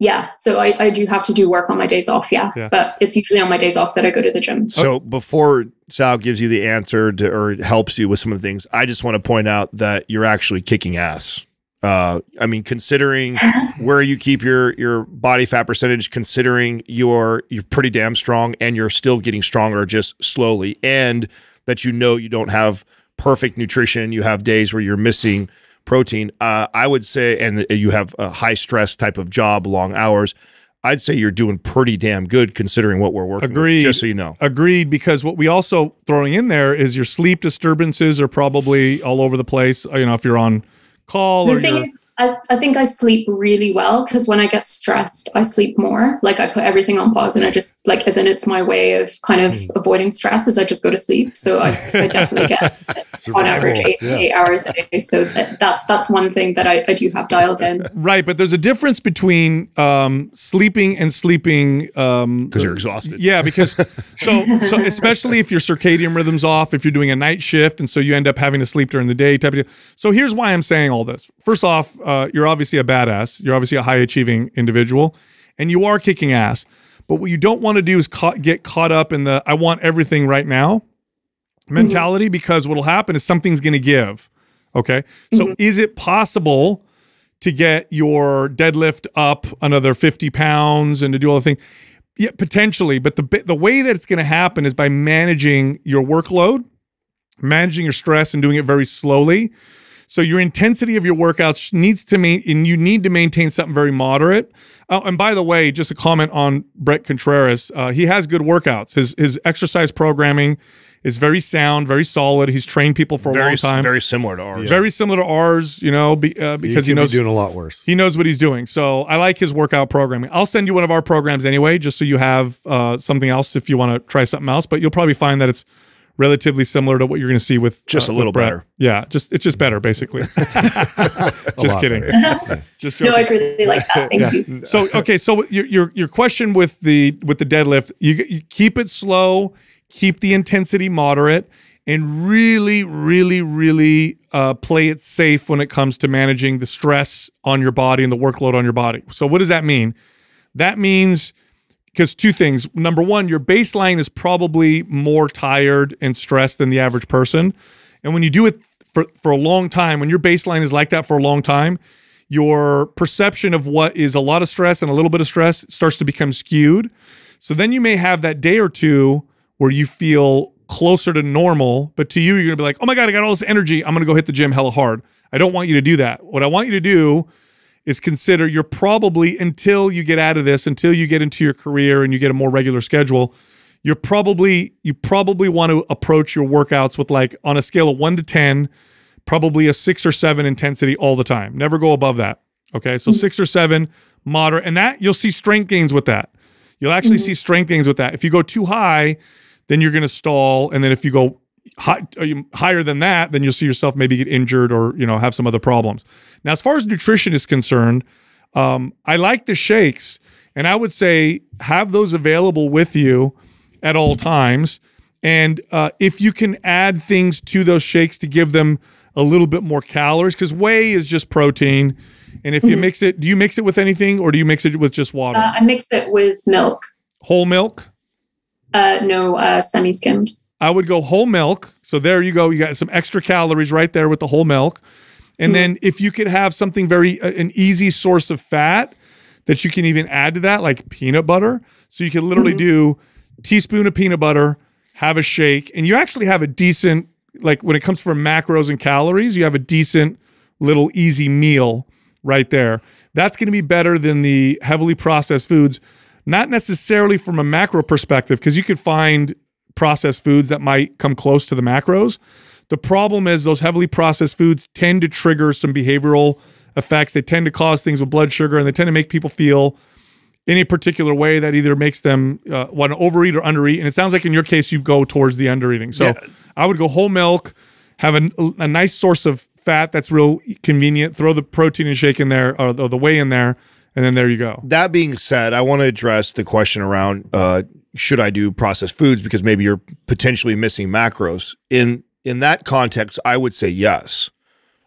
[SPEAKER 10] yeah so I, I do have to do work on my days off yeah.
[SPEAKER 3] Yeah.
[SPEAKER 10] but it's usually on my days off that i go to the gym
[SPEAKER 4] So before Sal gives you the answer to, or helps you with some of the things, I just want to point out that you're actually kicking ass. Uh, I mean, considering [laughs] where you keep your your body fat percentage, considering you're you're pretty damn strong, and you're still getting stronger just slowly, and that you know you don't have perfect nutrition, you have days where you're missing protein. Uh, I would say, and you have a high stress type of job, long hours. I'd say you're doing pretty damn good considering what we're working. with,
[SPEAKER 3] Agreed.
[SPEAKER 4] just so you know.
[SPEAKER 3] Agreed, because what we also throwing in there is your sleep disturbances are probably all over the place. uh, You know, if you're on call
[SPEAKER 10] the
[SPEAKER 3] or
[SPEAKER 10] thing
[SPEAKER 3] you're,
[SPEAKER 10] is, I, I think I sleep really well because when I get stressed, I sleep more. Like I put everything on pause and I just like as in it's my way of kind of
[SPEAKER 5] Hmm.
[SPEAKER 10] avoiding stress is I just go to sleep. So I, I definitely get [laughs] on average eight,
[SPEAKER 5] yeah.
[SPEAKER 10] eight hours a day. So that, that's that's one thing that I, I do have dialed in. [laughs]
[SPEAKER 3] Right, but there's a difference between um, sleeping and sleeping um,
[SPEAKER 4] because you're exhausted.
[SPEAKER 3] Yeah, because so so [laughs] especially if your circadian rhythm's off, if you're doing a night shift, and so you end up having to sleep during the day type of deal. So here's why I'm saying all this. First off, uh, you're obviously a badass. You're obviously a high achieving individual, and you are kicking ass. But what you don't want to do is ca- get caught up in the "I want everything right now" mentality, because what'll happen is something's going to give. Okay, so is it possible? to get your deadlift up another 50 pounds and to do all the things. Yeah, potentially, but the the way that it's going to happen is by managing your workload, managing your stress, and doing it very slowly. So your intensity of your workouts needs to main, and you need to maintain something very moderate. Oh, and by the way, just a comment on Bret Contreras. Uh, he has good workouts. His his exercise programming is very sound, very solid. He's trained people for a
[SPEAKER 4] Very
[SPEAKER 3] long time.
[SPEAKER 4] very similar to ours.
[SPEAKER 3] Very similar to ours, you know, be, uh, because he
[SPEAKER 5] could be
[SPEAKER 3] knows
[SPEAKER 5] doing a lot worse.
[SPEAKER 3] he knows what he's doing. So I like his workout programming. I'll send you one of our programs anyway, just so you have uh, something else if you want to try something else. But you'll probably find that it's relatively similar to what you're going to see with
[SPEAKER 4] Just
[SPEAKER 3] uh,
[SPEAKER 4] a little
[SPEAKER 3] with
[SPEAKER 4] better.
[SPEAKER 3] Yeah, just it's just better basically. [laughs] [laughs] just kidding.
[SPEAKER 5] better. [laughs]
[SPEAKER 3] Just
[SPEAKER 10] No. I really like that. Thank
[SPEAKER 3] Yeah.
[SPEAKER 10] you.
[SPEAKER 3] So okay, so your your your question with the with the deadlift, you, you keep it slow, keep the intensity moderate, and really, really, really uh, play it safe when it comes to managing the stress on your body and the workload on your body. So what does that mean? That means because two things. Number one, your baseline is probably more tired and stressed than the average person. And when you do it for, for a long time, when your baseline is like that for a long time, your perception of what is a lot of stress and a little bit of stress starts to become skewed. So then you may have that day or two where you feel closer to normal, but to you, you're gonna be like, oh my God, I got all this energy. I'm gonna go hit the gym hella hard. I don't want you to do that. What I want you to do is consider you're probably until you get out of this, until you get into your career and you get a more regular schedule, you're probably you probably want to approach your workouts with like on a scale of 1 to 10, probably a 6 or 7 intensity all the time. Never go above that. Okay? So mm-hmm. 6 or 7 moderate and that you'll see strength gains with that. You'll actually mm-hmm. see strength gains with that. If you go too high, then you're going to stall and then if you go high, higher than that, then you'll see yourself maybe get injured or you know have some other problems. Now, as far as nutrition is concerned, um, I like the shakes, and I would say have those available with you at all times. And uh, if you can add things to those shakes to give them a little bit more calories, because whey is just protein, and if you
[SPEAKER 10] Mhm.
[SPEAKER 3] mix it, do you mix it with anything, or do you mix it with just water?
[SPEAKER 10] Uh, I mix it with milk.
[SPEAKER 3] Whole milk.
[SPEAKER 10] Uh, no, uh, semi-skimmed.
[SPEAKER 3] I would go whole milk. So there you go. You got some extra calories right there with the whole milk. And then if you could have something very uh, an easy source of fat that you can even add to that, like peanut butter. So you can literally do teaspoon of peanut butter, have a shake, and you actually have a decent like when it comes from macros and calories, you have a decent little easy meal right there. That's going to be better than the heavily processed foods, not necessarily from a macro perspective, because you could find processed foods that might come close to the macros. The problem is those heavily processed foods tend to trigger some behavioral effects. They tend to cause things with blood sugar and they tend to make people feel in a particular way that either makes them uh, want to overeat or undereat. And it sounds like in your case, you go towards the undereating. So I would go whole milk, have a, a nice source of fat that's real convenient, throw the protein and shake in there or the, the whey in there, and then there you go.
[SPEAKER 4] That being said, I want to address the question around uh, should I do processed foods because maybe you're potentially missing macros. In in that context, I would say yes.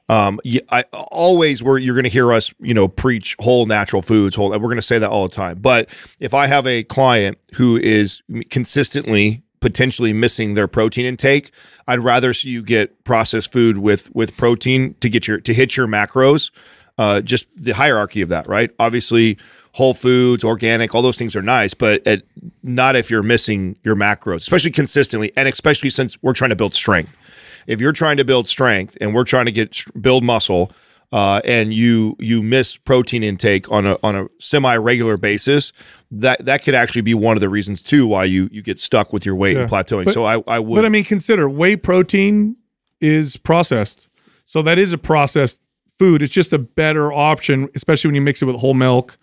[SPEAKER 4] Um, I always where you're going to hear us, you know, preach whole natural foods. Whole, we're going to say that all the time. But if I have a client who is consistently potentially missing their protein intake, I'd rather see you get processed food with with protein to get your to hit your macros. Uh, just the hierarchy of that, right? Obviously, whole foods, organic, all those things are nice, but at, not if you're missing your macros, especially consistently, and especially since we're trying to build strength. If you're trying to build strength and we're trying to get build muscle, uh, and you you miss protein intake on a on a semi regular basis, that that could actually be one of the reasons too why you you get stuck with your weight and plateauing.
[SPEAKER 3] But-
[SPEAKER 4] so I I would
[SPEAKER 3] But I mean, consider whey protein is processed. So that is a processed food. It's just a better option, especially when you mix it with whole milk,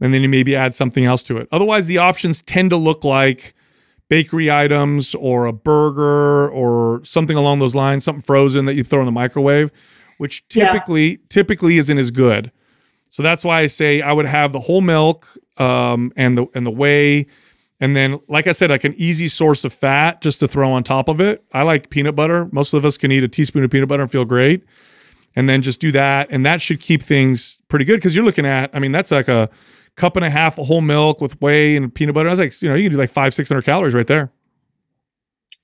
[SPEAKER 3] and then you maybe add something else to it. Otherwise, the options tend to look like bakery items or a burger or something along those lines, something frozen that you throw in the microwave, which
[SPEAKER 10] Yeah.
[SPEAKER 3] typically typically isn't as good. So that's why I say I would have the whole milk um, and the and the whey, and then like I said, like an easy source of fat just to throw on top of it. I like peanut butter. Most of us can eat a teaspoon of peanut butter and feel great, and then just do that, and that should keep things pretty good because you're looking at. I mean, that's like a cup and a half of whole milk with whey and peanut butter. I was like, you know, you can do like five six hundred calories right there.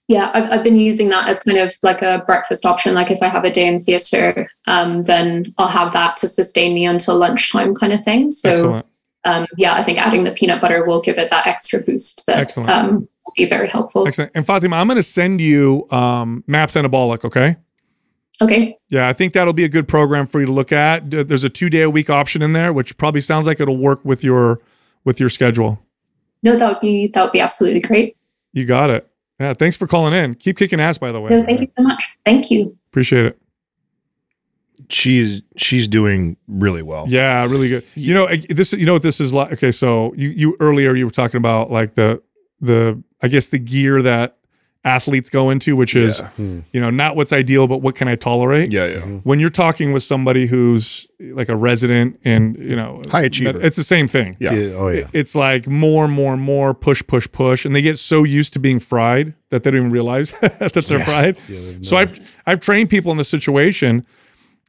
[SPEAKER 10] Yeah, I've, I've been using that as kind of like a breakfast option. Like if I have a day in theatre, um, then I'll have that to sustain me until lunchtime, kind of thing. So um, yeah, I think adding the peanut butter will give it that extra boost that um, will be very helpful.
[SPEAKER 3] Excellent. And Fatima, I'm going to send you um, Maps Anabolic. Okay.
[SPEAKER 10] Okay.
[SPEAKER 3] Yeah, I think that'll be a good program for you to look at. There's a two day a week option in there, which probably sounds like it'll work with your with your schedule.
[SPEAKER 10] No, that would be that would be absolutely great.
[SPEAKER 3] You got it. Yeah, thanks for calling in. Keep kicking ass, by the way.
[SPEAKER 10] No, thank you so much. Thank you.
[SPEAKER 3] Appreciate it.
[SPEAKER 4] She's she's doing really well.
[SPEAKER 3] Yeah, really good. You know, this. You know what this is like. Okay, so you you earlier you were talking about like the the I guess the gear that athletes go into, which is
[SPEAKER 4] Yeah. Hmm.
[SPEAKER 3] you know not what's ideal, but what can I tolerate?
[SPEAKER 4] Yeah, yeah. Hmm.
[SPEAKER 3] When you're talking with somebody who's like a resident and you know
[SPEAKER 4] High achiever.
[SPEAKER 3] it's the same thing.
[SPEAKER 4] Yeah.
[SPEAKER 5] Yeah, oh yeah.
[SPEAKER 3] It's like more and more and more push, push, push, and they get so used to being fried that they don't even realize [laughs] that they're fried. so I've I've trained people in this situation,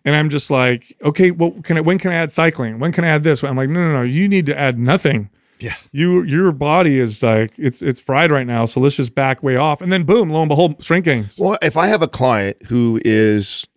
[SPEAKER 3] and I'm just like, okay, well, can I, when can I add cycling? When can I add this? I'm like, no, no, no, you need to add nothing.
[SPEAKER 5] Yeah.
[SPEAKER 3] You your body is like it's it's fried right now, so let's just back way off, and then boom, lo and behold, strength gains.
[SPEAKER 4] Well, if I have a client who is,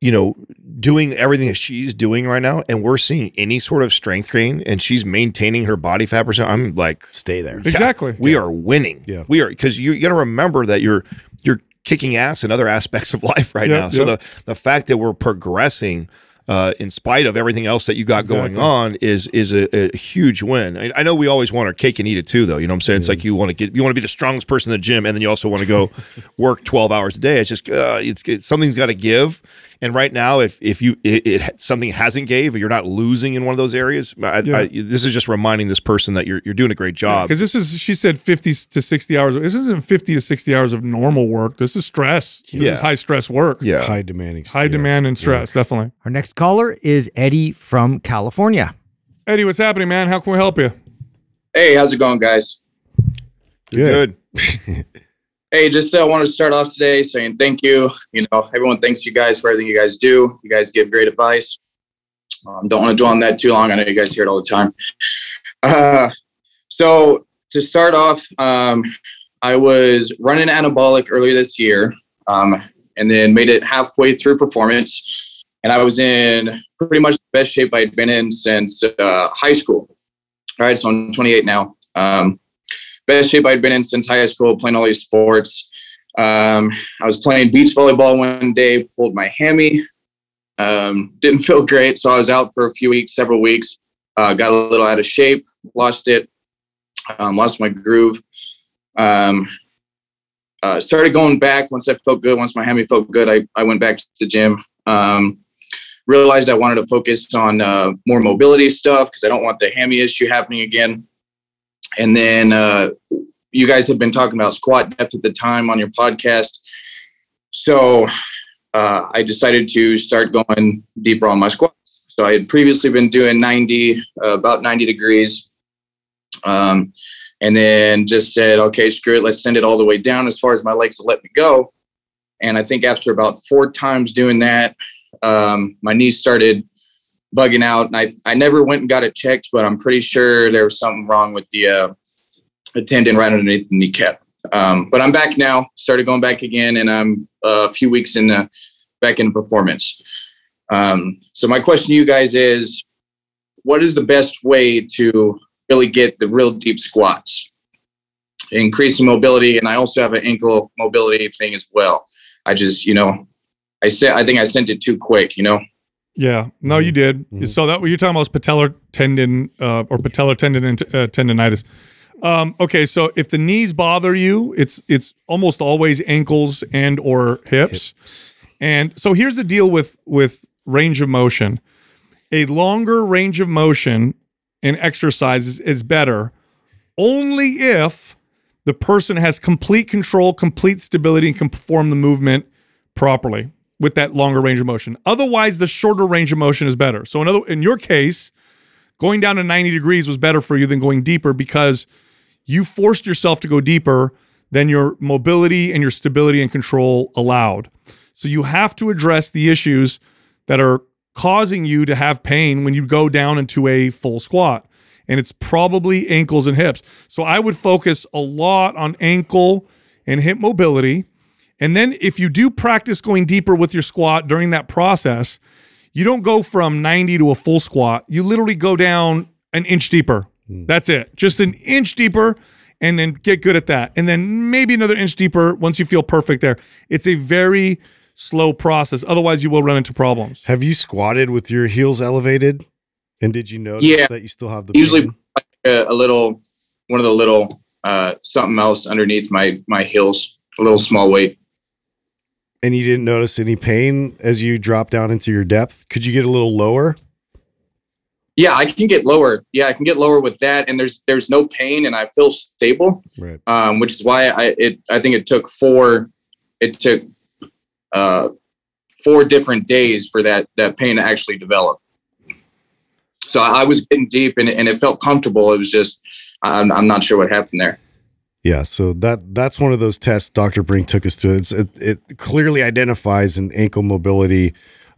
[SPEAKER 4] you know, doing everything that she's doing right now, and we're seeing any sort of strength gain, and she's maintaining her body fat percent, I'm like,
[SPEAKER 5] Stay there.
[SPEAKER 4] yeah,
[SPEAKER 3] Exactly.
[SPEAKER 4] we are winning.
[SPEAKER 5] Yeah.
[SPEAKER 4] we are because you, you got to remember that you're you're kicking ass in other [laughs] aspects of life right
[SPEAKER 3] Yeah,
[SPEAKER 4] now. So
[SPEAKER 3] yeah.
[SPEAKER 4] the the fact that we're progressing. Uh, in spite of everything else that you got going on, is is a, a huge win. I, I know we always want our cake and eat it too, though. You know what I'm saying? It's like you want to get you want to be the strongest person in the gym, and then you also want to go [laughs] work 12 hours a day. It's just uh, it's, it's something's got to give. And right now, if if you it, it something hasn't gave, or you're not losing in one of those areas, I,
[SPEAKER 3] Yeah.
[SPEAKER 4] I, this is just reminding this person that you're you're doing a great job.
[SPEAKER 3] Because this is, she said 50 to 60 hours. This isn't 50 to 60 hours of normal work. This is stress. This
[SPEAKER 4] Yeah.
[SPEAKER 3] is high stress work.
[SPEAKER 4] yeah,
[SPEAKER 5] High demanding.
[SPEAKER 3] High
[SPEAKER 5] yeah.
[SPEAKER 3] demand and stress, definitely.
[SPEAKER 1] Our next caller is Eddie from California.
[SPEAKER 3] Eddie, what's happening, man? How can we help you?
[SPEAKER 11] Hey, how's it going, guys?
[SPEAKER 4] good. [laughs]
[SPEAKER 11] Hey, just uh, wanted to start off today saying thank you. You know, everyone thanks you guys for everything you guys do. You guys give great advice. Um, don't want to dwell on that too long. I know you guys hear it all the time. Uh, so to start off, um, I was running anabolic earlier this year, um, and then made it halfway through performance, and I was in pretty much the best shape I'd been in since uh, high school. All right, so I'm 28 now. Um, best shape I'd been in since high school, playing all these sports. Um, I was playing beach volleyball one day, pulled my hammy. Um, didn't feel great, so I was out for a few weeks, several weeks. Uh, got a little out of shape, lost it, um, lost my groove. Um, uh, started going back once I felt good. Once my hammy felt good, I, I went back to the gym. Um, realized I wanted to focus on uh, more mobility stuff because I don't want the hammy issue happening again. And then uh, you guys have been talking about squat depth at the time on your podcast. So uh, I decided to start going deeper on my squats. So I had previously been doing 90, uh, about 90 degrees. Um, and then just said, okay, screw it, let's send it all the way down as far as my legs will let me go. And I think after about four times doing that, um, my knees started bugging out. And I, I never went and got it checked, but I'm pretty sure there was something wrong with the, uh, the tendon right underneath the kneecap. Um, but I'm back now, started going back again, and I'm uh, a few weeks in the, back in performance. Um, so my question to you guys is, what is the best way to really get the real deep squats? Increasing mobility, and I also have an ankle mobility thing as well. I just, you know, I said I think I sent it too quick, you know.
[SPEAKER 3] Yeah, no, you did. So that what you're talking about patellar tendon uh, or patellar tendon uh, tendonitis. Um, okay, so if the knees bother you, it's it's almost always ankles and or hips. And so here's the deal with with range of motion. A longer range of motion in exercises is better only if the person has complete control, complete stability, and can perform the movement properly with that longer range of motion. Otherwise, the shorter range of motion is better. So in other in your case, going down to 90 degrees was better for you than going deeper because you forced yourself to go deeper than your mobility and your stability and control allowed. So you have to address the issues that are causing you to have pain when you go down into a full squat. And it's probably ankles and hips. So I would focus a lot on ankle and hip mobility. And then if you do practice going deeper with your squat during that process, you don't go from 90 to a full squat. You literally go down an inch deeper. That's it. Just an inch deeper and then get good at that. And then maybe another inch deeper once you feel perfect there. It's a very slow process. Otherwise, you will run into problems.
[SPEAKER 5] Have you squatted with your heels elevated? And did you notice
[SPEAKER 11] Yeah.
[SPEAKER 5] that you still have the
[SPEAKER 11] Usually, like a, a little, one of the little, uh, something else underneath my my heels, a little small weight.
[SPEAKER 5] And you didn't notice any pain as you drop down into your depth? Could you get a little lower?
[SPEAKER 11] Yeah, I can get lower. Yeah, I can get lower with that, and there's there's no pain, and I feel stable.
[SPEAKER 5] Right.
[SPEAKER 11] Um, which is why I it I think it took four, it took, uh, four different days for that that pain to actually develop. So I, I was getting deep, and it- and it felt comfortable. It was just I'm I'm not sure what happened there.
[SPEAKER 5] Yeah, so that that's one of those tests Dr. Brink took us to. It's, it, it clearly identifies an ankle mobility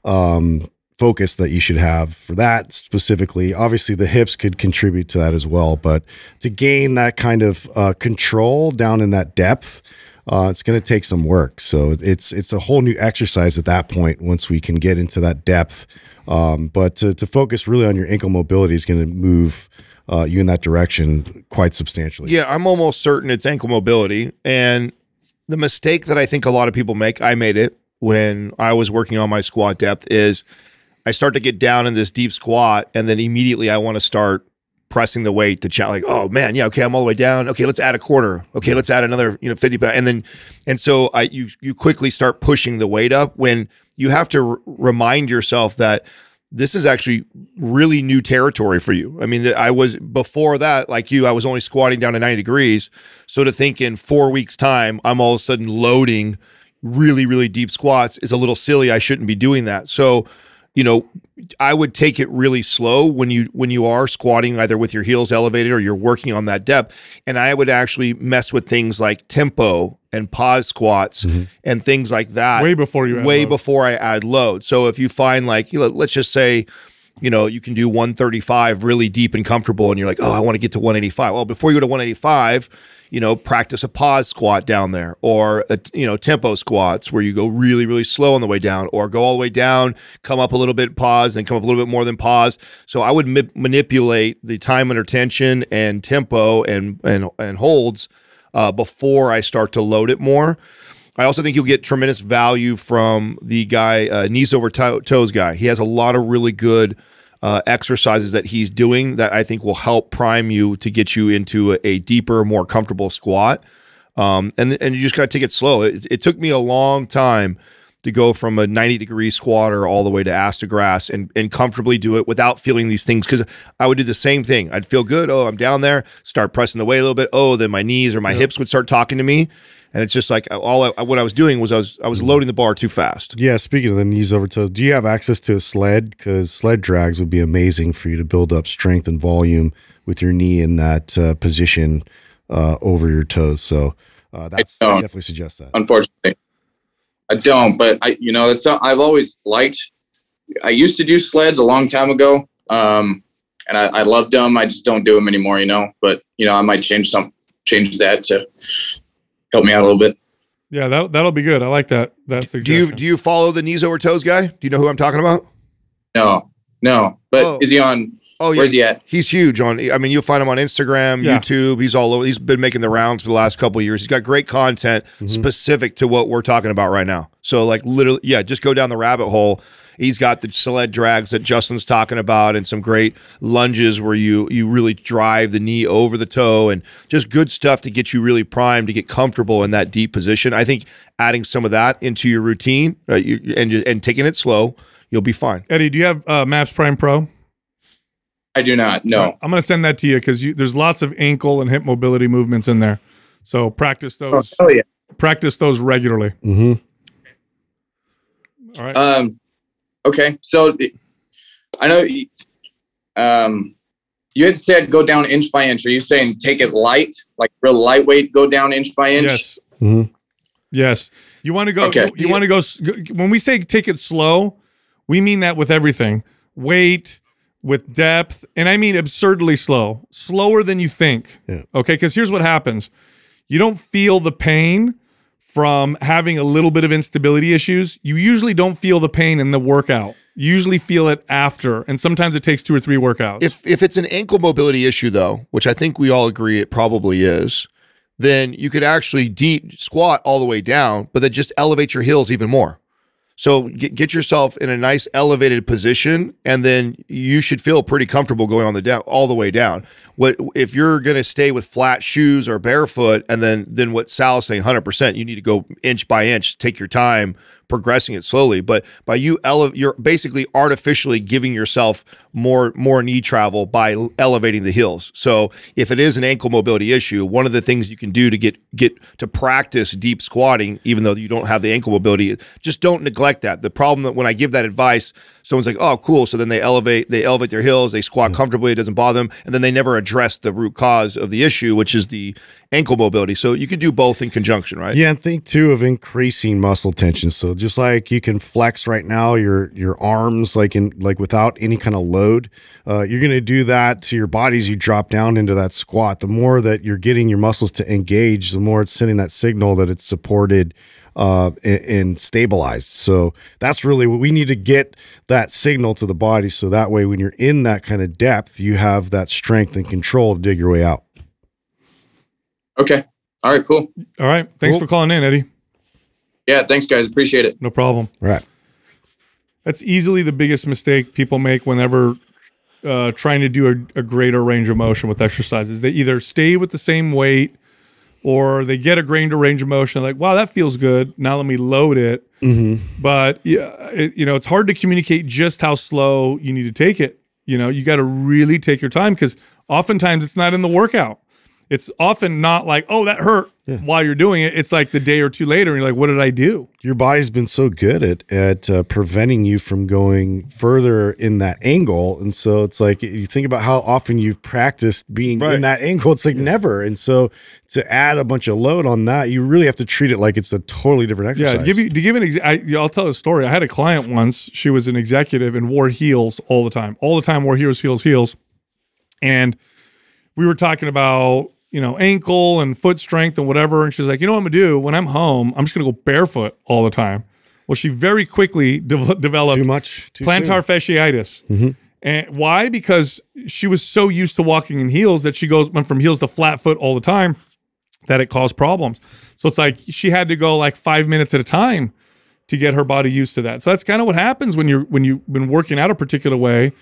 [SPEAKER 5] um, focus that you should have for that specifically. Obviously, the hips could contribute to that as well, but to gain that kind of uh, control down in that depth, uh, it's going to take some work. So it's it's a whole new exercise at that point once we can get into that depth. Um, but to, to focus really on your ankle mobility is going to move uh, you in that direction quite substantially.
[SPEAKER 4] Yeah, I'm almost certain it's ankle mobility. And the mistake that I think a lot of people make, I made it when I was working on my squat depth, is I start to get down in this deep squat, and then immediately I want to start pressing the weight to chat like, oh man, yeah, okay, I'm all the way down. Okay, let's add a quarter. Okay, let's add another, you know, 50 pounds. And then and so I you you quickly start pushing the weight up when you have to remind yourself that this is actually really new territory for you. I mean, I was before that, like you, I was only squatting down to 90 degrees. So to think in four weeks' time, I'm all of a sudden loading really, really deep squats is a little silly. I shouldn't be doing that. So, you know, I would take it really slow when you when you are squatting either with your heels elevated or you're working on that depth. And I would actually mess with things like tempo and pause squats mm-hmm. and things like that
[SPEAKER 3] Way before you add
[SPEAKER 4] way
[SPEAKER 3] load.
[SPEAKER 4] before I add load. So if you find like you know, let's just say you know you can do 135 really deep and comfortable and you're like oh I want to get to 185 well before you go to 185 you know practice a pause squat down there or a, you know tempo squats where you go really really slow on the way down or go all the way down come up a little bit pause then come up a little bit more than pause so I would ma- manipulate the time under tension and tempo and and and holds uh, before I start to load it more. I also think you'll get tremendous value from the guy, uh, knees over to- toes guy. He has a lot of really good uh, exercises that he's doing that I think will help prime you to get you into a, a deeper, more comfortable squat. Um, and and you just got to take it slow. It, it took me a long time to go from a 90 degree squatter all the way to ass to grass and, and comfortably do it without feeling these things. Cause I would do the same thing. I'd feel good. Oh, I'm down there, start pressing the weight a little bit. Oh, then my knees or my hips would start talking to me. And it's just like all I, what I was doing was I was, I was loading the bar too fast.
[SPEAKER 5] Yeah, speaking of the knees over toes, do you have access to a sled? Because sled drags would be amazing for you to build up strength and volume with your knee in that uh, position uh, over your toes. So uh, that's I
[SPEAKER 11] don't.
[SPEAKER 5] definitely suggest that.
[SPEAKER 11] unfortunately. I don't, but I, you know, it's not, I've always liked. I used to do sleds a long time ago, um, and I, I loved them. I just don't do them anymore, you know. But you know, I might change some, change that to help me out a little bit.
[SPEAKER 3] Yeah, that that'll be good. I like that. That suggestion.
[SPEAKER 4] Do you, do you follow the knees over toes guy? Do you know who I'm talking about?
[SPEAKER 11] No, no. But
[SPEAKER 4] Oh.
[SPEAKER 11] is he on?
[SPEAKER 4] Oh, yeah.
[SPEAKER 11] Where's he at?
[SPEAKER 4] He's huge on. I mean, you'll find him on Instagram,
[SPEAKER 3] Yeah.
[SPEAKER 4] YouTube. He's all over. He's been making the rounds for the last couple of years. He's got great content
[SPEAKER 3] Mm-hmm.
[SPEAKER 4] specific to what we're talking about right now. So, like, literally, yeah, just go down the rabbit hole. He's got the sled drags that Justin's talking about, and some great lunges where you you really drive the knee over the toe, and just good stuff to get you really primed to get comfortable in that deep position. I think adding some of that into your routine, right, you, and and taking it slow. you'll be fine.
[SPEAKER 3] Eddie, do you have uh, Maps Prime Pro?
[SPEAKER 11] I do not. No.
[SPEAKER 3] I'm going to send that to you because there's lots of ankle and hip mobility movements in there. So practice those.
[SPEAKER 11] Oh yeah.
[SPEAKER 3] Practice those regularly.
[SPEAKER 5] Mm-hmm.
[SPEAKER 3] All right.
[SPEAKER 11] Um, okay, so I know um, you had said go down inch by inch. Are you saying take it light, like real lightweight, go down inch by inch?
[SPEAKER 3] Yes.
[SPEAKER 5] Mm-hmm.
[SPEAKER 3] Yes. You want to go,
[SPEAKER 11] Okay.
[SPEAKER 3] you, want to go, when we say take it slow, we mean that with everything weight, with depth, and I mean absurdly slow, slower than you think.
[SPEAKER 5] Yeah.
[SPEAKER 3] Okay. Because here's what happens you don't feel the pain from having a little bit of instability issues. You usually don't feel the pain in the workout. You usually feel it after, and sometimes it takes two or three workouts.
[SPEAKER 4] If if it's an ankle mobility issue though, which I think we all agree it probably is, then you could actually deep squat all the way down, but then just elevate your heels even more. So get, get yourself in a nice elevated position, and then you should feel pretty comfortable going on the down all the way down. What if you're going to stay with flat shoes or barefoot, and then then what Sal's saying, hundred percent, you need to go inch by inch, take your time, progressing it slowly. But by you ele- you're basically artificially giving yourself more more knee travel by elevating the heels. So if it is an ankle mobility issue, one of the things you can do to get get to practice deep squatting, even though you don't have the ankle mobility, just don't neglect that. The problem that when I give that advice, someone's like, "Oh, cool." So then they elevate they elevate their heels, they squat comfortably, it doesn't bother them, and then they never address the root cause of the issue, which is the ankle mobility. So you can do both in conjunction, right?
[SPEAKER 5] Yeah, and think too of increasing muscle tension. So just like you can flex right now, your your arms like in like without any kind of load, uh, you're going to do that to your body as you drop down into that squat. The more that you're getting your muscles to engage, the more it's sending that signal that it's supported uh, and, and stabilized. So that's really what we need to get that signal to the body. So that way, when you're in that kind of depth, you have that strength and control to dig your way out.
[SPEAKER 11] Okay. All right. Cool.
[SPEAKER 3] All right. Thanks
[SPEAKER 5] Cool.
[SPEAKER 3] for calling in, Eddie.
[SPEAKER 11] Yeah. Thanks, guys. Appreciate it.
[SPEAKER 3] No problem.
[SPEAKER 5] Right.
[SPEAKER 3] That's easily the biggest mistake people make whenever uh, trying to do a, a greater range of motion with exercises. They either stay with the same weight or they get a greater range of motion. Like, wow, that feels good. Now let me load it.
[SPEAKER 5] Mm-hmm.
[SPEAKER 3] But yeah, it, you know, it's hard to communicate just how slow you need to take it. You know, you got to really take your time because oftentimes it's not in the workout. It's often not like, oh, that hurt while you're doing it. It's like the day or two later, and you're like, what did I do?
[SPEAKER 5] your body's been so good at at uh, preventing you from going further in that angle and so it's like you think about how often you've practiced being
[SPEAKER 4] Right.
[SPEAKER 5] in that angle it's like never and so to add a bunch of load on that you really have to treat it like it's a totally different exercise
[SPEAKER 3] Yeah, give you to give an exa- I, I'll tell a story. I had a client once. She was an executive and wore heels all the time. All the time wore heels, heels, heels. And we were talking about you know ankle and foot strength and whatever. And she's like, you know what I'm gonna do when I'm home? I'm just gonna go barefoot all the time. Well, she very quickly de- [laughs] developed
[SPEAKER 5] too much too
[SPEAKER 3] plantar fasciitis.
[SPEAKER 5] Mhm.
[SPEAKER 3] And why? Because she was so used to walking in heels that she goes went from heels to flat foot all the time that it caused problems. So it's like she had to go like five minutes at a time to get her body used to that. So that's kind of what happens when you're when you've been working out a particular way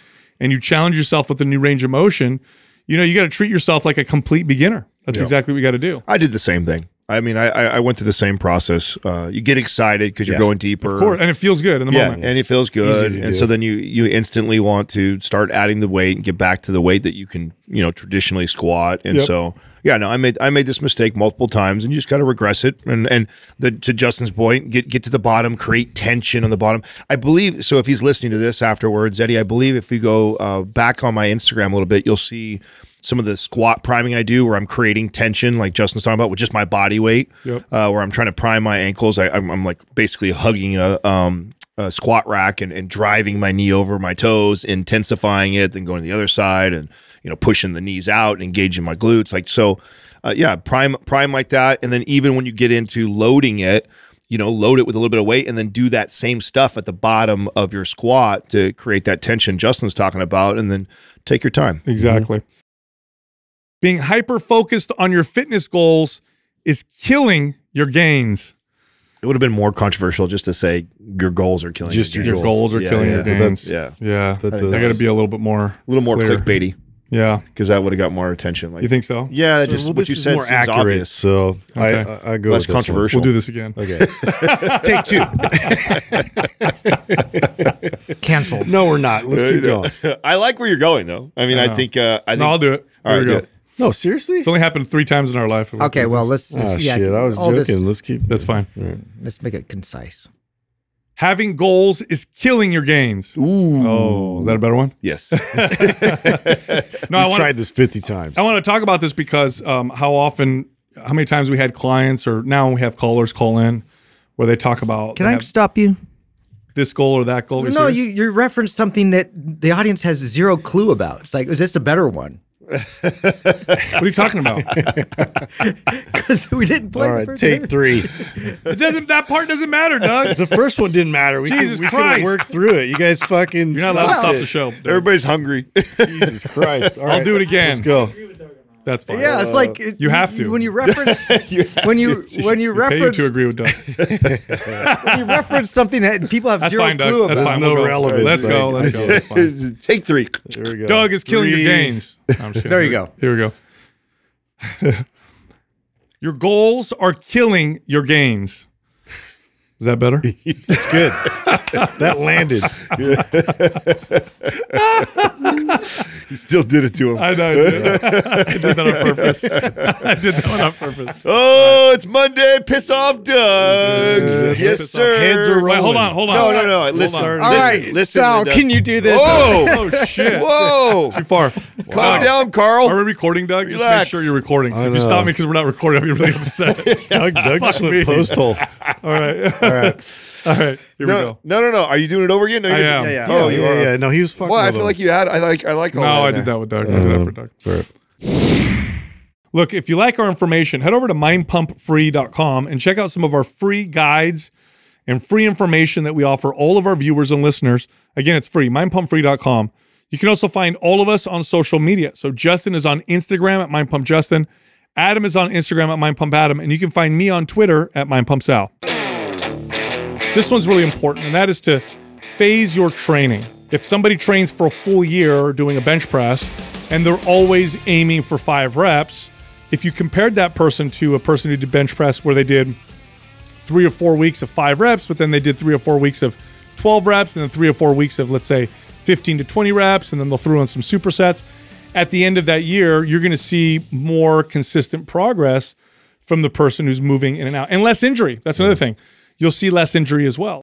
[SPEAKER 3] and you challenge yourself with a new range of motion. You know, you got to treat yourself like a complete beginner. That's
[SPEAKER 4] Yeah.
[SPEAKER 3] exactly what you got to do.
[SPEAKER 4] I did the same thing. I mean, I I I went through the same process. Uh, you get excited because you're
[SPEAKER 5] Yeah.
[SPEAKER 4] going deeper,
[SPEAKER 3] Of course, and it feels good in the
[SPEAKER 4] yeah,
[SPEAKER 3] moment.
[SPEAKER 4] and it feels good, and
[SPEAKER 5] do.
[SPEAKER 4] so then you you instantly want to start adding the weight and get back to the weight that you can you know traditionally squat, and
[SPEAKER 3] Yep.
[SPEAKER 4] so yeah, no, I made I made this mistake multiple times, and you just got to regress it, and and the to Justin's point, get get to the bottom, create tension on the bottom. I believe so. If he's listening to this afterwards, Eddie, I believe if we go uh, back on my Instagram a little bit, you'll see some of the squat priming I do where I'm creating tension, like Justin's talking about, with just my body weight,
[SPEAKER 3] Yep.
[SPEAKER 4] uh, where I'm trying to prime my ankles. I, I'm, I'm like basically hugging a, um, a squat rack and, and driving my knee over my toes, intensifying it, then going to the other side and you know pushing the knees out, engaging my glutes. Like so, uh, yeah, prime prime like that. And then even when you get into loading it, you know, load it with a little bit of weight and then do that same stuff at the bottom of your squat to create that tension Justin's talking about, and then take your time.
[SPEAKER 3] Exactly. Being hyper focused on your fitness goals is killing your gains.
[SPEAKER 4] It would have been more controversial just to say your goals are killing
[SPEAKER 5] Just
[SPEAKER 4] your,
[SPEAKER 5] your
[SPEAKER 3] Your
[SPEAKER 4] gains.
[SPEAKER 3] goals are
[SPEAKER 4] Yeah,
[SPEAKER 3] killing
[SPEAKER 4] yeah.
[SPEAKER 3] your
[SPEAKER 5] But
[SPEAKER 3] gains.
[SPEAKER 4] Yeah,
[SPEAKER 3] Yeah.
[SPEAKER 5] That
[SPEAKER 3] I
[SPEAKER 5] does-
[SPEAKER 3] got to be a little bit more
[SPEAKER 4] a little more
[SPEAKER 3] clear.
[SPEAKER 4] clickbaity.
[SPEAKER 3] Yeah.
[SPEAKER 4] because that would have got more attention. Like
[SPEAKER 3] You think so?
[SPEAKER 4] Yeah, that just
[SPEAKER 5] Well,
[SPEAKER 4] what you said
[SPEAKER 5] more
[SPEAKER 4] seems
[SPEAKER 5] accurate,
[SPEAKER 4] obvious.
[SPEAKER 5] so I,
[SPEAKER 3] Okay.
[SPEAKER 5] I, I go
[SPEAKER 4] Less
[SPEAKER 5] with this one.
[SPEAKER 4] controversial.
[SPEAKER 3] We'll do this again.
[SPEAKER 5] Okay, [laughs] [laughs] take two. [laughs]
[SPEAKER 1] Canceled.
[SPEAKER 5] No, we're not. Let's keep going.
[SPEAKER 4] I like where you're going though. I mean, I,
[SPEAKER 3] know.
[SPEAKER 4] think uh, I think
[SPEAKER 3] No, I'll do it.
[SPEAKER 4] All
[SPEAKER 3] Here go.
[SPEAKER 4] Good.
[SPEAKER 5] No, seriously.
[SPEAKER 3] It's only happened three times in our life.
[SPEAKER 1] Okay, well let's.
[SPEAKER 5] Oh
[SPEAKER 1] just- yeah,
[SPEAKER 5] shit! I was
[SPEAKER 1] all
[SPEAKER 5] joking.
[SPEAKER 1] this-
[SPEAKER 5] Let's keep.
[SPEAKER 3] That's fine.
[SPEAKER 1] let's make it concise.
[SPEAKER 3] Having goals is killing your gains.
[SPEAKER 4] Ooh.
[SPEAKER 3] Oh, is that a better one?
[SPEAKER 4] Yes. [laughs]
[SPEAKER 3] No, I
[SPEAKER 5] I've
[SPEAKER 3] want
[SPEAKER 5] tried this fifty times.
[SPEAKER 3] I want to talk about this because um, how often, how many times we had clients, or now we have callers call in where they talk about
[SPEAKER 1] Can I stop you?
[SPEAKER 3] this goal or that goal. Are
[SPEAKER 1] No, you you referenced something that the audience has zero clue about. It's like, is this a better one?
[SPEAKER 3] What are you talking about? [laughs]
[SPEAKER 1] Because we didn't play.
[SPEAKER 5] All
[SPEAKER 1] the first
[SPEAKER 5] take
[SPEAKER 1] minute.
[SPEAKER 5] three. [laughs]
[SPEAKER 3] it doesn't. That part doesn't matter, Doug.
[SPEAKER 5] The first one didn't matter. We
[SPEAKER 3] Jesus
[SPEAKER 5] could, we
[SPEAKER 3] Christ.
[SPEAKER 5] could work through it. You guys fucking.
[SPEAKER 3] You're not allowed to stop
[SPEAKER 5] it.
[SPEAKER 3] the show. Doug.
[SPEAKER 4] Everybody's hungry.
[SPEAKER 5] Jesus Christ! [laughs] All
[SPEAKER 3] I'll
[SPEAKER 5] right,
[SPEAKER 3] do it again.
[SPEAKER 5] Let's go.
[SPEAKER 3] That's fine.
[SPEAKER 1] Yeah, it's like uh, it-
[SPEAKER 3] You have to.
[SPEAKER 1] when you reference
[SPEAKER 4] You
[SPEAKER 1] when you
[SPEAKER 4] to.
[SPEAKER 1] when you
[SPEAKER 3] We [laughs] [laughs] [laughs] pay you
[SPEAKER 1] reference
[SPEAKER 3] to agree with Doug.
[SPEAKER 1] when you reference something that people have
[SPEAKER 3] That's
[SPEAKER 1] zero
[SPEAKER 3] fine, Doug.
[SPEAKER 1] clue
[SPEAKER 3] That's
[SPEAKER 1] about.
[SPEAKER 3] fine.
[SPEAKER 5] no
[SPEAKER 3] We'll go.
[SPEAKER 5] relevance.
[SPEAKER 3] Let's go. Let's go. That's fine.
[SPEAKER 4] Take three.
[SPEAKER 5] There we go.
[SPEAKER 3] Doug is killing
[SPEAKER 5] Three.
[SPEAKER 3] your gains. I'm.
[SPEAKER 1] There you go.
[SPEAKER 3] Here we go. your goals are killing your gains. Is that better? [laughs]
[SPEAKER 5] It's good. that landed. [laughs]
[SPEAKER 4] You still did it to him.
[SPEAKER 3] I know. I did, I did that on purpose. I did that one on purpose.
[SPEAKER 4] Oh, it's Monday. Piss off, Doug. yes,
[SPEAKER 3] Piss off.
[SPEAKER 4] sir.
[SPEAKER 5] Heads are
[SPEAKER 3] Wait, hold on. Hold on.
[SPEAKER 4] No,
[SPEAKER 3] hold
[SPEAKER 4] no, no.
[SPEAKER 3] Hold
[SPEAKER 4] Listen.
[SPEAKER 3] on.
[SPEAKER 1] All
[SPEAKER 4] listen,
[SPEAKER 1] right,
[SPEAKER 4] listen,
[SPEAKER 1] Sal,
[SPEAKER 4] Linda.
[SPEAKER 1] can you do this?
[SPEAKER 4] Whoa.
[SPEAKER 3] Oh shit!
[SPEAKER 4] Whoa.
[SPEAKER 3] Too far.
[SPEAKER 4] Calm down, Carl.
[SPEAKER 3] Are we recording, Doug? Just make sure you're recording.
[SPEAKER 5] I
[SPEAKER 3] If you stop me because we're not recording, I'll be really upset.
[SPEAKER 5] Doug, Doug just went
[SPEAKER 3] me.
[SPEAKER 5] postal.
[SPEAKER 3] All right. All right. [laughs] All right. Here we
[SPEAKER 4] No,
[SPEAKER 3] go.
[SPEAKER 4] no, no, no. Are you doing it over again? No,
[SPEAKER 3] I
[SPEAKER 4] you're-
[SPEAKER 3] am.
[SPEAKER 1] Yeah, yeah.
[SPEAKER 4] Oh,
[SPEAKER 5] yeah,
[SPEAKER 4] you
[SPEAKER 5] yeah,
[SPEAKER 4] are.
[SPEAKER 5] yeah. No, he was fucking.
[SPEAKER 4] Well, I feel like you had. I like. I like all
[SPEAKER 3] No,
[SPEAKER 4] that.
[SPEAKER 3] I did
[SPEAKER 4] there.
[SPEAKER 3] that with Doug. I did that for Doug.
[SPEAKER 5] Sorry.
[SPEAKER 3] Look, if you like our information, head over to mindpumpfree.com and check out some of our free guides and free information that we offer all of our viewers and listeners. Again, it's free, mindpumpfree.com. You can also find all of us on social media. So Justin is on Instagram at mindpumpjustin. Adam is on Instagram at mindpumpadam, and you can find me on Twitter at mindpumpsal. This one's really important, and that is to phase your training. If somebody trains for a full year doing a bench press and they're always aiming for five reps, if you compared that person to a person who did bench press where they did three or four weeks of five reps, but then they did three or four weeks of 12 reps, and then three or four weeks of, let's say, 15 to 20 reps, and then they'll throw in some supersets. At the end of that year, you're going to see more consistent progress from the person who's moving in and out, and less injury. That's another thing. You'll see less injury as well.